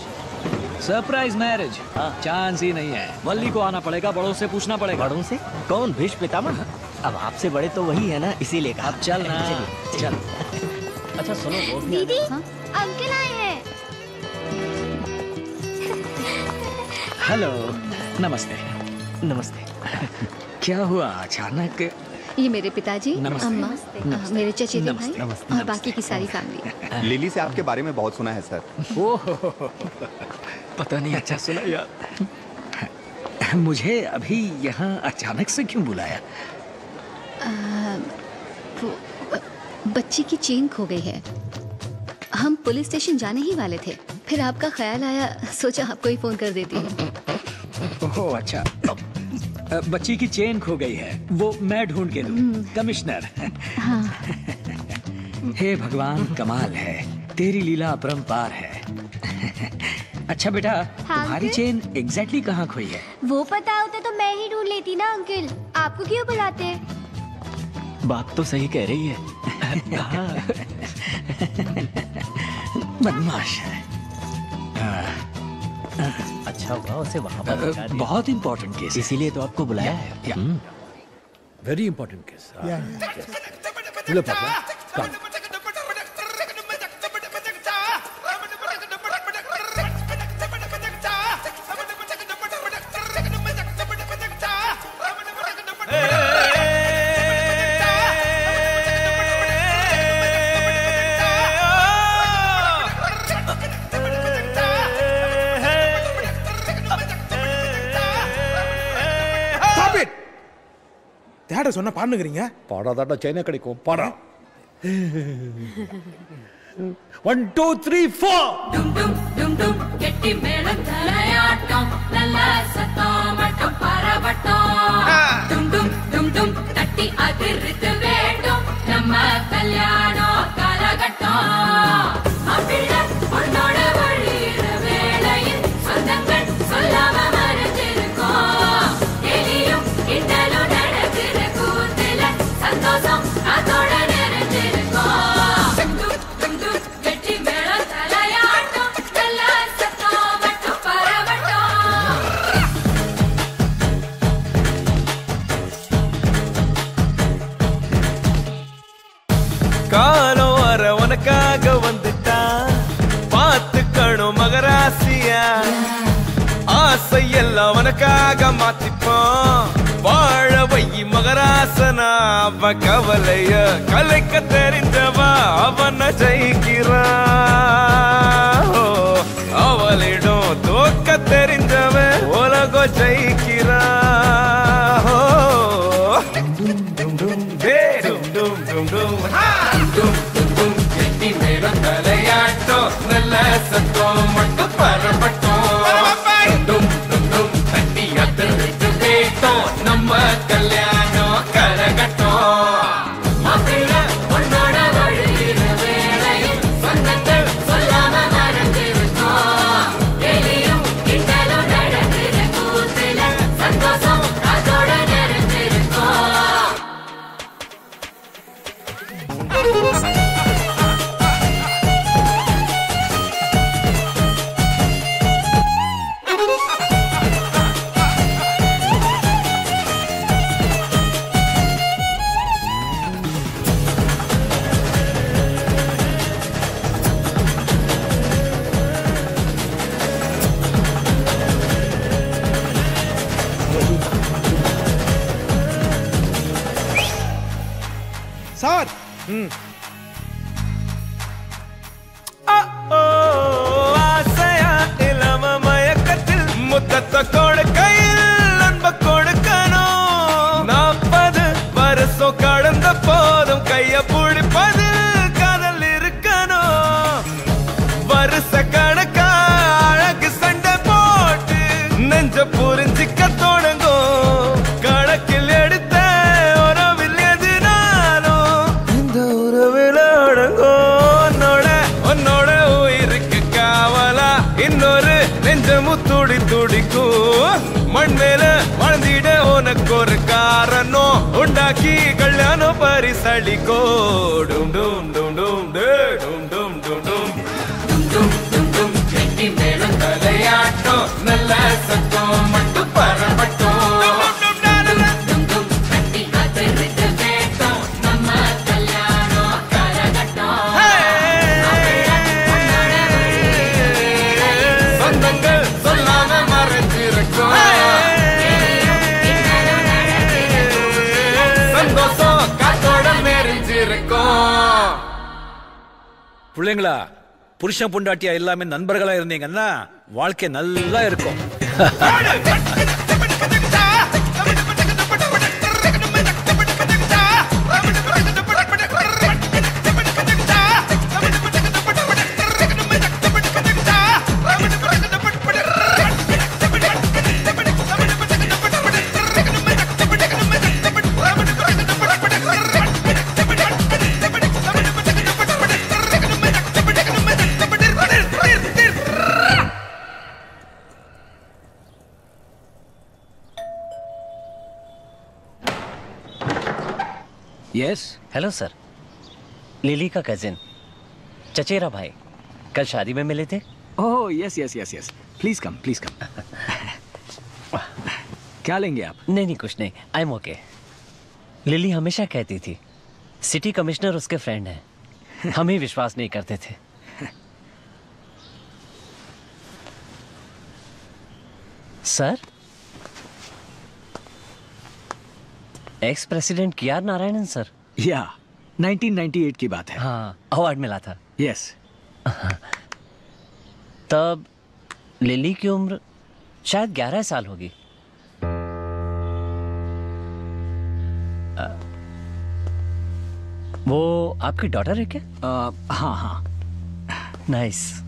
surprise marriage chance ही नहीं है। वल्ली को आना पड़ेगा बड़ों से पूछना पड़ेगा। बड़ों से? कौन? भीष्म पितामह? अब आपसे बड़े तो वही है ना इसीलिए कहा। अब चल ना चल। अच्छा सुनो दीदी अंकल आए हैं। हेलो नमस्ते। नमस्ते। क्या हुआ? अचानक? ये मेरे पिताजी नमस्ते। अम्मा मेरे चचेरे नमस्ते, भाई नमस्ते, और बाकी की सारी फैमिली लिली से आपके बारे में बहुत सुना है सर। ओह। पता नहीं अच्छा सुना यार मुझे अभी यहाँ अचानक से क्यों बुलाया? बच्ची की चेन खो गई है। हम पुलिस स्टेशन जाने ही वाले थे। फिर आपका ख्याल आया सोचा आपको ही फ़ोन कर देती हूँ। ओह अच्छा। बच्ची की चेन खो गई है। वो मैं ढूंढ के दूँ कमिश्नर। हाँ। हे भगवान कमाल है। तेरी लीला अपरंपार है। अच्छा बेटा तुम्हारी चेन एग्जैक्टली कहाँ खोई है? वो पता होता तो मैं ही ढूंढ लेती ना अंकल। आपको क्यों बुलाते बात तो सही कह रही है। बदमाश है। अच्छा हुआ उसे वहाँ पर बहुत इंपॉर्टेंट केस इसीलिए तो आपको बुलाया है। वेरी इंपॉर्टेंट important தேட சொன்னா பாடுங்கிறீங்க பாடாதாட்டா சென்னை கிடைக்கும். பாடா. ஒன் டூ த்ரீ ஃபோர் கெட்டி மேளம் தலையாட்டம். நல்ல சத்தம் மட்டும் பரவட்டம். டும் டும் டும் டும். தட்டி அதிர்த்து வேண்டும். நம்ம கல்யாணம் காலகட்டம். மாப்பிள்ளை ஆசை எல்லாம் உனக்காக மாத்திப்பான் வாழ வையி மகராசனா அவன் கவலைய கலைக்க தெரிந்தவா அவனை ஜெயிக்கிறான் அவளிடம் ಕಳ್ಳನು ಕಳ್ಯಾಣ ಪರಿಸಳಿಕೋಡು பிள்ளைங்களா புருஷன் பொண்டாட்டியா எல்லாமே நண்பர்களா இருந்தீங்கன்னா வாழ்க்கை நல்லா இருக்கும். Hello sir. लिली का कजिन चचेरा भाई। कल शादी में मिले थे? ओह yes yes yes yes please come please come क्या लेंगे आप? नहीं नहीं कुछ नहीं। आई एम ओके लिली हमेशा कहती थी सिटी कमिश्नर उसके फ्रेंड हैं। हम ही विश्वास नहीं करते थे। Sir? Ex president K R Narayanan sir. या 1998 की बात है। हाँ अवार्ड मिला था। Yes yes. तब लिली की उम्र शायद ग्यारह साल होगी। वो आपकी डॉटर है क्या? हाँ हाँ। नाइस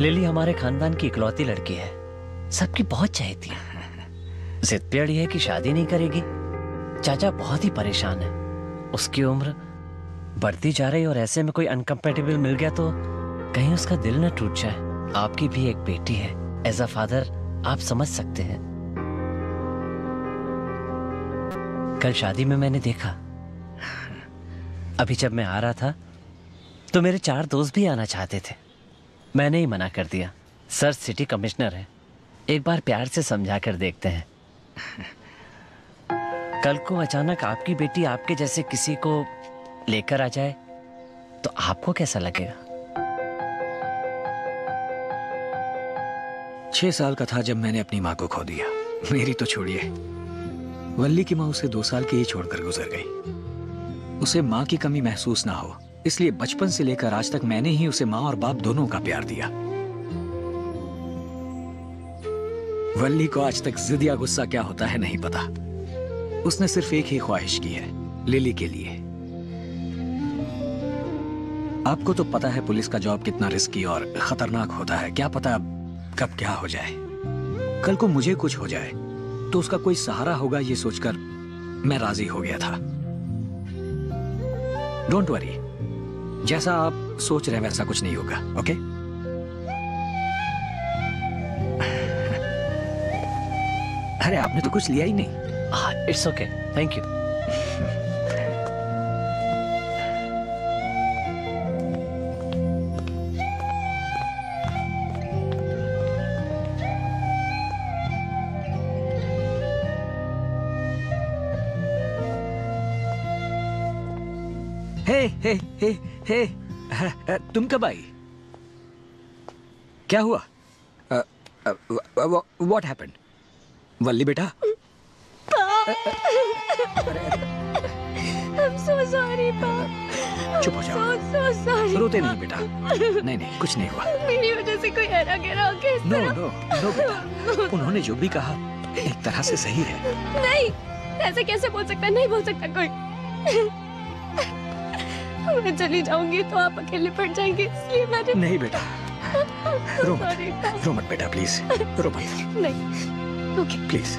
लिली हमारे खानदान की इकलौती लड़की है। सबकी बहुत चाहती है। जिद पे अड़ी है कि शादी नहीं करेगी। चाचा बहुत ही परेशान है। उसकी उम्र बढ़ती जा रही और ऐसे में कोई अनकंपेटेबल मिल गया तो कहीं उसका दिल न टूट जाए। आपकी भी एक बेटी है। एज अ फादर आप समझ सकते हैं। कल शादी में मैंने देखा। अभी जब मैं आ रहा था तो मेरे चार दोस्त भी आना चाहते थे। मैंने ही मना कर दिया। सर सिटी कमिश्नर है। एक बार प्यार से समझा कर देखते हैं। कल को अचानक आपकी बेटी आपके जैसे किसी को लेकर आ जाए तो आपको कैसा लगेगा? छह साल का था जब मैंने अपनी माँ को खो दिया। मेरी तो छोड़िए वल्ली की माँ उसे दो साल की ही छोड़कर गुजर गई। उसे माँ की कमी महसूस ना हो, इसलिए बचपन से लेकर आज तक मैंने ही उसे माँ और बाप दोनों का प्यार दिया। वल्ली को आज तक जिद या गुस्सा क्या होता है नहीं पता। उसने सिर्फ़ एक ही ख्वाहिश की है, लिली के लिए। आपको तो पता है पुलिस का जॉब कितना रिस्की और खतरनाक होता है। क्या पता कब क्या हो जाए। कल को मुझे कुछ हो जाए तो उसका कोई सहारा होगा ये सोचकर मैं राज़ी हो गया था। डोंट वरी जैसा आप सोच रहे हैं वैसा कुछ नहीं होगा ओके अरे आपने तो कुछ लिया ही नहीं। It's okay thank you hey hey hey तुम कब आई? क्या हुआ? व्हाट हैपेंड वल्ली बेटा? I'm so sorry, पाप। चुप हो जाओ। So, so sorry, रोते नहीं बेटा। नहीं नहीं कुछ नहीं हुआ। मेरी वजह से कोई हैरा गहरा हो गया नो नो नो बेटा। उन्होंने जो भी कहा एक तरह से सही है। नहीं ऐसे कैसे बोल सकता? नहीं बोल सकता कोई। मैं चली जाऊँगी तो आप अकेले पड़ जाएँगे इसलिए मैंने नहीं बेटा। रो मत। रो मत बेटा प्लीज़ रो मत। नहीं ओके प्लीज़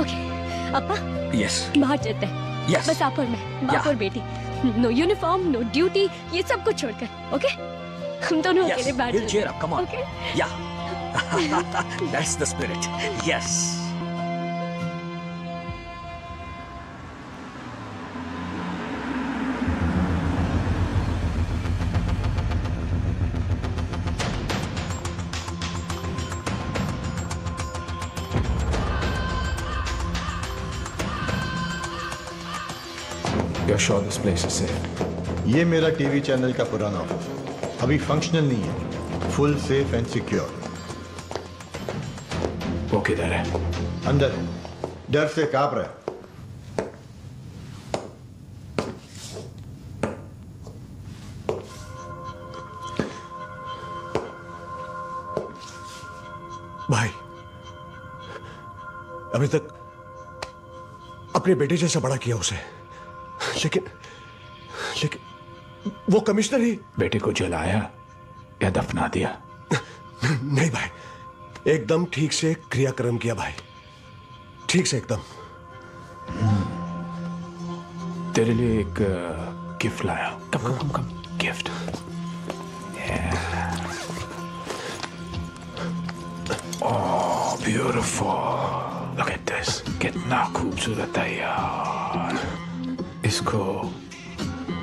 ओके अपा यस बाहर चलते हैं। यस बस आप और मैं। बाप और बेटी। नो यूनिफॉर्म नो ड्यूटी ये सब कुछ छोड़कर ओके हम दोनों अकेले बाहर चलते हैं, okay yeah that's the spirit That's You're sure this place is safe? ये मेरा टीवी चैनल का पुराना ऑफ़िस अभी फंक्शनल नहीं है। फुल सेफ़ एंड सिक्योर वो किधर है अंदर। डर से काँप रहा है। भाई अभी तक अपने बेटे जैसा बड़ा किया उसे। लेकिन लेकिन वो कमिश्नर ही बेटे को जलाया या दफना दिया? नहीं भाई एकदम ठीक से क्रियाक्रम किया भाई। ठीक से एकदम। तेरे लिए एक गिफ्ट लाया। Come come come come. Gift Oh, beautiful. Look at this. कितना खूबसूरत है यार। इसको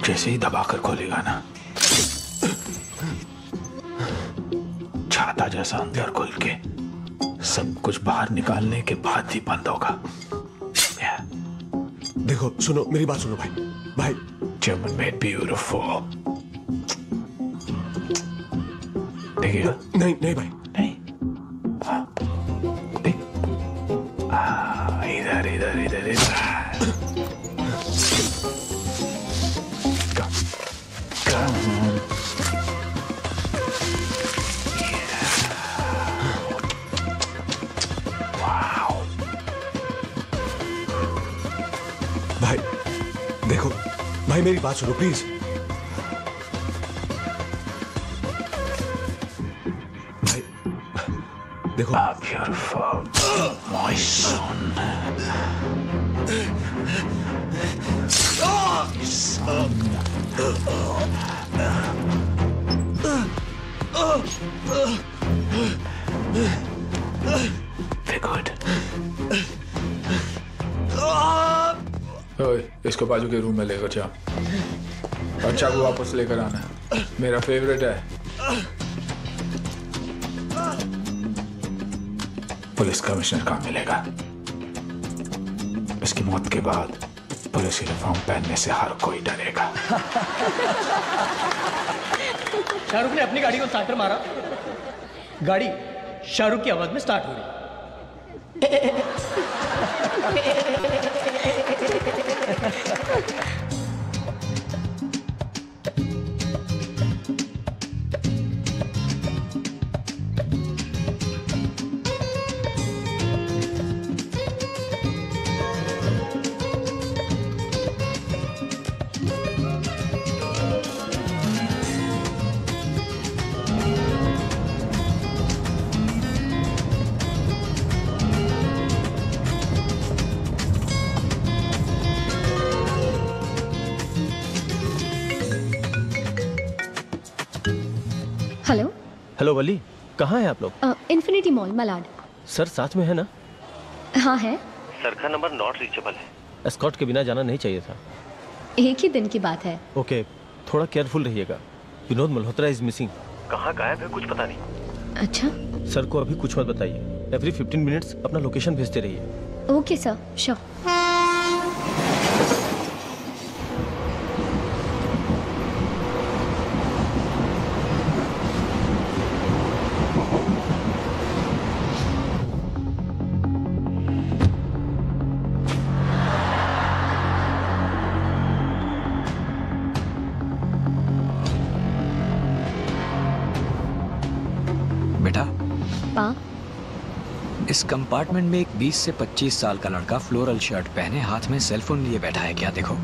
जैसे ही दबाकर खोलेगा ना। छाता जैसा अंदर खुल के सब कुछ बाहर निकालने के बाद ही बंद होगा। देखो सुनो मेरी बात सुनो भाई। भाई। German made beautiful. देखिएगा नहीं नहीं भाई। भाई मेरी बात सुनो प्लीज़ भाई देखो। बाजू के रूम में लेकर जा। और चाकू वापस लेकर आना। मेरा फेवरेट है। पुलिस कमिश्नर कहाँ मिलेगा? इसकी मौत के बाद पुलिस यूनिफॉर्म पहनने से हर कोई डरेगा। शाहरुख ने अपनी गाड़ी को स्टार्टर मारा। गाड़ी शाहरुख की आवाज़ में स्टार्ट हो रही। कहाँ हैं आप लोग? इन्फिनिटी मॉल मलाड सर साथ में है ना? हाँ है। सर का नंबर नॉट रीचेबल है। एस्कॉट के बिना जाना नहीं चाहिए था। एक ही दिन की बात है। ओके थोड़ा केयरफुल रहिएगा। विनोद मल्होत्रा इज़ मिसिंग कहाँ गायब है कुछ पता नहीं। अच्छा। सर को अभी कुछ मत बताइए। एवरी 15 मिनट्स अपना लोकेशन भेजते रहिए। ओके सर श्योर इस कंपार्टमेंट में एक 20 से 25 साल का लड़का फ्लोरल शर्ट पहने हाथ में सेलफोन लिए बैठा है। क्या देखो?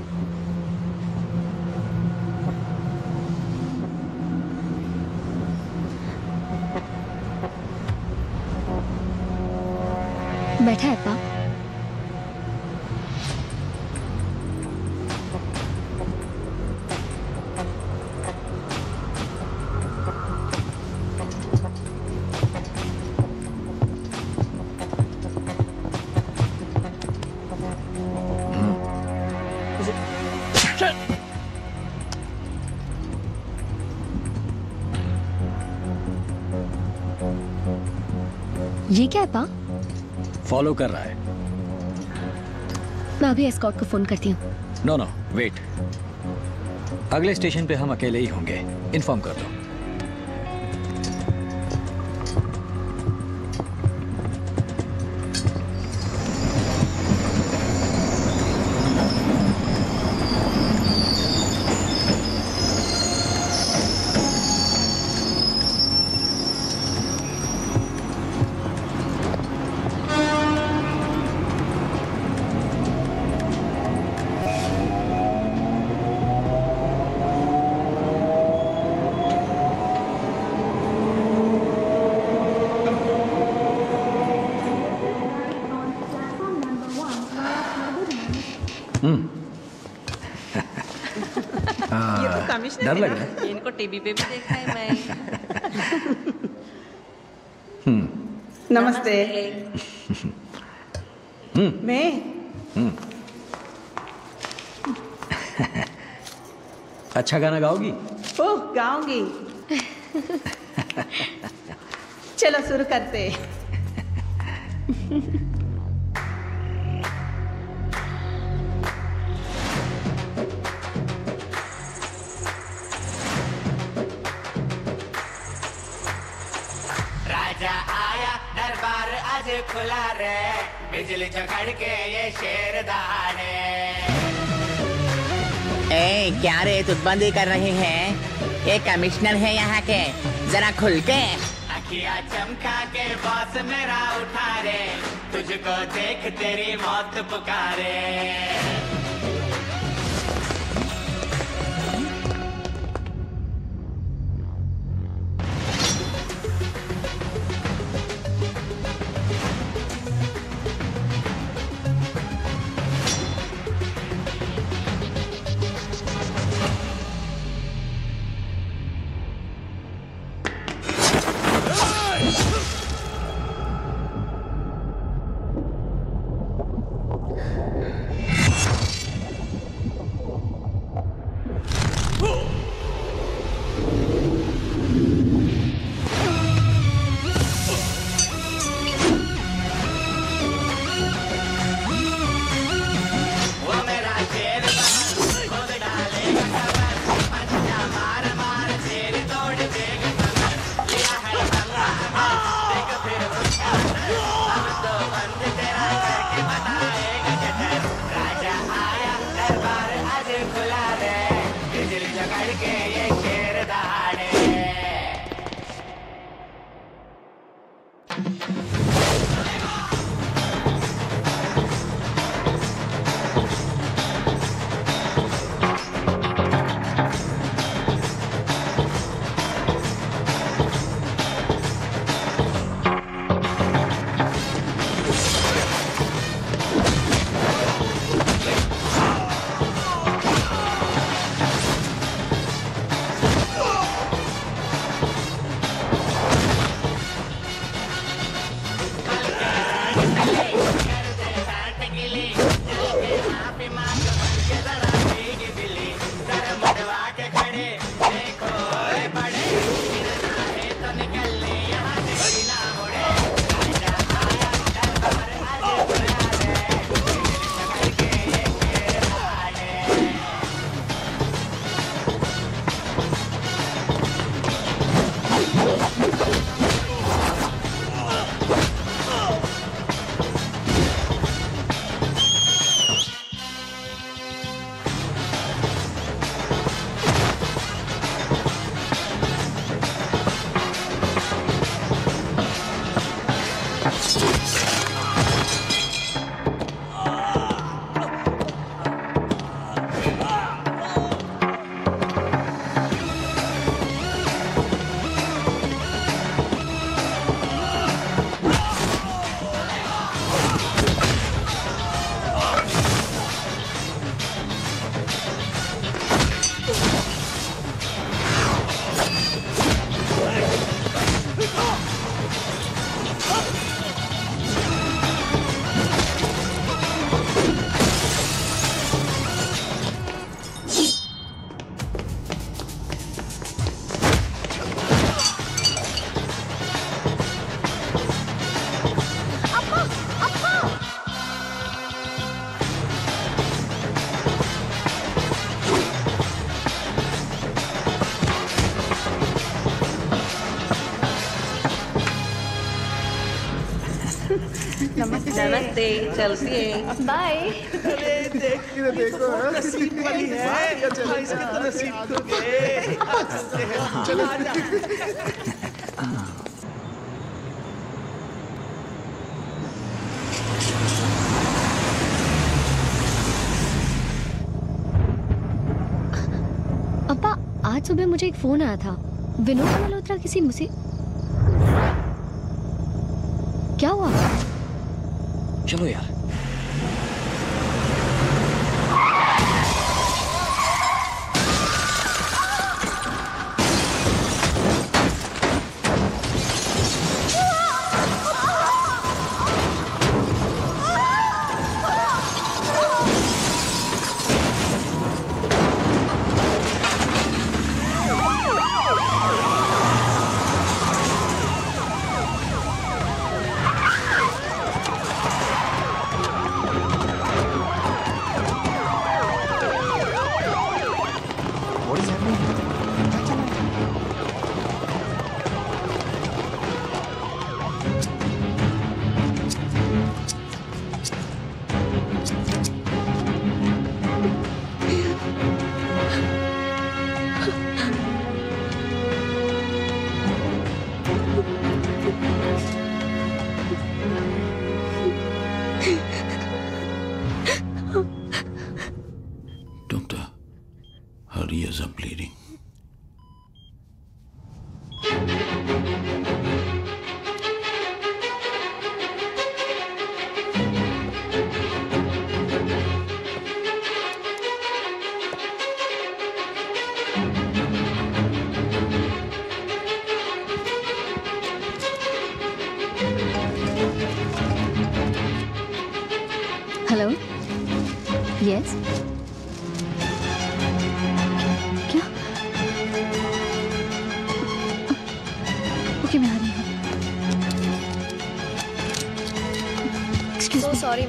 ये क्या है पा? फॉलो कर रहा है। मैं अभी एस्कॉट को फ़ोन करती हूँ। नो नो वेट अगले स्टेशन पे हम अकेले ही होंगे। इन्फॉर्म कर दो। डर लग रहा है। इनको टीवी पे भी देखा है मैं हम्म। नमस्ते। हम्म। मैं? हम्म। अच्छा गाना गाओगी? ओह गाऊँगी। चलो शुरू करते राजा तुतबंदी कर रहे हैं। ये कमिश्नर है यहाँ के। जरा खुल के। अखिया चमका के बॉस मेरा उठा रे। तुझको देख तेरी मौत पुकारे। नमस्ते चलती है। बाय देखो। देखो नसीब वाली है। इसके तो नसीब खुल गए चलो। अब्बा आज सुबह मुझे एक फ़ोन आया था। विनोद मल्होत्रा किसी मुसी चलो यार Doctor,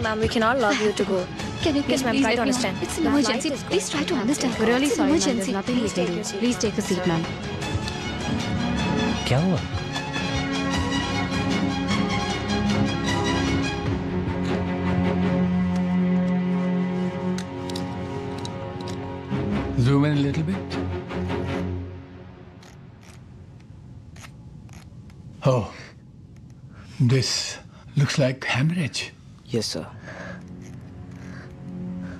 ma'am. We cannot allow you to go. Can you Yes, ma'am. please Try let to me know? understand. It's an emergency. Please try to understand. Really It's an sorry, ma'am. emergency. There's nothing we Please can take do. your seat. Please take a seat, ma'am. क्या हुआ Zoom in a little bit. Oh, this looks like hemorrhage. Yes, sir.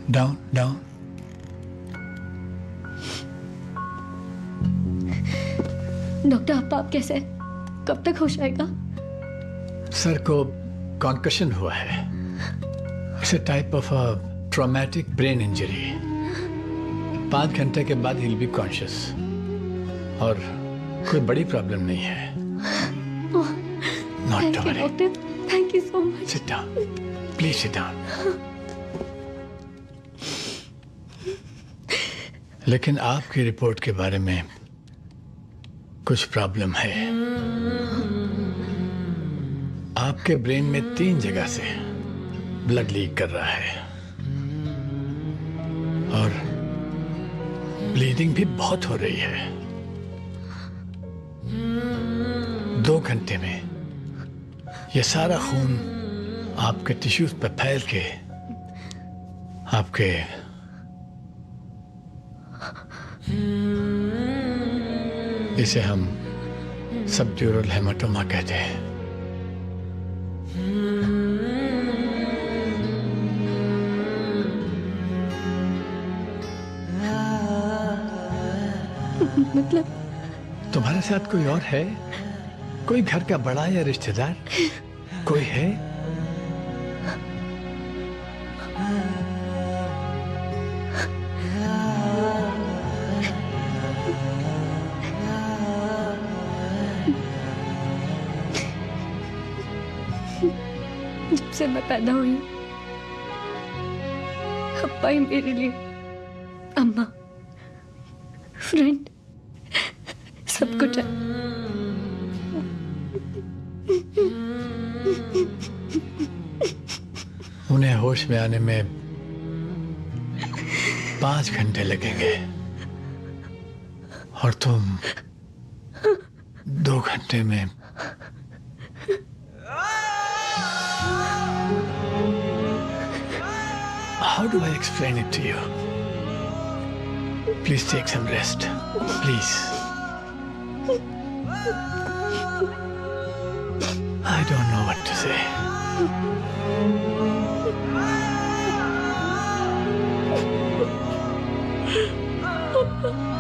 Down, down. Doctor आप कैसे कब तक हो जाएगा sir को concussion हुआ है। It's a type of a traumatic brain injury पाँच घंटे के बाद हिल बी कॉन्शियस और कोई बड़ी प्रॉब्लम नहीं है। Not to worry thank you so much sit down please sit down लेकिन आपकी रिपोर्ट के बारे में कुछ प्रॉब्लम है। आपके ब्रेन में तीन जगह से ब्लड लीक कर रहा है। और ब्लीडिंग भी बहुत हो रही है। दो घंटे में यह सारा खून आपके टिश्यूज पर फैल के आपके इसे हम सब सबड्यूरल हेमाटोमा कहते हैं। मतलब? तुम्हारे साथ कोई और है? कोई घर का बड़ा या रिश्तेदार? कोई है? पैदा हुई। अप्पा ही मेरे लिए। अम्मा। फ्रेंड। सब कुछ है। उन्हें होश में आने में पाँच घंटे लगेंगे। और तुम दो घंटे में How do I explain it to you? Please take some rest. Please. I don't know what to say. Sir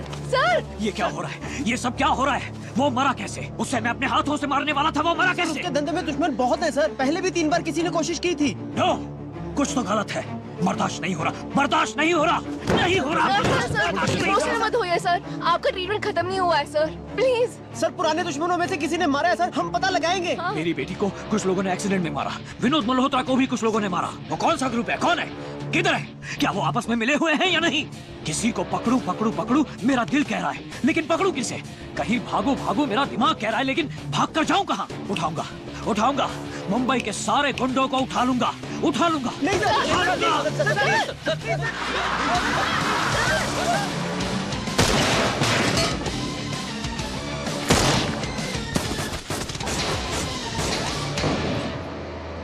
sir sir! ये क्या हो रहा है? ये सब क्या हो रहा है? वो मरा कैसे? उससे मैं अपने हाथों से मारने वाला था वो मरा कैसे? उसके धंधे में दुश्मन बहुत है सर। पहले भी तीन बार किसी ने कोशिश की थी। नो! कुछ तो गलत है। बर्दाश्त नहीं हो रहा। बर्दाश्त नहीं हो रहा। नहीं हो रहा। हो इमोशनल मत होइए सर। आपका ट्रीटमेंट खत्म नहीं हुआ है सर। प्लीज़ सर पुराने दुश्मनों में से किसी ने मारा है सर। हम पता लगाएँगे। मेरी बेटी को कुछ लोगों ने एक्सीडेंट में मारा। विनोद मल्होत्रा को भी कुछ लोगों ने मारा। वो कौन सा ग्रुप है? कौन है? किधर है? क्या वो आपस में मिले हुए हैं या नहीं? किसी को पकड़ू पकड़ू पकड़ू मेरा दिल कह रहा है। लेकिन पकड़ू किसे? कहीं भागो भागो मेरा दिमाग कह रहा है लेकिन भाग कर जाऊँ कहाँ? उठाऊँगा उठाऊँगा। मुंबई के सारे गुंडों को उठा लूँगा उठा लूँगा। उठा लूँगा।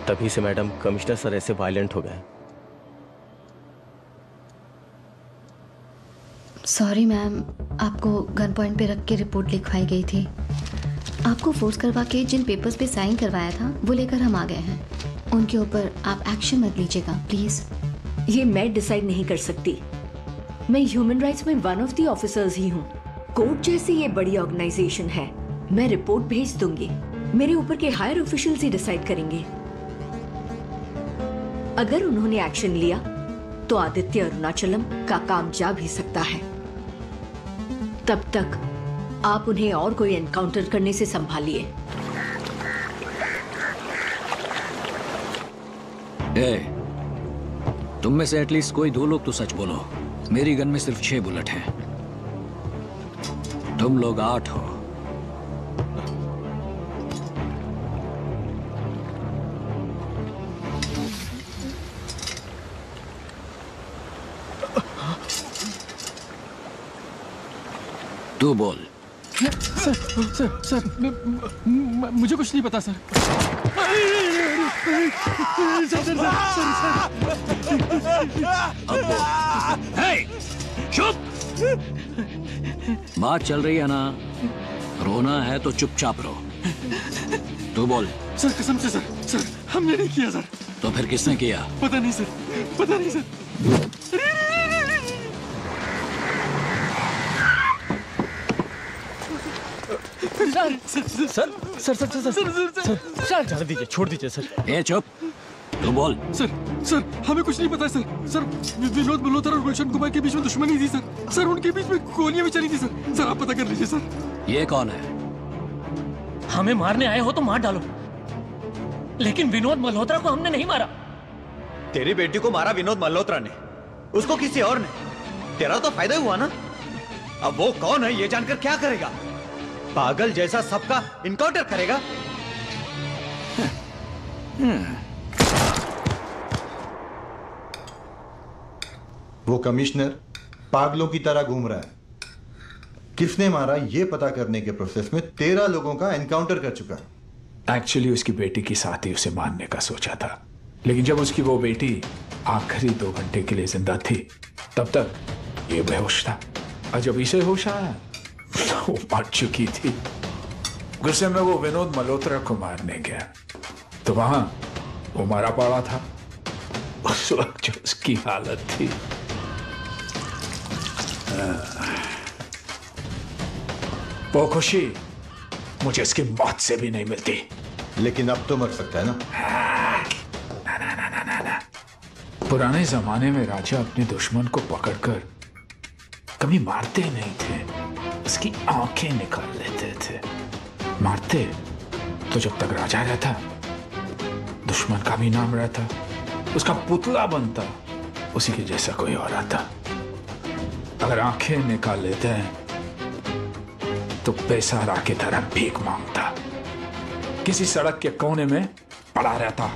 तभी से मैडम कमिश्नर सर ऐसे वायलेंट हो गए। सॉरी मैम आपको गन पॉइंट पे रख के रिपोर्ट लिखवाई गई थी। आपको फोर्स करवा के जिन पेपर्स पे साइन करवाया था, वो लेकर हम आ गए हैं। उनके ऊपर आप एक्शन मत लीजिएगा प्लीज़ ये मैं डिसाइड नहीं कर सकती। मैं ह्यूमन राइट्स में वन ऑफ़ दी ऑफिसर्स ही हूँ। कोर्ट जैसी ये बड़ी ऑर्गेनाइजेशन है। मैं रिपोर्ट भेज दूँगी। मेरे ऊपर के हायर ऑफिशियल्स ही डिसाइड करेंगे। अगर उन्होंने एक्शन लिया तो आदित्य अरुणाचलम का काम जा भी सकता है। तब तक आप उन्हें और कोई एनकाउंटर करने से संभालिए। तुम में से एटलीस्ट कोई दो लोग तो सच बोलो। मेरी गन में सिर्फ़ छह बुलेट हैं। तुम लोग आठ हो। तू बोल। सर सर सर मुझे कुछ नहीं पता सर। चुप। बात चल रही है ना? रोना है तो चुपचाप रो। तू बोल। सर कसम से सर सर हमने नहीं किया सर। तो फिर किसने किया? पता नहीं सर पता नहीं sir. Sir sir sir sir sir sir sir जाने दीजिए छोड़ दीजिए सर। ए चुप। तू बोल। सर सर हमें कुछ नहीं पता है सर। सर विनोद मल्होत्रा और गुलशन कुमार के बीच में दुश्मनी थी सर। सर उनके बीच में गोलियाँ भी चली थी सर। सर आप पता कर लीजिए सर। ये कौन है? हमें मारने आए हो तो मार डालो। लेकिन विनोद मल्होत्रा को हमने नहीं मारा। तेरी बेटी को मारा विनोद मल्होत्रा ने। उसको किसी और ने। तेरा तो फ़ायदा हुआ ना। अब वो कौन है ये जानकर क्या करेगा? पागल जैसा सबका इनकाउंटर करेगा। वो कमिश्नर पागलों की तरह घूम रहा है। किसने मारा ये पता करने के प्रोसेस में तेरह लोगों का एनकाउंटर कर चुका है। एक्चुअली उसकी बेटी की साथ ही उसे मारने का सोचा था। लेकिन जब उसकी वो बेटी आखिरी दो घंटे के लिए ज़िंदा थी तब तक ये बेहोश था। और जब इसे होश आया वो मर चुकी थी। गुस्से में वो विनोद मल्होत्रा को मारने गया। तो वहाँ वो मारा पड़ा था। उस वक्त जो उसकी हालत थी। वो खुशी मुझे इसकी मौत से भी नहीं मिलती। लेकिन अब तो मर सकता है ना। पुराने जमाने में राजा अपने दुश्मन को पकड़कर कभी मारते नहीं थे। उसकी आँखें निकाल लेते थे। मारते तो जब तक राजा रहता, दुश्मन का भी नाम रहता, उसका पुतला बनता, उसी के जैसा कोई और आता। अगर आँखें निकाल लेते हैं तो बेसहारा की तरह भीख माँगता। किसी सड़क के कोने में पड़ा रहता।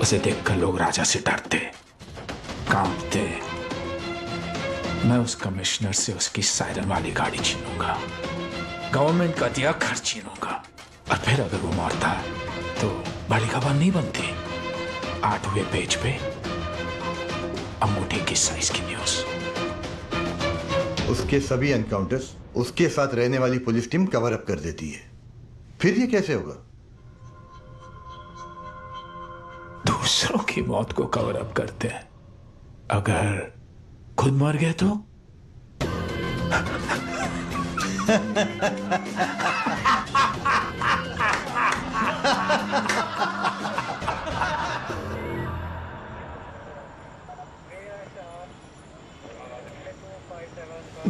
उसे देखकर लोग राजा से डरते। कांपते मैं उस कमिश्नर से उसकी सायरन वाली गाड़ी छीनूँगा। गवर्नमेंट का दिया घर छीनूँगा। और फिर अगर वो मरता तो बड़ी खबर नहीं बनती। आठवें पेज पे अंगूठी की साइज़ की न्यूज़ उसके सभी एनकाउंटर्स उसके साथ रहने वाली पुलिस टीम कवर अप कर देती है। फिर ये कैसे होगा? दूसरों की मौत को कवर अप करते हैं। अगर खुद मर गए तो?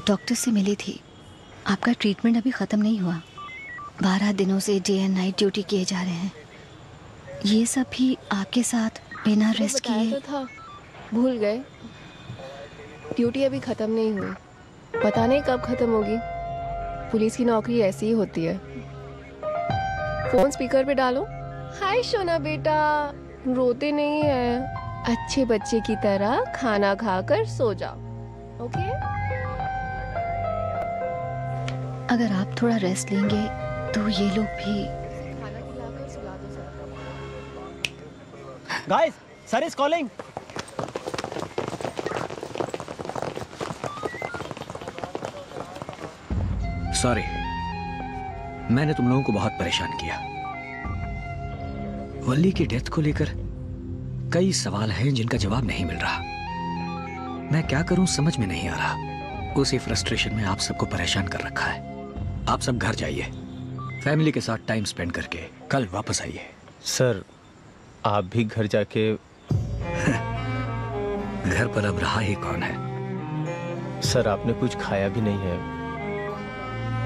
डॉक्टर से मिली थी। आपका ट्रीटमेंट अभी ख़त्म नहीं हुआ। बारह दिनों से डे एंड नाइट ड्यूटी किए जा रहे हैं। ये सब भी आपके साथ बिना रेस्ट किए? तो था। भूल गए। ड्यूटी अभी खत्म नहीं हुई। पता नहीं कब खत्म होगी। पुलिस की नौकरी ऐसी ही होती है। फ़ोन स्पीकर पे डालो। हाय सोना बेटा रोते नहीं है। अच्छे बच्चे की तरह खाना खाकर सो जाओ ओके? अगर आप थोड़ा रेस्ट लेंगे तो ये लोग भी खाना खिलाकर सुला दो sir guys sir is calling sorry मैंने तुम लोगों को बहुत परेशान किया। वल्ली की डेथ को लेकर कई सवाल हैं जिनका जवाब नहीं मिल रहा। मैं क्या करूँ समझ में नहीं आ रहा। उसी फ्रस्ट्रेशन में आप सबको परेशान कर रखा है। आप सब घर जाइए। फैमिली के साथ टाइम स्पेंड करके कल वापस आइए। सर आप भी घर जाके घर पर अब रहा ही कौन है? सर आपने कुछ खाया भी नहीं है।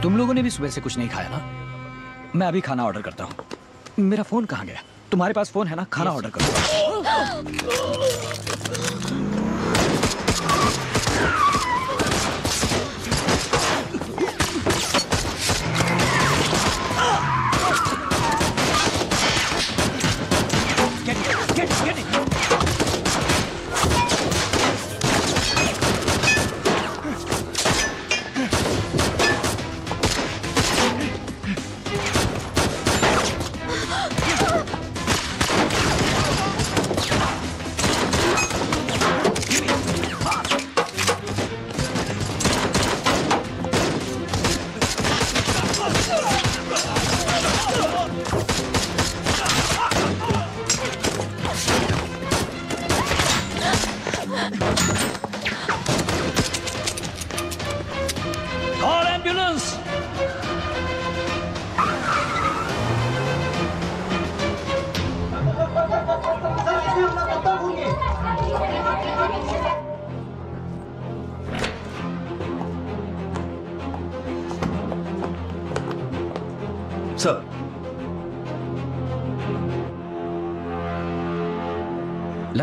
तुम लोगों ने भी सुबह से कुछ नहीं खाया ना? मैं अभी खाना ऑर्डर करता हूँ। मेरा फ़ोन कहाँ गया? तुम्हारे पास फ़ोन है ना? खाना ऑर्डर करो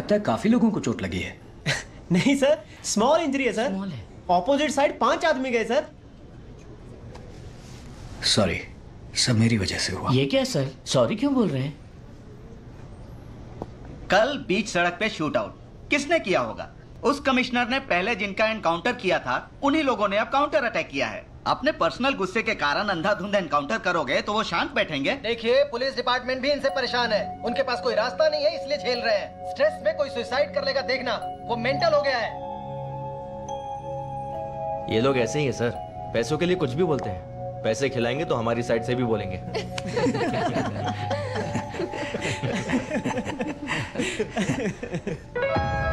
लगता है काफ़ी लोगों को चोट लगी है। नहीं सर। स्मॉल इंजरी है सर। ऑपोजिट साइड पाँच आदमी गए सर। सॉरी सब मेरी वजह से हुआ। ये क्या सर? सॉरी क्यों बोल रहे हैं? कल बीच सड़क पे शूट आउट किसने किया होगा? उस कमिश्नर ने पहले जिनका एनकाउंटर किया था उन्हीं लोगों ने अब काउंटर अटैक किया है। अपने पर्सनल गुस्से के कारण अंधाधुंध एनकाउंटर करोगे तो वो शांत बैठेंगे। देखिए पुलिस डिपार्टमेंट भी इनसे परेशान है। उनके पास कोई रास्ता नहीं है इसलिए झेल रहे हैं। स्ट्रेस में कोई सुसाइड कर लेगा देखना। वो मेंटल हो गया है। ये लोग ऐसे ही है सर। पैसों के लिए कुछ भी बोलते हैं। पैसे खिलाएँगे तो हमारी साइड से भी बोलेंगे।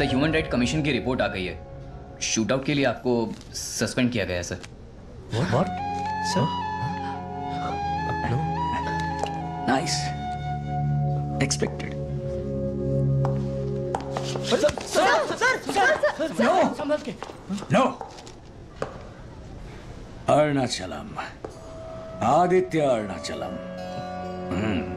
Sir sir human right commission की रिपोर्ट आ गई है। शूट आउट के लिए आपको सस्पेंड किया गया है sir what sir nice expected no no Arunachalam Aditya Arunachalam hmm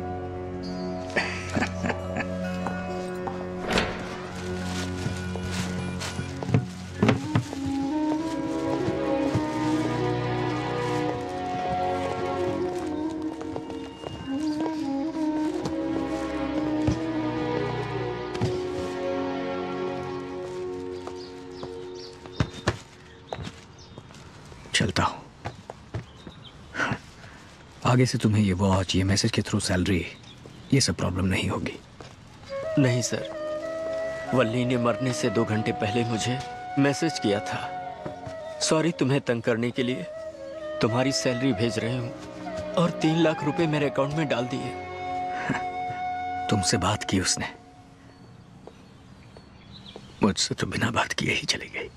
आगे से तुम्हें ये वॉच ये मैसेज के थ्रू सैलरी ये सब प्रॉब्लम नहीं होगी। नहीं सर वल्ली ने मरने से दो घंटे पहले मुझे मैसेज किया था। सॉरी तुम्हें तंग करने के लिए। तुम्हारी सैलरी भेज रहे हूँ और तीन लाख रुपए मेरे अकाउंट में डाल दिए। तुमसे बात की उसने। मुझसे तो बिना बात किए ही चली गई।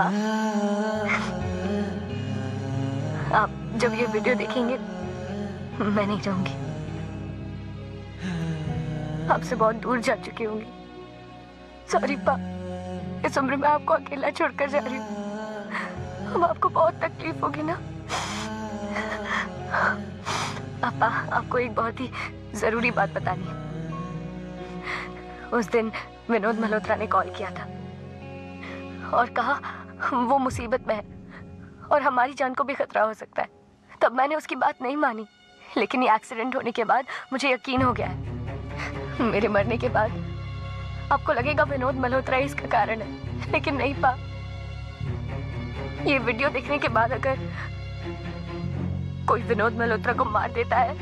अपा आप जब ये वीडियो देखेंगे, मैं नहीं रहूँगी आपसे बहुत दूर जा चुकी होंगी। सॉरी पा इस उम्र में आपको अकेला छोड़कर जा रही हूँ। अब आपको बहुत तकलीफ़ होगी ना? पापा, आपको एक बहुत ही ज़रूरी बात बतानी है। उस दिन विनोद मल्होत्रा ने कॉल किया था और कहा वो मुसीबत में है। और हमारी जान को भी खतरा हो सकता है। तब मैंने उसकी बात नहीं मानी। लेकिन ये एक्सीडेंट होने के बाद मुझे यकीन हो गया है। मेरे मरने के बाद आपको लगेगा विनोद मल्होत्रा इसका कारण है, लेकिन नहीं पा। ये वीडियो देखने के बाद अगर कोई विनोद मल्होत्रा को मार देता है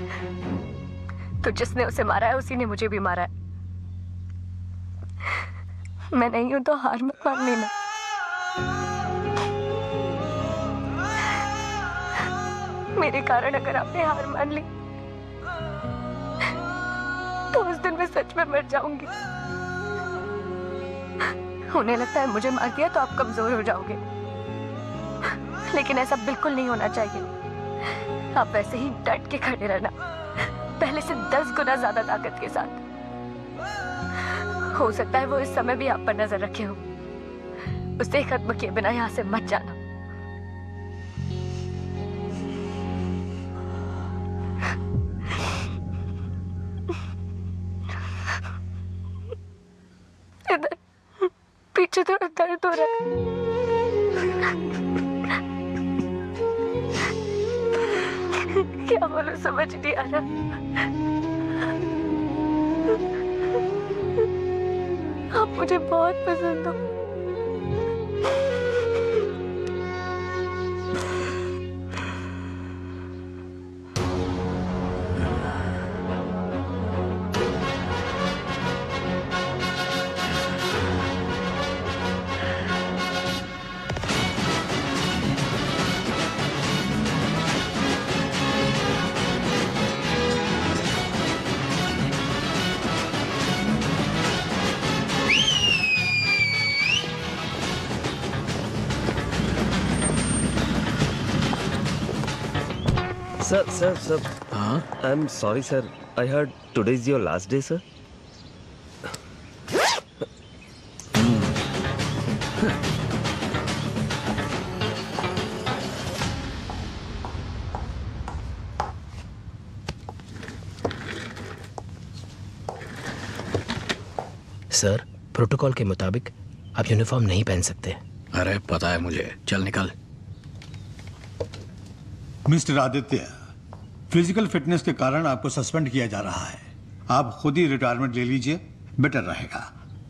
तो जिसने उसे मारा है, उसी ने मुझे भी मारा है। मैं नहीं हूँ तो हार मत मान लेना मेरे कारण अगर आपने हार मान ली तो उस दिन मैं सच में मर जाऊँगी। उन्हें लगता है मुझे मार दिया तो आप कमज़ोर हो जाओगे। लेकिन ऐसा बिल्कुल नहीं होना चाहिए। आप वैसे ही डट के खड़े रहना। पहले से दस गुना ज़्यादा ताकत के साथ। हो सकता है वो इस समय भी आप पर नज़र रखे हो। उसे खत्म किए बिना यहाँ से मत जाना। दर्द हो रहा है। क्या बोलो, समझ नहीं आ रहा। आप मुझे बहुत पसंद हो। sir, sir. Huh? I'm sorry, sir. I heard today's your last day, sir. Sir protocol के मुताबिक आप यूनिफॉर्म नहीं पहन सकते अरे पता है मुझे चल निकल मिस्टर आदित्य फ़िज़िकल फिटनेस के कारण आपको सस्पेंड किया जा रहा है। आप खुद ही रिटायरमेंट ले लीजिए बेटर रहेगा।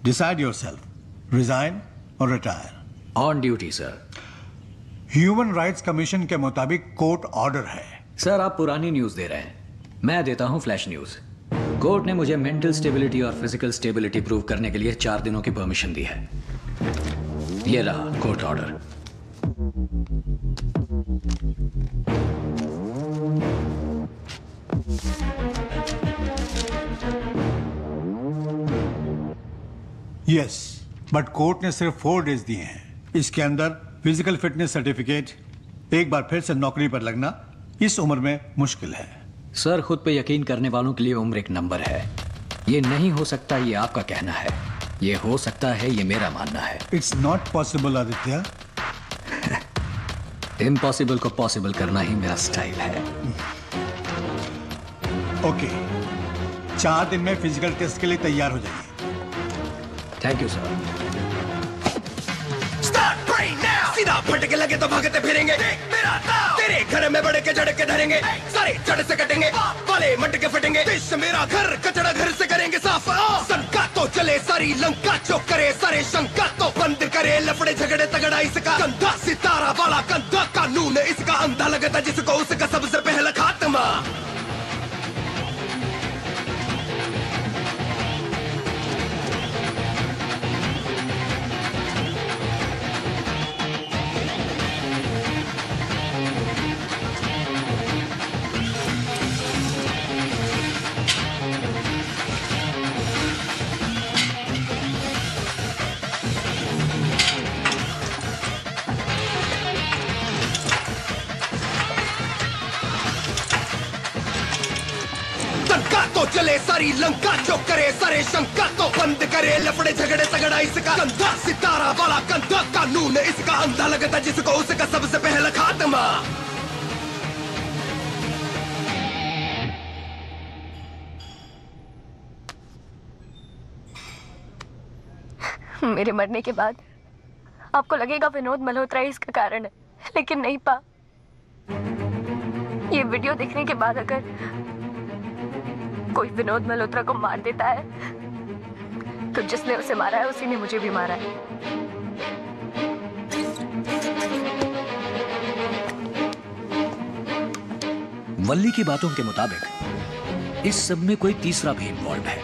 डिसाइड योर सेल्फ रिजाइन और retire on duty sir human rights commission के मुताबिक कोर्ट ऑर्डर है। सर आप पुरानी न्यूज़ दे रहे हैं। मैं देता हूँ फ्लैश न्यूज़ कोर्ट ने मुझे मेंटल स्टेबिलिटी और फ़िज़िकल स्टेबिलिटी प्रूव करने के लिए चार दिनों की परमिशन दी है। ये रहा court order yes but court ने सिर्फ़ फोर डेज़ दिए हैं। इसके अंदर फ़िज़िकल फिटनेस सर्टिफिकेट एक बार फिर से नौकरी पर लगना इस उम्र में मुश्किल है। सर खुद पे यकीन करने वालों के लिए उम्र एक नंबर है। ये नहीं हो सकता ये आपका कहना है। ये हो सकता है ये मेरा मानना है। It's not possible Aditya. Impossible को पॉसिबल करना ही मेरा स्टाइल है। Okay okay. चार दिन में फ़िज़िकल टेस्ट के लिए तैयार हो जाइए। थैंक यू सर फटके लगे तो भागते फिरेंगे। तेरे घर में बड़े के झड़के धरेंगे। सारे जड़ से कटेंगे। वाले मटके फटेंगे। देश मेरा घर कचड़ा घर से करेंगे साफ़। शंका तो चले, सारी लंका जो करे। सारे शंका तो बंद करे। लफड़े, झगड़े, तगड़ा इसका कंधा सितारा वाला कंधा कानून इसका अंधा लगता जिसको उसका सबसे पहला खात्मा। सारी लंका जो करे, सारे शंका तो बंद करे। लफड़े, झगड़े, तगड़ा इसका कंधा, सितारा वाला कंधा। कानून इसका अंधा लगता, जिसको उसका सबसे पहला खात्मा। मेरे मरने के बाद आपको लगेगा विनोद मल्होत्रा इसका कारण है, लेकिन नहीं पा। ये वीडियो देखने के बाद अगर कोई विनोद मल्होत्रा को मार देता है तो जिसने उसे मारा है, उसी ने मुझे भी मारा है। वल्ली की बातों के मुताबिक, इस सब में कोई तीसरा भी इन्वॉल्व है।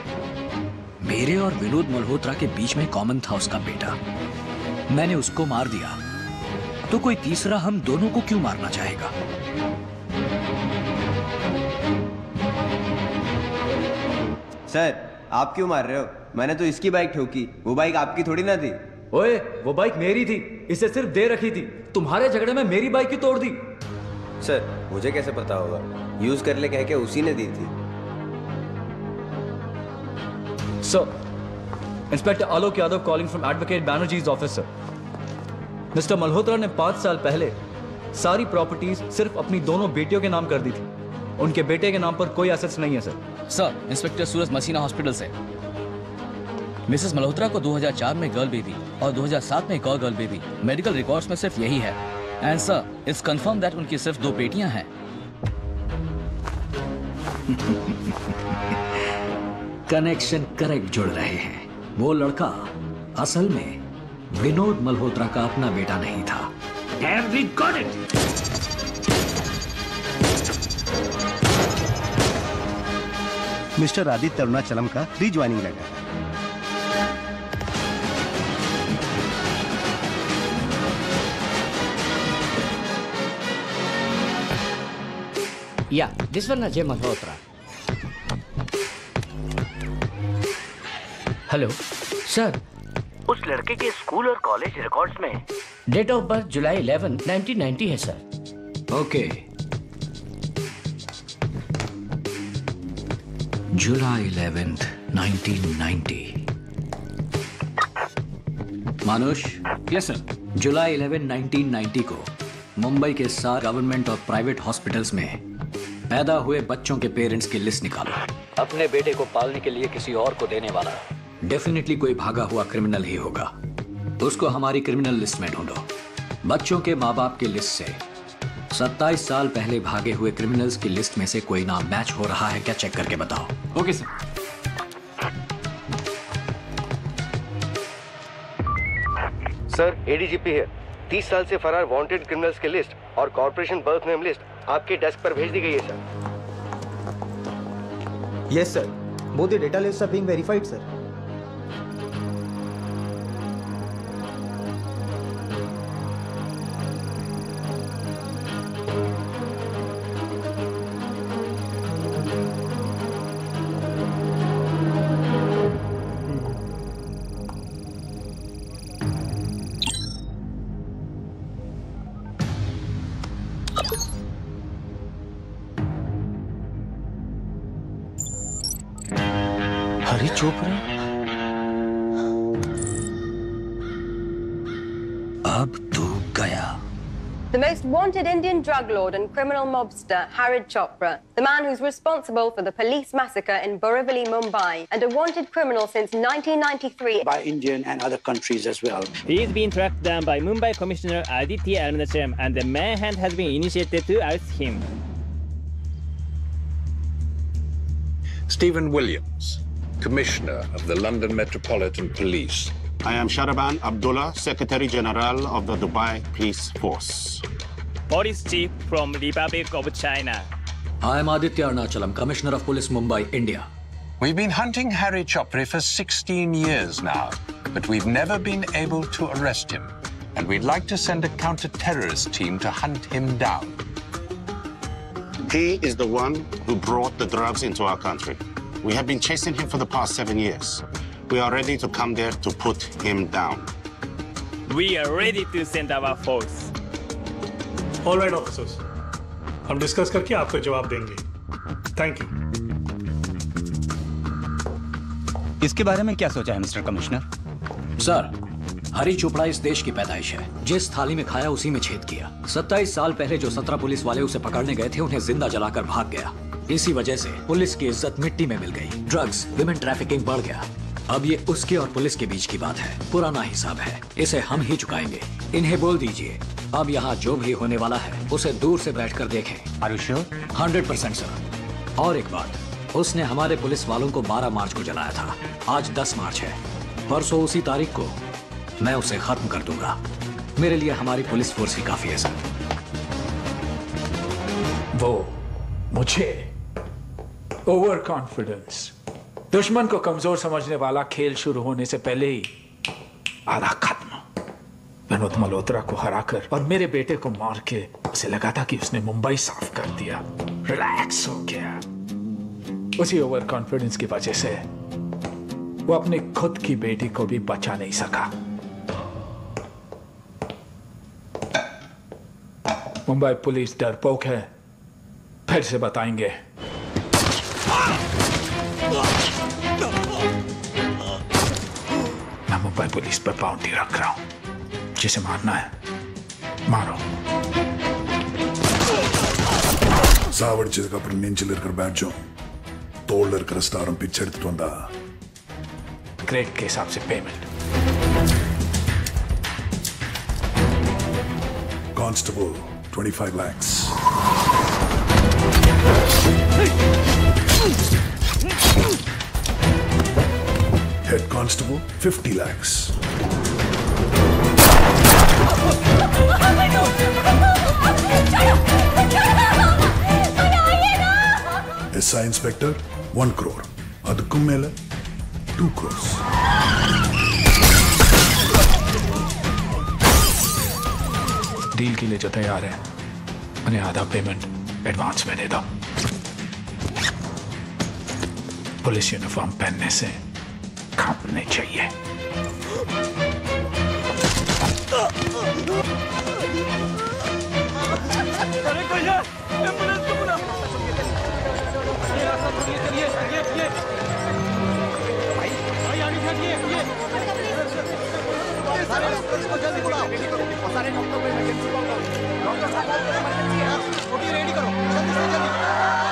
मेरे और विनोद मल्होत्रा के बीच में कॉमन था उसका बेटा। मैंने उसको मार दिया तो कोई तीसरा हम दोनों को क्यों मारना चाहेगा? सर आप क्यों मार रहे हो? मैंने तो इसकी बाइक ठोकी वो बाइक आपकी थोड़ी ना थी। ओए वो बाइक मेरी थी इसे सिर्फ़ दे रखी थी। तुम्हारे झगड़े में मेरी बाइक ही तोड़ दी? सर मुझे कैसे पता होगा? यूज़ कर ले कह के उसी ने दी थी। Sir inspector Alok Yadav calling from advocate Banerjee's office sir mister Malhotra ने पाँच साल पहले सारी प्रॉपर्टीज़ सिर्फ़ अपनी दोनों बेटियों के नाम कर दी थी। उनके बेटे के नाम पर कोई एसेट्स नहीं है sir sir inspector Suraj Masina hospital से। मिसेस मल्होत्रा को 2004 में गर्ल बेबी और 2007 में एक और गर्ल बेबी मेडिकल रिकॉर्ड्स में सिर्फ़ यही है। And sir it's confirm that उनकी सिर्फ़ दो बेटियाँ हैं। कनेक्शन करेक्ट जुड़ रहे हैं। वो लड़का असल में विनोद मल्होत्रा का अपना बेटा नहीं था। Have we got it? Mister Aditya Arunachalam का rejoining letter. Yeah, this one Ajay Malhotra. Hello sir उस लड़के के स्कूल और कॉलेज रिकॉर्ड्स में। डेट ऑफ़ बर्थ जुलाई 11 1990 है सर ओके जुलाई 11th 1990 मानुष? यस सर जुलाई 11 1990 को मुंबई के सात गवर्नमेंट और प्राइवेट हॉस्पिटल्स में पैदा हुए बच्चों के पेरेंट्स की लिस्ट निकालो। अपने बेटे को पालने के लिए किसी और को देने वाला डेफिनेटली कोई भागा हुआ क्रिमिनल ही होगा। उसको हमारी क्रिमिनल लिस्ट में ढूंढो। बच्चों के माँ बाप की लिस्ट से 27 साल पहले भागे हुए क्रिमिनल्स की लिस्ट में से कोई नाम मैच हो रहा है? क्या चेक करके बताओ। ओके सर सर एडीजीपी है। तीस साल से फरार वांटेड क्रिमिनल्स की लिस्ट और कॉर्पोरेशन बर्थ नेम लिस्ट आपके डेस्क पर भेज दी गई है sir Yes, sir Both the data lists are being verified, sir. Wanted Indian drug lord and criminal mobster, Harid Chopra, the man who's responsible for the police massacre in Borivali, Mumbai, and a wanted criminal since 1993. by Indian and other countries as well. He is being tracked down by Mumbai Commissioner Aditya Arunachalam and the manhunt has been initiated to arrest him. Stephen Williams, Commissioner of the London Metropolitan Police. I am Sharaban Abdullah, Secretary General of the Dubai Police Force. Police Chief from Republic of China. I am Aditya Arnachalam, Commissioner of Police Mumbai, India. We've been hunting Harry Chopra for 16 years now, but we've never been able to arrest him. And we'd like to send a counter-terrorist team to hunt him down. He is the one who brought the drugs into our country. We have been chasing him for the past seven years. We are ready to come there to put him down. We are ready to send our force. All right officers हम discuss करके आपको जवाब देंगे। Thank you इसके बारे में क्या सोचा है mister commissioner? Sir Hari Chopra इस देश की पैदाइश है। जिस थाली में खाया उसी में छेद किया। 27 साल पहले जो 17 पुलिस वाले उसे पकड़ने गए थे उन्हें ज़िंदा जलाकर भाग गया। इसी वजह से पुलिस की इज़्ज़त मिट्टी में मिल गई। ड्रग्स विमेन ट्रैफिकिंग बढ़ गया। अब ये उसके और पुलिस के बीच की बात है। पुराना हिसाब है। इसे हम ही चुकाएँगे। इन्हें बोल दीजिए। अब यहाँ जो भी होने वाला है उसे दूर से बैठकर देखें। हंड्रेड परसेंट सर और एक बात। उसने हमारे पुलिस वालों को 12 मार्च को जलाया था। आज 10 मार्च है। परसों उसी तारीख को मैं उसे खत्म कर दूँगा। मेरे लिए हमारी पुलिस फोर्स ही काफ़ी है सर वो मुझे ओवर कॉन्फिडेंस दुश्मन को कमज़ोर समझने वाला खेल शुरू होने से पहले ही आधा खत्म। विनोद मल्होत्रा को हराकर और मेरे बेटे को मार के उसे लगा था कि उसने मुंबई साफ़ कर दिया। रिलैक्स हो गया। उसी ओवर कॉन्फिडेंस की वजह से वो अपने खुद की बेटी को भी बचा नहीं सका। मुंबई पुलिस डरपोक है। फिर से बताएँगे। रुपए पुलिस पर पाउंडी रख रहा हूँ। जिसे मारना है मारो। ग्रेट के हिसाब से payment constable 25 five lakhs. Head constable 50 lakh SI inspector 1 crore அதுக்கு மேல 2 கோஸ் डील के लिए जो तैयार है उन्हें आधा पेमेंट एडवांस में दे दो पुलिस यूनिफॉर्म पहनने से कांपने चाहिए अरे भैया एंबुलेंस को सारे डॉक्टर को इमरजेंसी कॉल करो डॉक्टर साहब इमरजेंसी है छोटी रेडी करो जल्दी से जल्दी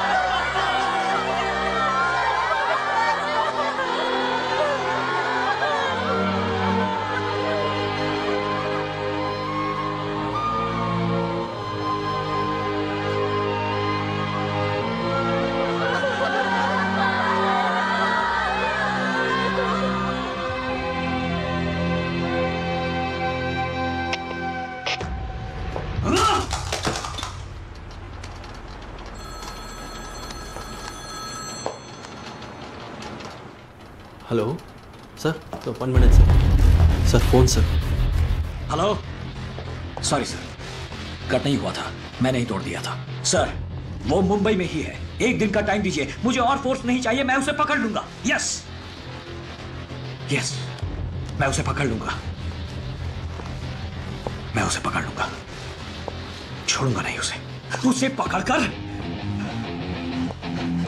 sir one minute sir sir phone sir hello sorry sir cut नहीं हुआ था। मैंने ही तोड़ दिया था। सर वो मुंबई में ही है। एक दिन का टाइम दीजिए। मुझे और फोर्स नहीं चाहिए। मैं उसे पकड़ लूँगा। यस यस मैं उसे पकड़ लूँगा। मैं उसे पकड़ लूँगा। छोड़ूँगा नहीं उसे। उसे पकड़कर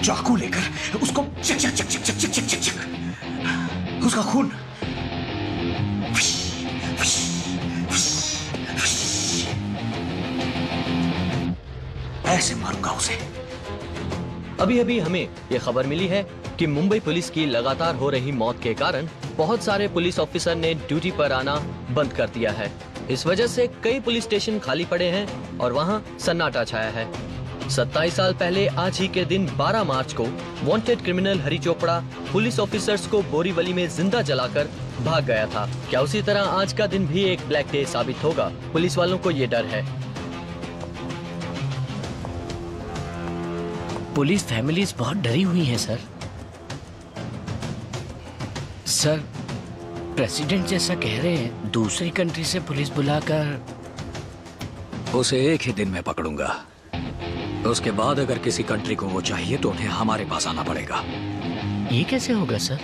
चाकू लेकर उसको चक चक चक चक चक चक चक चक चक। उसका खून ऐसे मारूँगा उसे अभी अभी हमें ये खबर मिली है कि मुंबई पुलिस की लगातार हो रही मौत के कारण बहुत सारे पुलिस ऑफिसर ने ड्यूटी पर आना बंद कर दिया है। इस वजह से कई पुलिस स्टेशन खाली पड़े हैं और वहाँ सन्नाटा छाया है। 27 साल पहले आज ही के दिन 12 मार्च को wanted criminal Hari Chopra police officers को बोरीवली में ज़िंदा जलाकर भाग गया था। क्या उसी तरह आज का दिन भी एक ब्लैक डे साबित होगा? पुलिस वालों को ये डर है। पुलिस फैमिलीज़ बहुत डरी हुई हैं सर। सर प्रेसिडेंट जैसा कह रहे हैं दूसरी कंट्री से पुलिस बुलाकर। उसे एक ही दिन में पकड़ूँगा। उसके बाद अगर किसी कंट्री को वो चाहिए तो उन्हें हमारे पास आना पड़ेगा। ये कैसे होगा सर?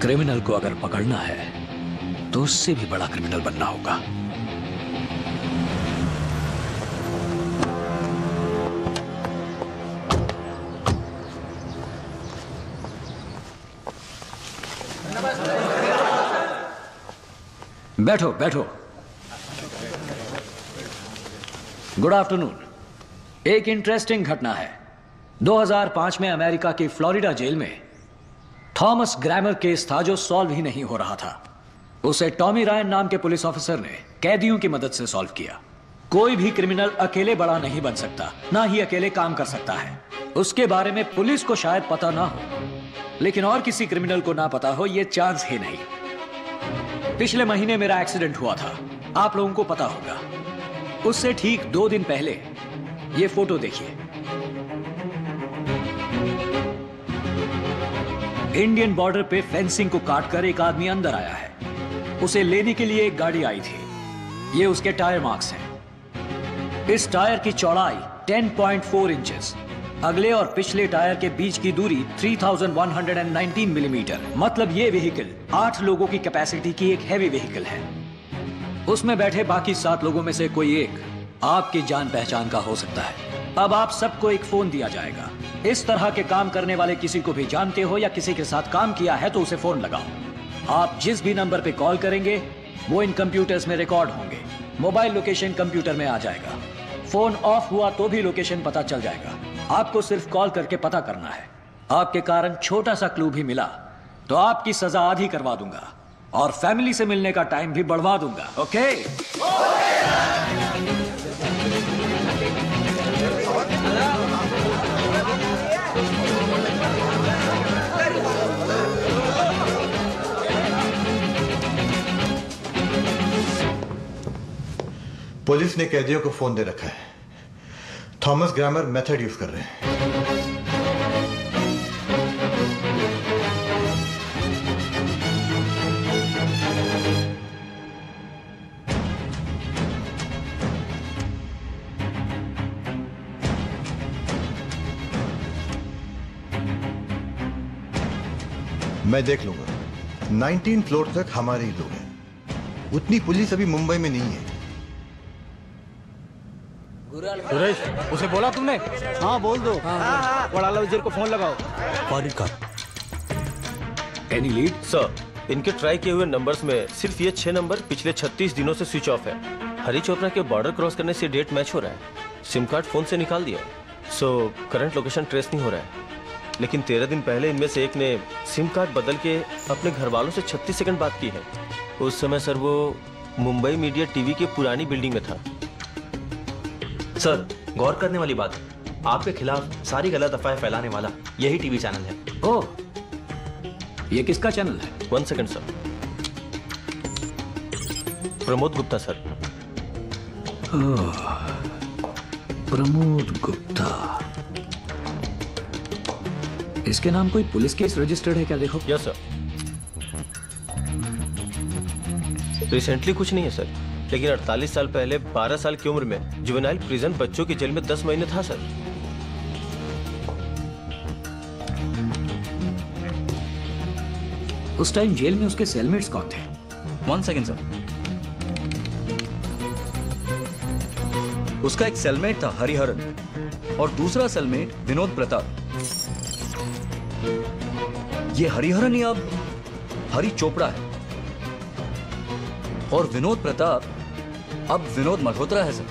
क्रिमिनल को अगर पकड़ना है तो उससे भी बड़ा क्रिमिनल बनना होगा। बैठो बैठो। गुड आफ्टरनून एक इंटरेस्टिंग घटना है। 2005 में अमेरिका की फ्लोरिडा जेल में थॉमस ग्रामर केस था जो सॉल्व ही नहीं हो रहा था। उसे टॉमी रायन नाम के पुलिस ऑफिसर ने कैदियों की मदद से सॉल्व किया। कोई भी क्रिमिनल अकेले बड़ा नहीं बन सकता, ना ही अकेले काम कर सकता है। उसके बारे में पुलिस को शायद पता ना हो, लेकिन और किसी क्रिमिनल को ना पता हो यह चांस ही नहीं। पिछले महीने मेरा एक्सीडेंट हुआ था। आप लोगों को पता होगा। उससे ठीक दो दिन पहले ये फ़ोटो देखिए। इंडियन बॉर्डर पे फेंसिंग को काटकर एक आदमी अंदर आया है। उसे लेने के लिए एक गाड़ी आई थी। ये उसके टायर मार्क्स हैं। इस टायर की चौड़ाई 10.4 इंचेस। अगले और पिछले टायर के बीच की दूरी 3119 मिलीमीटर। mm, मतलब ये व्हीकल आठ लोगों की कैपेसिटी की एक हैवी व्हीकल है। उसमें बैठे बाकी सात लोगों में से कोई एक आपकी जान पहचान का हो सकता है। अब आप सबको एक फ़ोन दिया जाएगा। इस तरह के काम करने वाले किसी को भी जानते हो या किसी के साथ काम किया है तो उसे फ़ोन लगाओ। आप जिस भी नंबर पे कॉल करेंगे वो इन कंप्यूटर्स में रिकॉर्ड होंगे। मोबाइल लोकेशन कंप्यूटर में आ जाएगा। फ़ोन ऑफ़ हुआ तो भी लोकेशन पता चल जाएगा। आपको सिर्फ़ कॉल करके पता करना है। आपके कारण छोटा सा क्लू भी मिला तो आपकी सजा आधी करवा दूँगा और फैमिली से मिलने का टाइम भी बढ़वा दूँगा, ओके? पुलिस ने कैदियों को फ़ोन दे रखा है। थॉमस ग्रामर मेथड यूज़ कर रहे हैं। मैं देख लूँगा। 19 फ्लोर तक हमारे ही लोग हैं। उतनी पुलिस अभी मुंबई में नहीं है। सुरेश उसे बोला तुमने? हाँ बोल दो। वड़ाला वज़ीर को फ़ोन लगाओ। कर एनी लीड सर इनके ट्राई किए हुए नंबर्स में सिर्फ़ ये छह नंबर पिछले 36 दिनों से स्विच ऑफ़ है। हरी चोपड़ा के बॉर्डर क्रॉस करने से डेट मैच हो रहा है। सिम कार्ड फ़ोन से निकाल दिया सो करंट लोकेशन ट्रेस नहीं हो रहा है। लेकिन तेरह दिन पहले इनमें से एक ने सिम कार्ड बदल के अपने घर वालों से 36 सेकंड बात की है। उस समय सर वो मुंबई मीडिया टीवी के पुरानी बिल्डिंग में था। सर गौर करने वाली बात आपके खिलाफ सारी गलत अफवाहें फैलाने वाला यही टीवी चैनल है। ओ ये किसका चैनल है? One second sir Pramod Gupta sir Pramod Gupta. इसके नाम कोई पुलिस केस रजिस्टर्ड है क्या देखो? यस सर रिसेंटली कुछ नहीं है सर लेकिन 48 साल पहले 12 साल की उम्र में जुवेनाइल प्रिजन बच्चों की जेल में 10 महीने था सर। उस टाइम जेल में उसके सेलमेट्स कौन थे? वन सेकेंड सर उसका एक सेलमेट था हरिहरन और दूसरा सेलमेट विनोद प्रताप। ये हरिहरन ही अब हरि चोपड़ा है। और विनोद प्रताप अब विनोद मल्होत्रा है सर।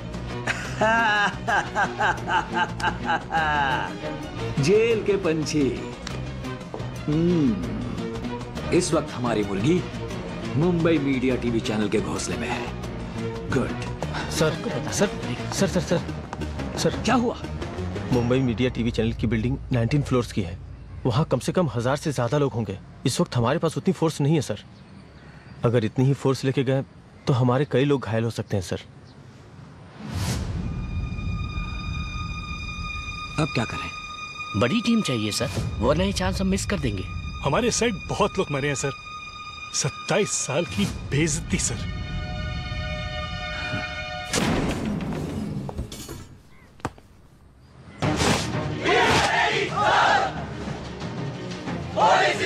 जेल के पंछी। हम्म, इस वक्त हमारी मुर्गी मुंबई मीडिया टीवी चैनल के घोंसले में है। Good sir sir sir sir sir sir. क्या हुआ? मुंबई मीडिया टीवी चैनल की बिल्डिंग 19 फ्लोर्स की है। वहाँ कम से कम हज़ार से ज़्यादा लोग होंगे। इस वक्त हमारे पास उतनी फोर्स नहीं है सर। अगर इतनी ही फोर्स लेके गए तो हमारे कई लोग घायल हो सकते हैं सर अब क्या करें बड़ी टीम चाहिए सर वरना ये चांस हम मिस कर देंगे हमारे साइड बहुत लोग मरे हैं सर सत्ताईस साल की बेजती sir Police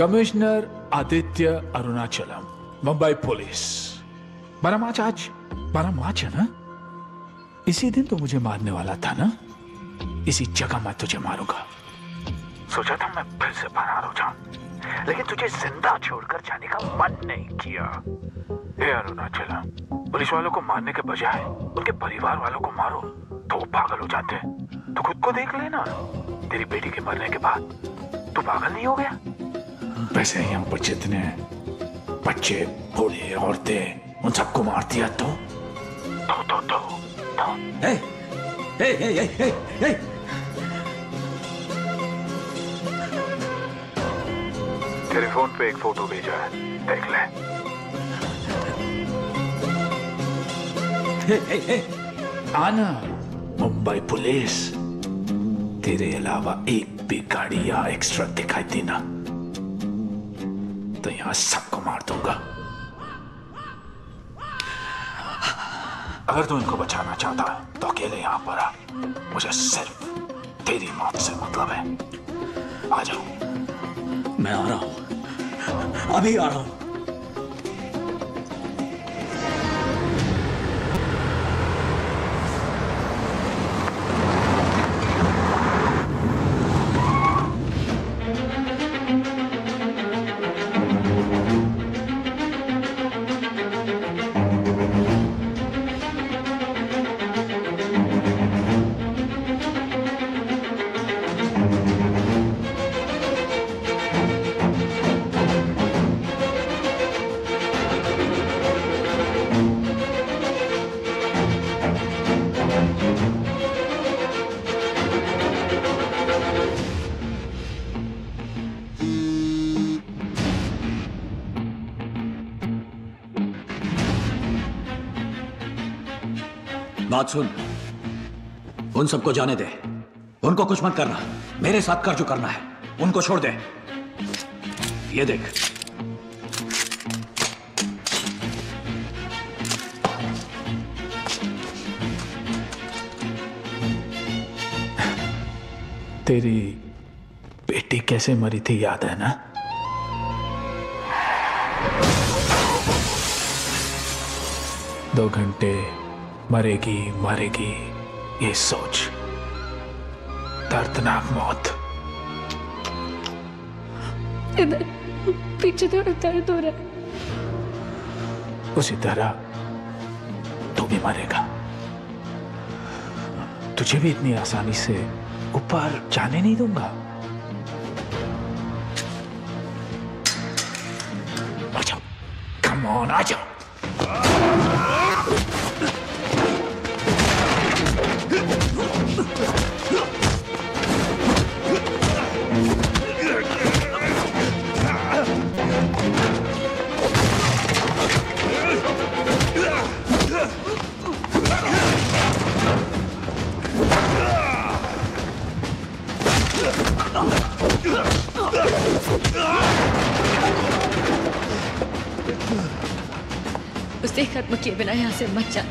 commissioner Aditya Arunachalam Mumbai police बारह मार्च आज बारह मार्च है ना? इसी दिन तो मुझे मारने वाला था ना? इसी जगह मैं तुझे मारूँगा। सोचा था मैं फिर से फरार हो जाऊँ, लेकिन तुझे ज़िंदा छोड़कर जाने का मन नहीं किया। हे अरुणाचलम, पुलिस वालों को मारने के बजाय उनके परिवार वालों को मारो तो वो पागल हो जाते तो खुद को देख लेना। तेरी बेटी के मरने के बाद तू पागल नहीं हो गया? वैसे ही हम पर जितने बच्चे बूढ़े औरतें उन सबको मार दिया तो? तो तो तो, तो। ए, ए, ए, ए, ए, ए, तेरे फ़ोन पे एक फ़ोटो भेजा है देख ले। ए, ए, ए, आना मुंबई पुलिस। तेरे अलावा एक भी गाड़ी या एक्स्ट्रा दिखाई देना। तो यहाँ सबको मार दूँगा अगर तू इनको बचाना चाहता है तो अकेले यहाँ पर आ मुझे सिर्फ़ तेरी मौत से मतलब है आ जाओ मैं आ रहा हूँ अभी आ रहा हूँ बात सुन। उन सबको जाने दे। उनको कुछ मत करना। मेरे साथ कर जो करना है। उनको छोड़ दे। ये देख। तेरी बेटी कैसे मरी थी याद है ना? दो घंटे मरेगी मरेगी ये सोच। दर्दनाक मौत। इधर पीछे थोड़ा दर्द हो रहा है। उसी तरह तू भी मरेगा। तुझे भी इतनी आसानी से ऊपर जाने नहीं दूँगा। उसे खत्म किए बिना यहाँ से मत जा।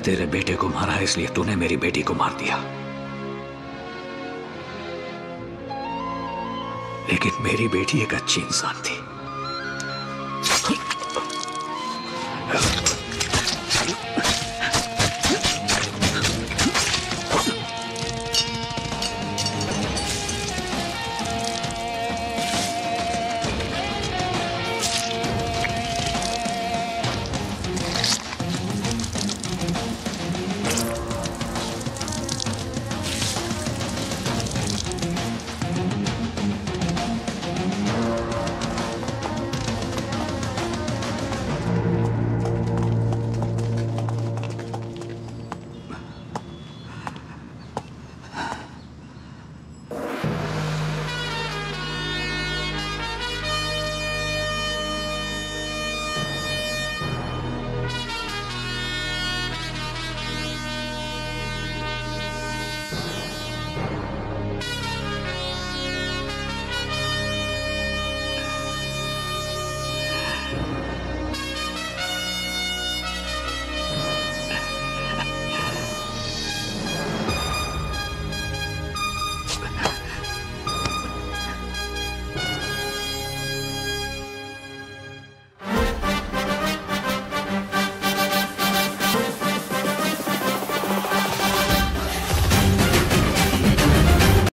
तेरे बेटे को मारा, इसलिए तूने मेरी बेटी को मार दिया। लेकिन मेरी बेटी एक अच्छी इंसान थी।